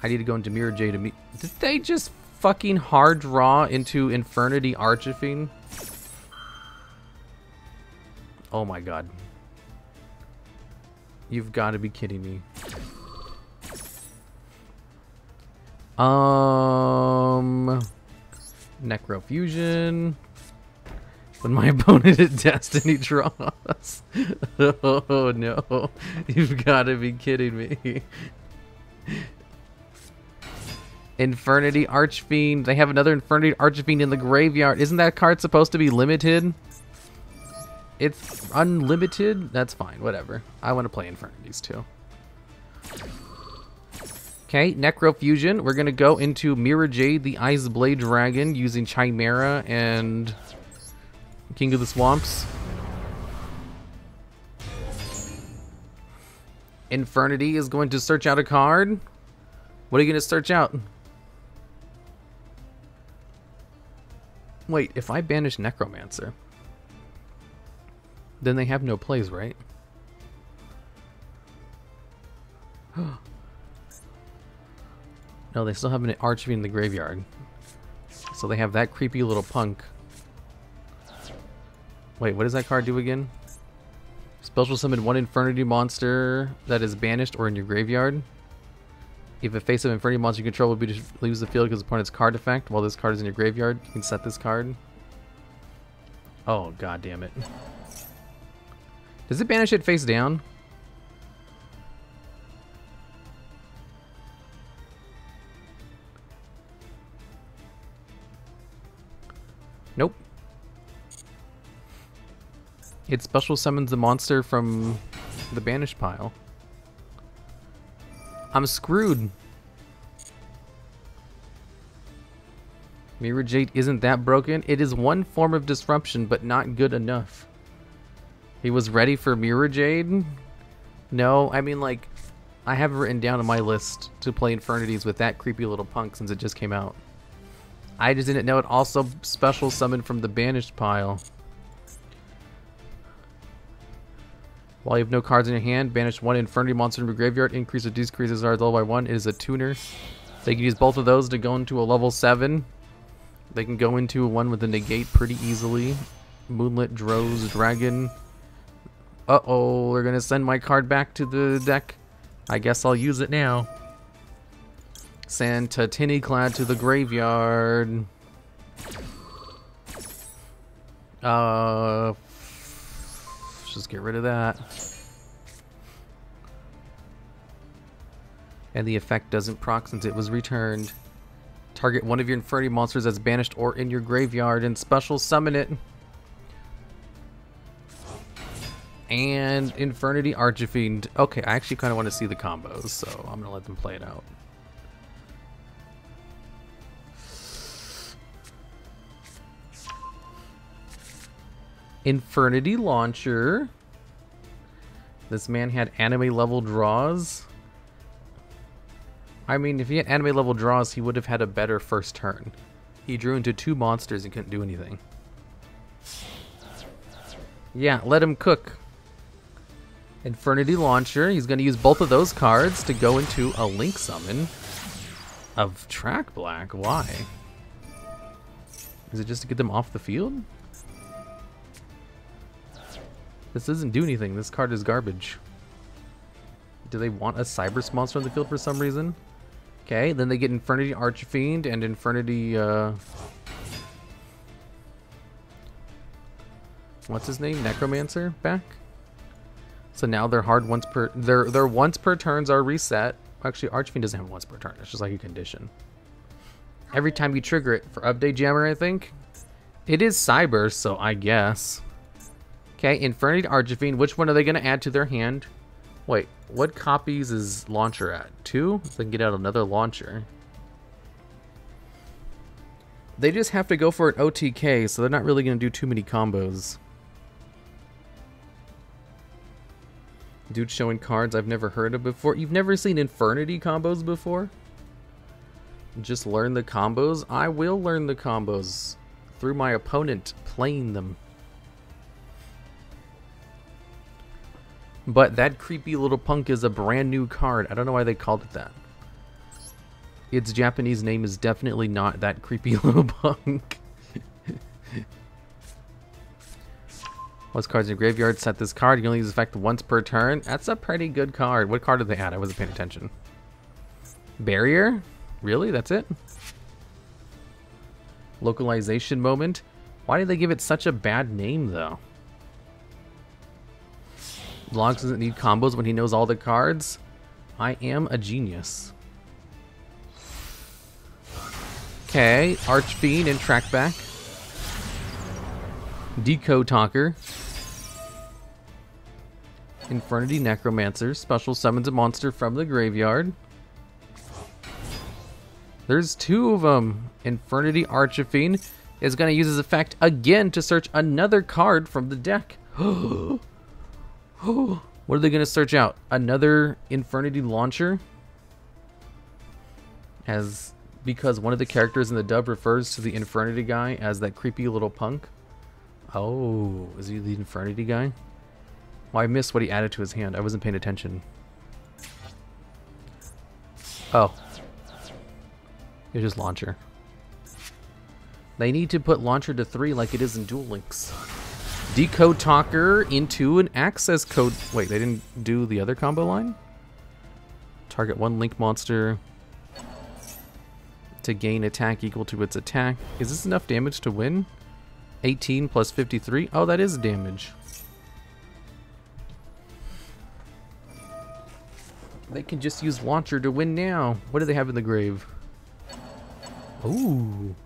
I need to go into Mirror Jade. Did they just fucking hard draw into Infernity Archfiend? Oh my god. You've got to be kidding me. Um, Necrofusion. When my opponent at Destiny draws. oh no. You've got to be kidding me. Infernity Archfiend. They have another Infernity Archfiend in the graveyard. Isn't that card supposed to be limited? It's unlimited? That's fine, whatever. I want to play Infernities too. Okay, Necrofusion. We're going to go into Mirror Jade, the Ice Blade Dragon, using Chimera and King of the Swamps. Infernity is going to search out a card. What are you going to search out? Wait, if I banish Necromancer, then they have no plays, right? no, they still have an Archfiend in the graveyard. So they have that creepy little punk. Wait, what does that card do again? Special summon one Infernity monster that is banished or in your graveyard. If a face of Infernity monster you control will be leaves the field because opponent's card effect while this card is in your graveyard, you can set this card. Oh, god damn it. Does it banish it face down? Nope. It special summons the monster from the banished pile. I'm screwed. Mirror Jade isn't that broken. It is one form of disruption, but not good enough. He was ready for Mirror Jade? No, I mean like, I have written down on my list to play Infernities with that creepy little punk since it just came out. I just didn't know it also special summoned from the banished pile. While you have no cards in your hand, banish one Infernity monster from your graveyard, increase or decrease its level by one. It is a tuner. They can use both of those to go into a level 7. They can go into one with a negate pretty easily. Moonlit Drows Dragon. Uh-oh, they're gonna send my card back to the deck. I guess I'll use it now. Santa Titaniklad to the graveyard. Uh, just get rid of that. And the effect doesn't proc since it was returned. Target one of your Infernity monsters as banished or in your graveyard and special summon it. And Infernity Archfiend. Okay, I actually kind of want to see the combos, so I'm going to let them play it out. Infernity Launcher. This man had anime level draws. I mean, if he had anime level draws, he would have had a better first turn. He drew into two monsters and couldn't do anything. Yeah, let him cook. Infernity Launcher. He's going to use both of those cards to go into a Link Summon of Trackblack. Why? Is it just to get them off the field? This doesn't do anything. This card is garbage. Do they want a Cyber monster on the field for some reason? Okay, then they get Infernity Archfiend and Infernity, uh... What's his name? Necromancer back? So now their hard once per... Their, their once per turns are reset. Actually, Archfiend doesn't have once per turn. It's just like a condition. Every time you trigger it for Update Jammer, I think. It is Cyber, so I guess. Okay, Infernity Archfiend. Which one are they going to add to their hand? Wait, what copies is launcher at? Two? So they can get out another launcher. They just have to go for an OTK, so they're not really going to do too many combos. Dude showing cards I've never heard of before. You've never seen Infernity combos before? Just learn the combos? I will learn the combos through my opponent playing them. But that creepy little punk is a brand new card. I don't know why they called it that. Its Japanese name is definitely not that creepy little punk. What's cards in your graveyard? Set this card. You can only use effect once per turn. That's a pretty good card. What card did they add? I wasn't paying attention. Barrier? Really? That's it? Localization moment. Why did they give it such a bad name, though? Logs doesn't need combos when he knows all the cards. I am a genius. Okay, Archfiend and Trackblack. Decode Talker. Infernity Necromancer. Special summons a monster from the graveyard. There's two of them. Infernity Archfiend is going to use his effect again to search another card from the deck. what are they going to search out? Another Infernity Launcher? As because one of the characters in the dub refers to the Infernity guy as that creepy little punk. Oh, is he the Infernity guy? Well, I missed what he added to his hand. I wasn't paying attention. Oh. It's just launcher. They need to put launcher to 3 like it is in Duel Links. Decode Talker into an access code. Wait, they didn't do the other combo line? Target one link monster to gain attack equal to its attack. Is this enough damage to win? 18 plus 53? Oh, that is damage. They can just use launcher to win now. What do they have in the grave? Ooh.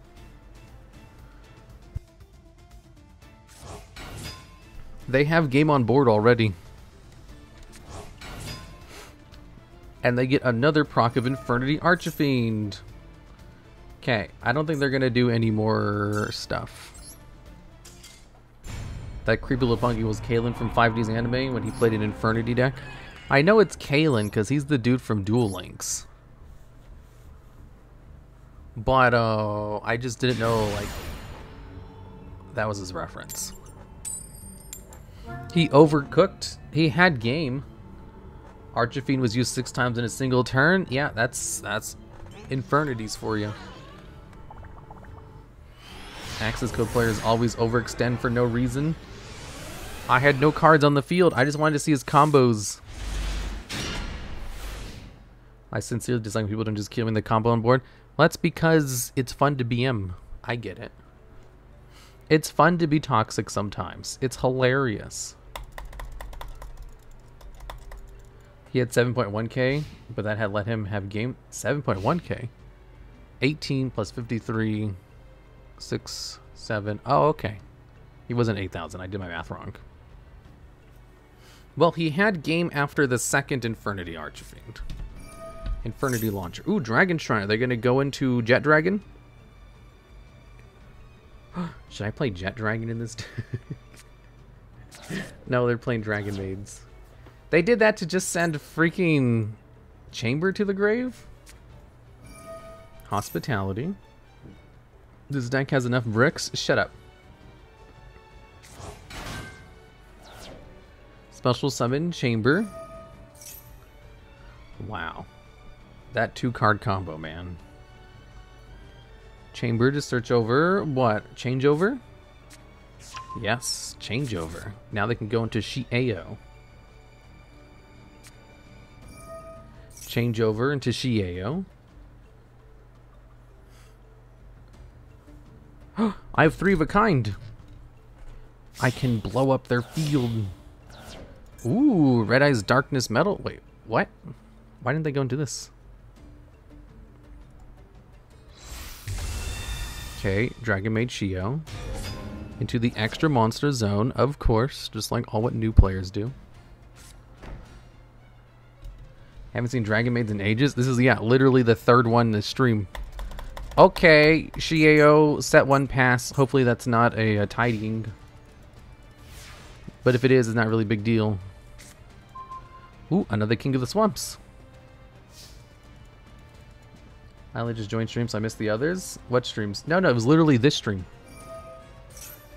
They have game on board already. And they get another proc of Infernity Archfiend. Okay, I don't think they're gonna do any more stuff. That creepy little punky was Kalin from 5D's anime when he played an Infernity deck. I know it's Kalin because he's the dude from Duel Links. But uh, I just didn't know like that was his reference. He overcooked. He had game. Archfiend was used six times in a single turn. Yeah, that's that's infernities for you. Access code players always overextend for no reason. I had no cards on the field. I just wanted to see his combos. I sincerely dislike people don't just kill me the combo on board. Well, that's because it's fun to BM. I get it. It's fun to be toxic sometimes. It's hilarious. He had 7.1k, but that had let him have game 7.1k. 18 plus 53, 6, 7. Oh, okay. He wasn't 8,000. I did my math wrong. Well, he had game after the second Infernity Archfiend. Infernity Launcher. Ooh, Dragon Shrine. Are they going to go into Jet Dragon? Should I play Jet Dragon in this? no, they're playing Dragon Maids. They did that to just send freaking Chamber to the grave? Hospitality. This deck has enough bricks? Shut up. Special summon Chamber. Wow. That two card combo, man. Chamber to search over what? Changeover? Yes, changeover. Now they can go into Shieo. Change over into Shieo. I have three of a kind. I can blow up their field. Ooh, Red Eyes Darkness Metal. Wait, what? Why didn't they go into this? Okay, Dragon Maid Shio. Into the extra monster zone, of course, just like all what new players do. Haven't seen Dragon Maids in ages. This is, yeah, literally the third one in the stream. Okay, Shieo, set one pass. Hopefully that's not a, a tidying. But if it is, it's not really a big deal. Ooh, another King of the Swamps. I only just joined stream, so I missed the others. What streams? No, no, it was literally this stream.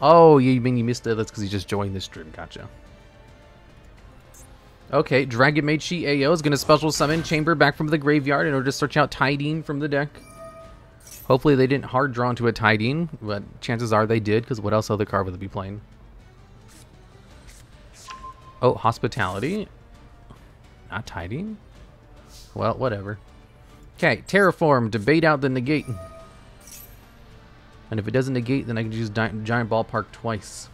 Oh, you mean you missed it? That's because you just joined this stream. Gotcha. Okay, Dragon Maid Shi AO is going to special summon Chamber back from the graveyard in order to search out Tidine from the deck. Hopefully they didn't hard draw into a Tidine, but chances are they did, because what else other card would they be playing? Oh, Hospitality. Not Tidine? Well, whatever. Okay, Terraform to bait out the negate. And if it doesn't negate, then I can use giant ballpark twice.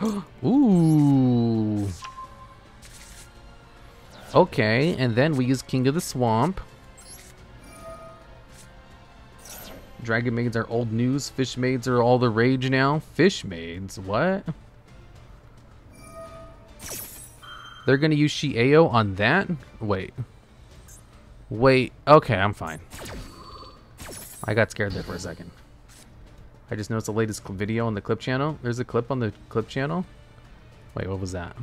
Ooh. Okay, and then we use King of the Swamp. Dragon Maids are old news. Fish Maids are all the rage now. Fish Maids? What? They're gonna use Shieo on that? Wait. Wait. Okay, I'm fine. I got scared there for a second. I just noticed the latest video on the clip channel. There's a clip on the clip channel. Wait, what was that?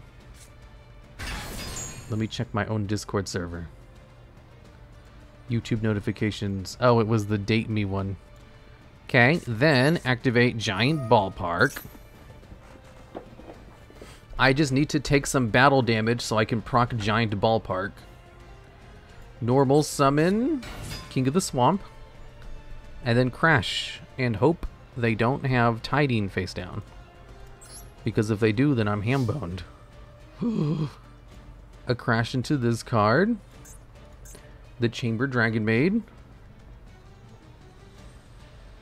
Let me check my own Discord server. YouTube notifications. Oh, it was the date me one. Okay, then activate Giant Ballpark. I just need to take some battle damage so I can proc Giant Ballpark. Normal summon King of the Swamp. And then crash and hope they don't have Tiding face down. Because if they do, then I'm ham boned. a crash into this card. The Chamber Dragon Maid.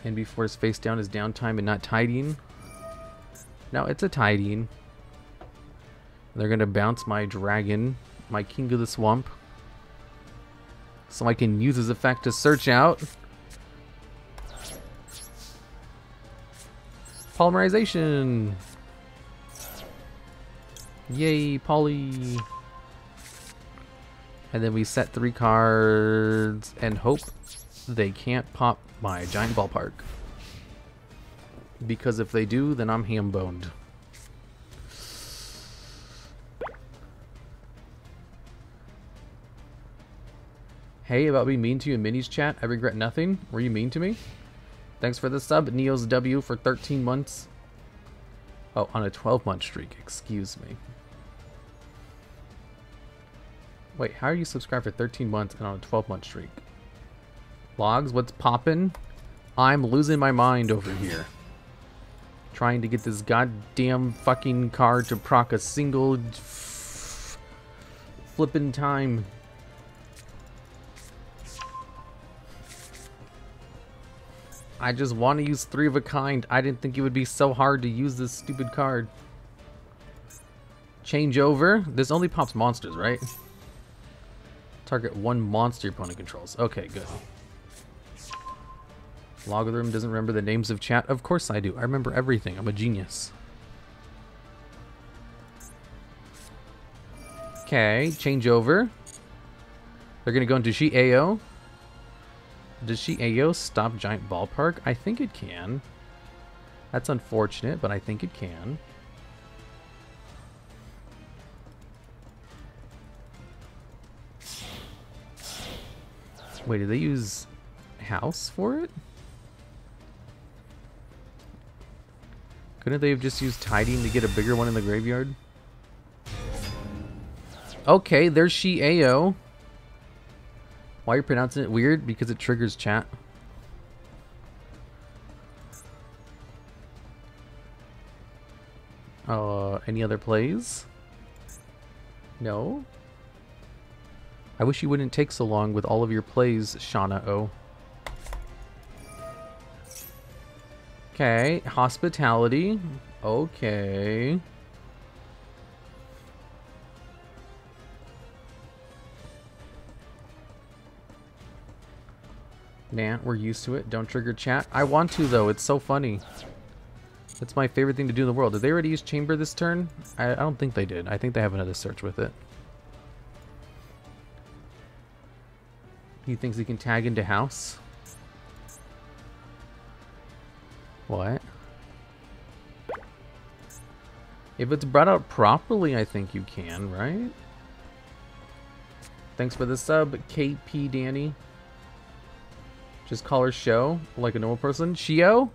And before his face down is downtime and not tiding. Now it's a tiding. They're gonna bounce my dragon, my King of the Swamp. So I can use his effect to search out. Polymerization! Yay, Polly! And then we set three cards and hope they can't pop my giant ballpark. Because if they do, then I'm ham Hey, about being mean to you in Minnie's chat, I regret nothing. Were you mean to me? Thanks for the sub, Neo's W for 13 months. Oh, on a 12 month streak, excuse me. Wait, how are you subscribed for 13 months and on a 12 month streak? Logs, what's poppin'? I'm losing my mind over here. Trying to get this goddamn fucking card to proc a single f- flippin' time. I just want to use three of a kind. I didn't think it would be so hard to use this stupid card. Change over. This only pops monsters, right? Target one monster your opponent controls. Okay, good. Logarithm doesn't remember the names of chat. Of course I do. I remember everything. I'm a genius. Okay, change over. They're gonna go into Shi Ao. Does Shi Ao stop Giant Ballpark? I think it can. That's unfortunate, but I think it can. Wait, did they use house for it? Couldn't they have just used tidying to get a bigger one in the graveyard? Okay, there's she Ao. Why are you pronouncing it weird? Because it triggers chat. Uh, any other plays? No? I wish you wouldn't take so long with all of your plays, Shauna O. Okay, hospitality. Okay. Nah, we're used to it. Don't trigger chat. I want to, though. It's so funny. It's my favorite thing to do in the world. Did they already use chamber this turn? I, I don't think they did. I think they have another search with it. He thinks he can tag into house? What? If it's brought out properly, I think you can, right? Thanks for the sub, KP Danny. Just call her Show, like a normal person. Shio?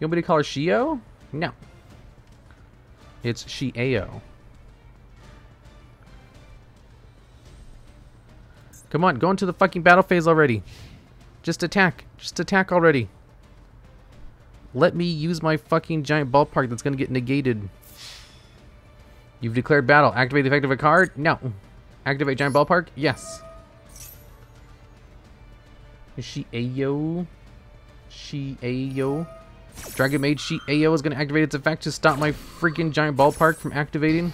You want me to call her Shio? No. It's Shiao. Come on, go into the fucking battle phase already. Just attack. Just attack already. Let me use my fucking giant ballpark that's gonna get negated. You've declared battle. Activate the effect of a card? No. Activate giant ballpark? Yes. Is she Ayo? She Ayo? Dragon Maid She Ayo is going to activate its effect to stop my freaking giant ballpark from activating.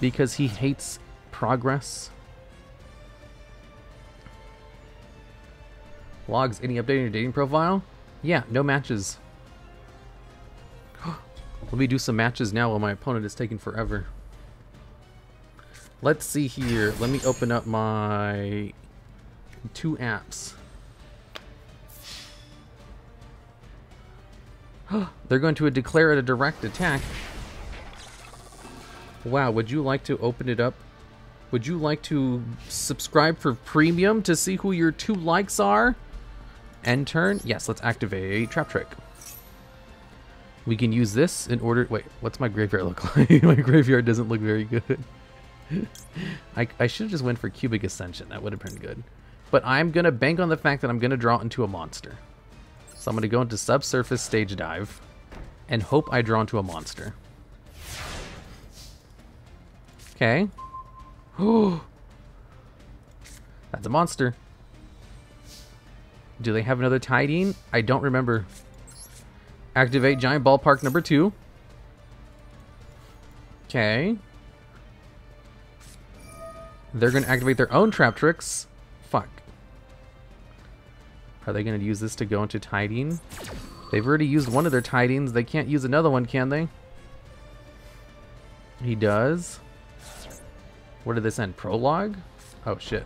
Because he hates progress. Logs, any update on your dating profile? Yeah, no matches. Let me do some matches now while my opponent is taking forever. Let's see here. Let me open up my two apps. They're going to declare it a direct attack. Wow, would you like to open it up? Would you like to subscribe for premium to see who your two likes are? End turn? Yes, let's activate Trap Trick. We can use this in order... Wait, what's my graveyard look like? my graveyard doesn't look very good. I, I should have just went for Cubic Ascension. That would have been good. But I'm going to bank on the fact that I'm going to draw into a monster. So I'm going to go into Subsurface Stage Dive and hope I draw into a monster. Okay. That's a monster. Do they have another Tidying? I don't remember. Activate Giant Ballpark number two. Okay. They're going to activate their own trap tricks. Are they going to use this to go into Tidying? They've already used one of their Tidings. They can't use another one, can they? He does. What did this end? Prologue? Oh, shit.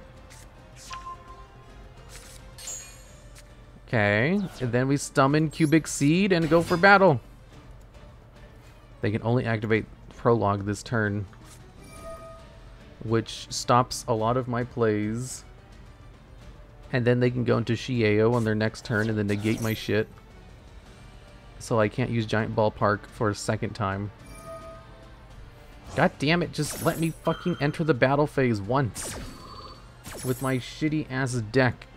Okay. And then we summon Cubic Seed and go for battle. They can only activate Prologue this turn which stops a lot of my plays. And then they can go into Sheou on their next turn and then negate my shit. So I can't use Giant Ballpark for a second time. God damn it, just let me fucking enter the battle phase once. With my shitty ass deck.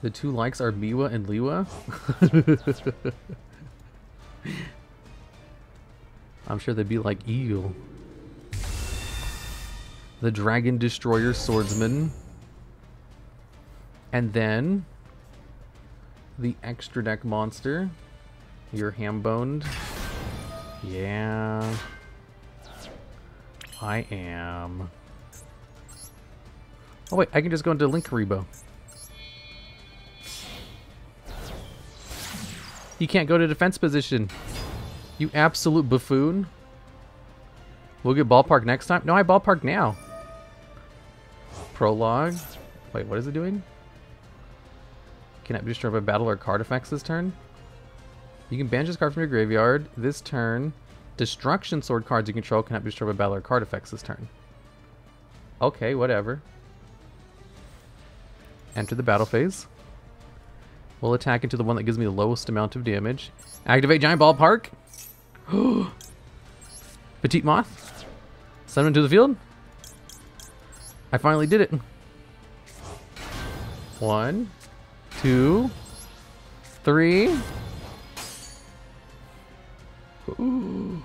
The two likes are Miwa and Liwa? I'm sure they'd be like Eel. The Dragon Destroyer Swordsman. And then the extra deck monster. You're ham boned. Yeah. I am. Oh wait, I can just go into Linkuriboh. You can't go to defense position. You absolute buffoon. We'll get ballpark next time. No, I ballpark now. Prologue. Wait, what is it doing? Cannot be destroyed by battle or card effects this turn. You can banish this card from your graveyard this turn. Destruction sword cards you control cannot be destroyed by battle or card effects this turn. Okay, whatever. Enter the battle phase. We'll attack into the one that gives me the lowest amount of damage. Activate Giant Ballpark. Petite Moth. Send him to the field. I finally did it. One, two, three. Ooh.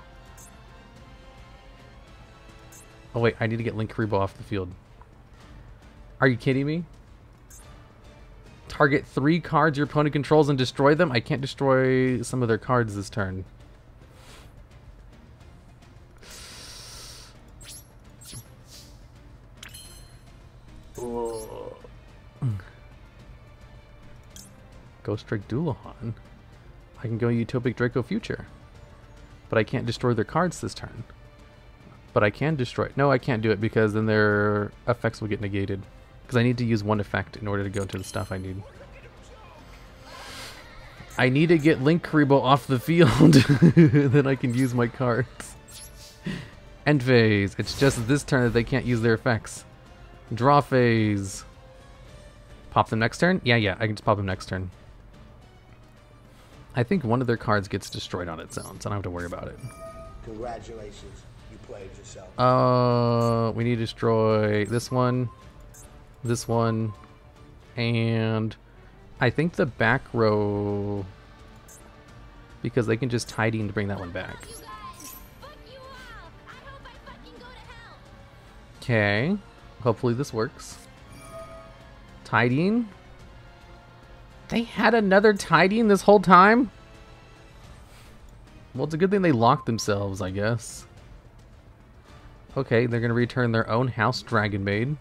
Oh wait, I need to get Link Linkuriboh off the field. Are you kidding me? Target three cards your opponent controls and destroy them. I can't destroy some of their cards this turn. Ghost. I can go Utopic Draco Future. But I can't destroy their cards this turn. But I can destroy... No, I can't do it because then their effects will get negated. Because I need to use one effect in order to go to the stuff I need. I need to get Linkuriboh off the field. then I can use my cards. End phase. It's just this turn that they can't use their effects. Draw phase. Pop them next turn? Yeah, yeah, I can just pop them next turn. I think one of their cards gets destroyed on its own, so I don't have to worry about it. Congratulations, you played yourself. Uh, we need to destroy this one this one, and I think the back row, because they can just Tidying to bring that one back. Okay. Hopefully this works. Tidying. They had another tidying this whole time? Well, it's a good thing they locked themselves, I guess. Okay, they're going to return their own house Dragon Maid.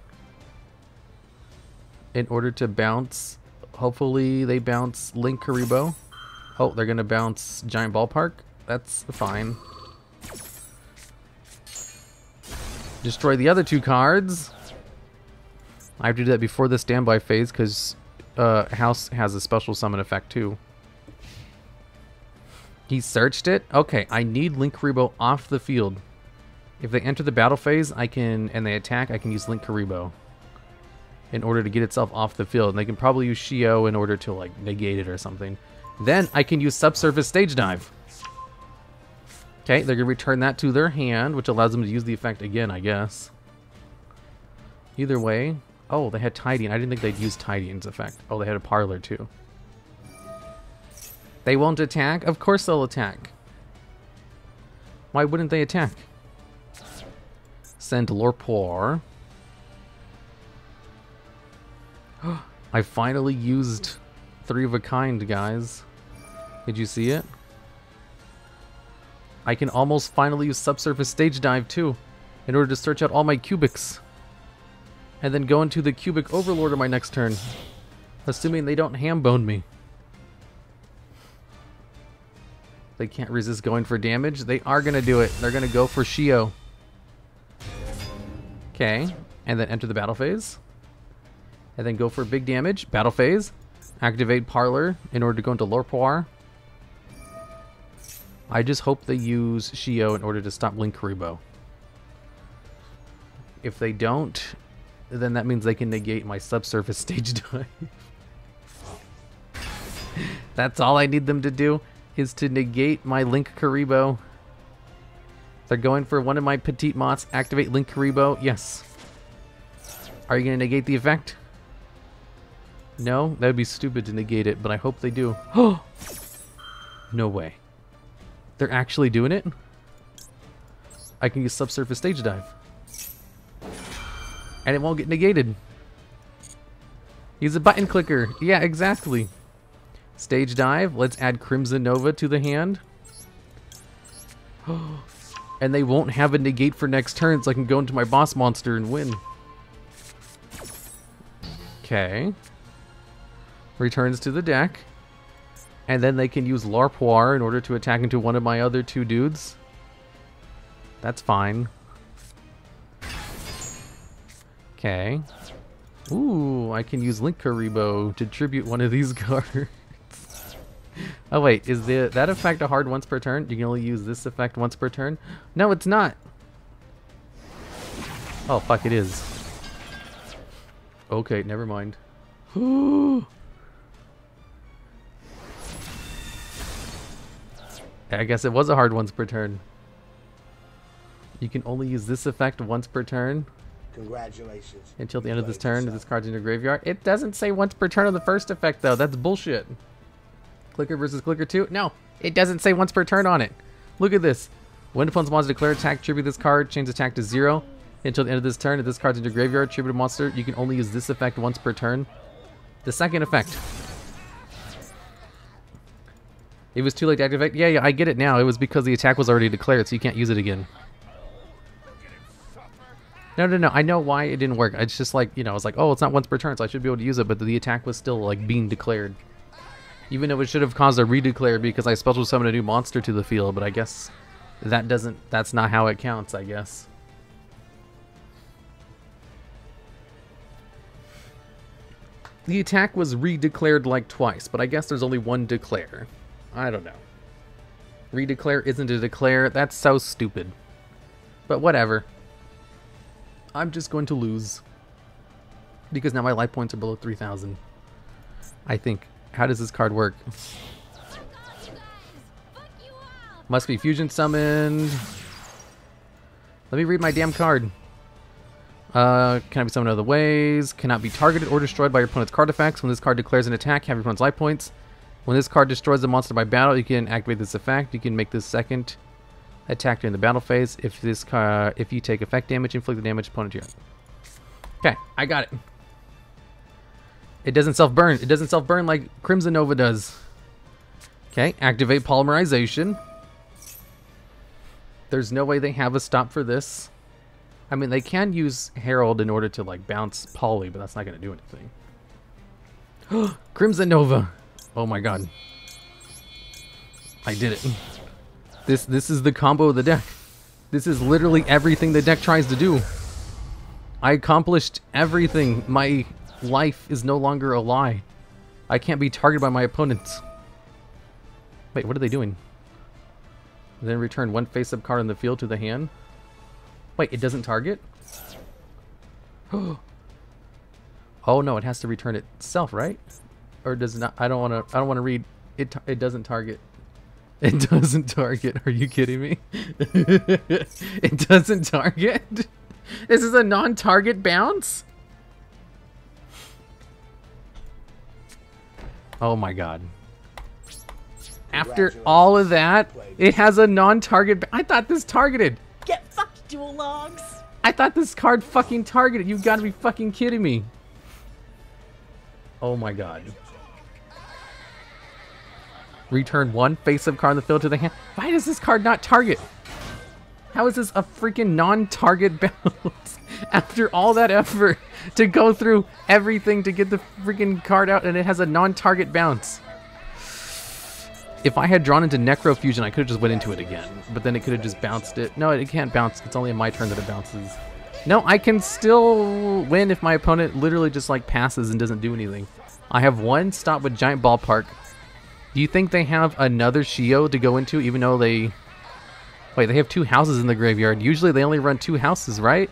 In order to bounce, hopefully they bounce Linkuriboh. Oh, they're going to bounce Giant Ballpark. That's fine. Destroy the other two cards. I have to do that before the standby phase because uh, House has a special summon effect too. He searched it? Okay, I need Linkuriboh off the field. If they enter the battle phase, I can and they attack, I can use Linkuriboh in order to get itself off the field. And they can probably use Sheou in order to like negate it or something. Then I can use Subsurface Stage Dive. Okay, they're going to return that to their hand, which allows them to use the effect again, I guess. Either way. Oh, they had Tidying. I didn't think they'd use Tidying's effect. Oh, they had a Parlor, too. They won't attack? Of course they'll attack. Why wouldn't they attack? Send Lorpar. I finally used three of a kind, guys. Did you see it? I can almost finally use subsurface stage dive too, in order to search out all my cubics. And then go into the cubic overlord on my next turn. Assuming they don't hambone me. They can't resist going for damage. They are going to do it. They're going to go for Sheou. Okay. And then enter the battle phase. And then go for big damage. Battle phase. Activate Parlor in order to go into Lorpar. I just hope they use Sheou in order to stop Linkuriboh. If they don't, then that means they can negate my subsurface stage dive. That's all I need them to do, is to negate my Linkuriboh. They're going for one of my Petite Moths. Activate Linkuriboh. Yes. Are you going to negate the effect? No? That would be stupid to negate it, but I hope they do. No way. They're actually doing it? I can use subsurface stage dive. And it won't get negated. He's a button clicker. Yeah, exactly. Stage dive. Let's add Crimson Nova to the hand. and they won't have a negate for next turn, so I can go into my boss monster and win. Okay. Returns to the deck. And then they can use Lorpar in order to attack into one of my other two dudes. That's fine. Okay. Ooh, I can use Linkuriboh to tribute one of these cards. oh wait, is the that effect a hard once per turn? You can only use this effect once per turn? No, it's not. Oh fuck, it is. Okay, never mind. I guess it was a hard once per turn. You can only use this effect once per turn. Congratulations. Until the end of this turn, this card's in your graveyard. It doesn't say once per turn on the first effect, though. That's bullshit. Clicker versus clicker 2? No, it doesn't say once per turn on it. Look at this. When opponent's monster declare attack, tribute this card, change attack to 0. Until the end of this turn, if this card's in your graveyard, tribute a monster, you can only use this effect once per turn. The second effect. It was too late to activate? Yeah, yeah, I get it now. It was because the attack was already declared, so you can't use it again. No, no, no. I know why it didn't work. It's just like, you know, it's like, oh, it's not once per turn, so I should be able to use it, but the attack was still, like, being declared. Even though it should have caused a redeclare because I special summoned a new monster to the field, but I guess that doesn't, that's not how it counts, I guess. The attack was redeclared like twice, but I guess there's only one declare. I don't know. Redeclare isn't a declare. That's so stupid. But whatever. I'm just going to lose. Because now my life points are below 3,000. I think. How does this card work? Must be fusion summoned. Let me read my damn card. Uh, cannot be summoned other ways. Cannot be targeted or destroyed by your opponent's card effects. When this card declares an attack, have your opponent's life points. When this card destroys the monster by battle, you can activate this effect. You can make this second Attack during the battle phase. If this car, if you take effect damage, inflict the damage opponent to you. Okay, I got it. It doesn't self burn. It doesn't self burn like Crimson Nova does. Okay, activate polymerization. There's no way they have a stop for this. I mean, they can use Herald in order to like bounce Poly, but that's not going to do anything. Crimson Nova. Oh my god. I did it. This this is the combo of the deck. This is literally everything the deck tries to do. I accomplished everything. My life is no longer a lie. I can't be targeted by my opponents. Wait, what are they doing? Then return one face-up card in the field to the hand. Wait, it doesn't target? oh no, it has to return itself, right? Or does not? I don't want to. I don't want to read. It. It doesn't target. It doesn't target. Are you kidding me? it doesn't target. This is a non-target bounce. Oh my god. After all of that, it has a non-target. I thought this targeted. Get fucked, Duel Logs. I thought this card fucking targeted. You gotta be fucking kidding me. Oh my god. Return one face-up card in the field to the hand. Why does this card not target? How is this a freaking non-target bounce? After all that effort to go through everything to get the freaking card out and it has a non-target bounce. If I had drawn into Necrofusion, I could have just went into it again. But then it could have just bounced it. No, it can't bounce. It's only in my turn that it bounces. No, I can still win if my opponent literally just like passes and doesn't do anything. I have one stop with Giant Ballpark. Do you think they have another Sheou to go into even though they... Wait, they have two houses in the graveyard. Usually they only run two houses, right?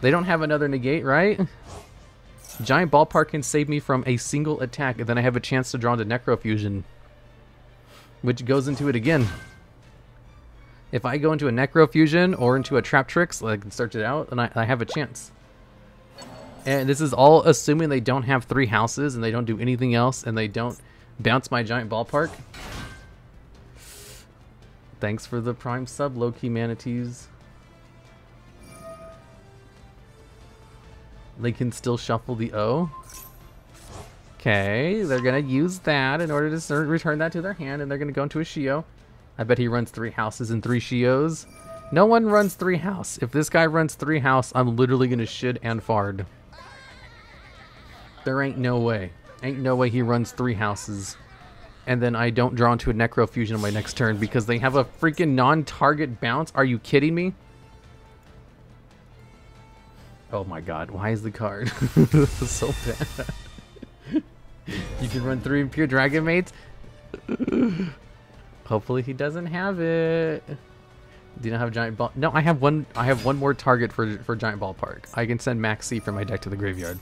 They don't have another negate, right? Giant Ballpark can save me from a single attack, and then I have a chance to draw into Necrofusion. Which goes into it again. If I go into a Necrofusion or into a Trap Tricks, I can search it out, and I, I have a chance. And this is all assuming they don't have three houses, and they don't do anything else, and they don't bounce my Giant Ballpark. Thanks for the prime sub, low-key manatees. They can still shuffle the O. Okay, they're gonna use that in order to return that to their hand, and they're gonna go into a Sheou. I bet he runs three houses and three Sheous. No one runs three house. If this guy runs three house, I'm literally gonna shit and fard. There ain't no way. Ain't no way he runs three houses. And then I don't draw into a Necro Fusion on my next turn because they have a freaking non-target bounce. Are you kidding me? Oh my god, why is the card so bad? you can run three pure dragon mates. Hopefully he doesn't have it. Do you not have giant ball? No, I have one. I have one more target for for giant ballpark. I can send Maxx C from my deck to the graveyard.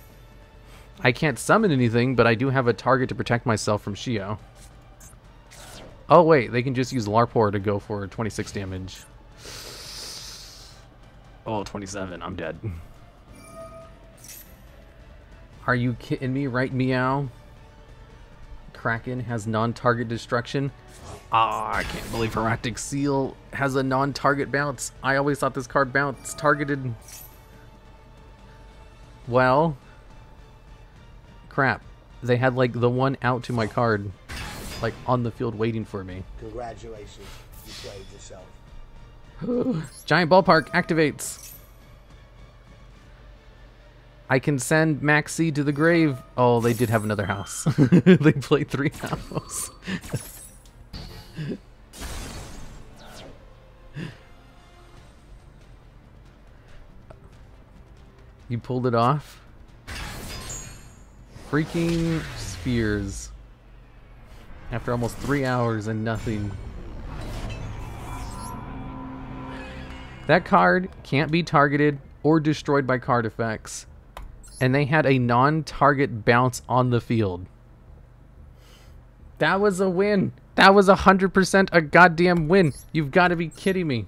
I can't summon anything, but I do have a target to protect myself from Sheou. Oh wait, they can just use Lorpar to go for 26 damage. Oh, 27. I'm dead. Are you kidding me? Right, meow? Kraken has non-target destruction. Ah, oh, I can't believe Heractic Seal has a non-target bounce. I always thought this card bounced targeted. Well, crap. They had like the one out to my card, like on the field waiting for me. Congratulations, you played yourself. Giant ballpark activates. I can send Maxx C to the grave. Oh, they did have another house. they played three houses. you pulled it off? Freaking spheres. After almost three hours and nothing. That card can't be targeted or destroyed by card effects and they had a non-target bounce on the field. That was a win. That was a 100% a goddamn win. You've got to be kidding me.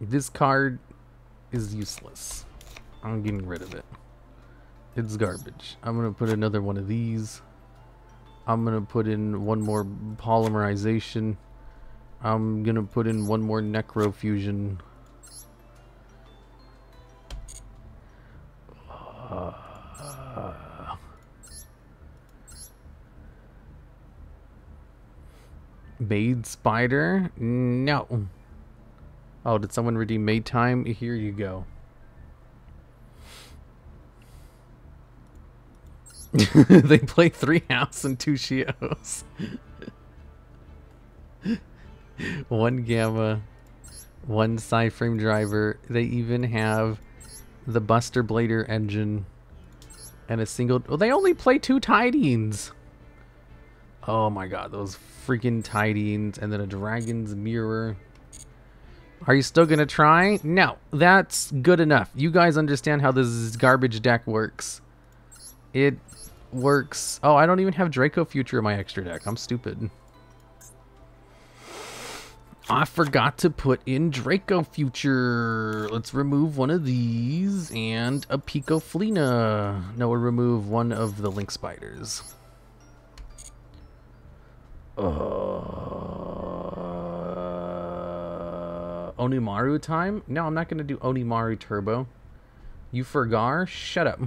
This card is useless. I'm getting rid of it. It's garbage. I'm going to put another one of these. I'm going to put in one more polymerization. I'm gonna put in one more necrofusion. Uh, Maid spider? No. Oh, did someone redeem maid time? Here you go. they play three house and two Sheous. one gamma, one frame driver. They even have the Buster Blader engine and a single. Well, they only play two tidings. Oh my god, those freaking tidings and then a dragon's mirror. Are you still gonna try? No, that's good enough. You guys understand how this garbage deck works. It works. Oh, I don't even have Draco Future in my extra deck. I'm stupid. I forgot to put in Draco Future. Let's remove one of these and a Pico Flina. No, we'll remove one of the Link Spiders. Uh, Onimaru time? No, I'm not going to do Onimaru Turbo. You forgar? Shut up.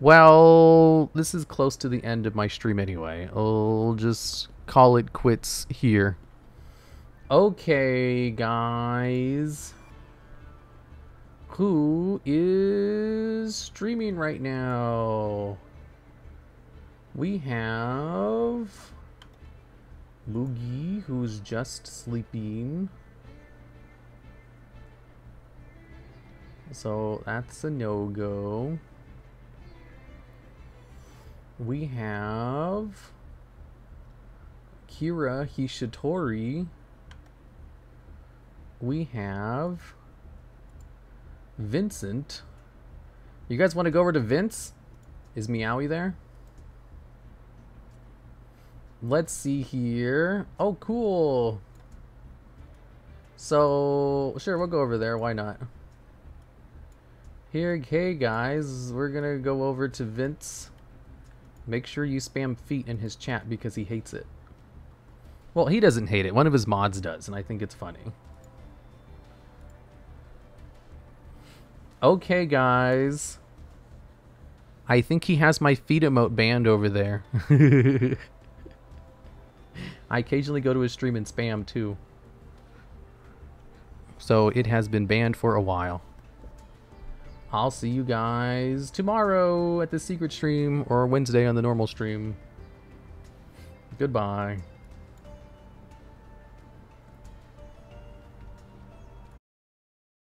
Well, this is close to the end of my stream anyway. I'll just call it quits here. Okay, guys. Who is streaming right now? We have Boogie, who's just sleeping. So that's a no-go. We have Kira Hishitori we have Vincent. You guys want to go over to Vince? Is Meowie there? Let's see here. Oh, cool. So, sure, we'll go over there. Why not? Here, hey guys, we're gonna go over to Vince. Make sure you spam feet in his chat because he hates it. Well, he doesn't hate it. One of his mods does, and I think it's funny. Okay, guys. I think he has my feet emote banned over there. I occasionally go to his stream and spam too. So it has been banned for a while. I'll see you guys tomorrow at the secret stream or Wednesday on the normal stream. Goodbye.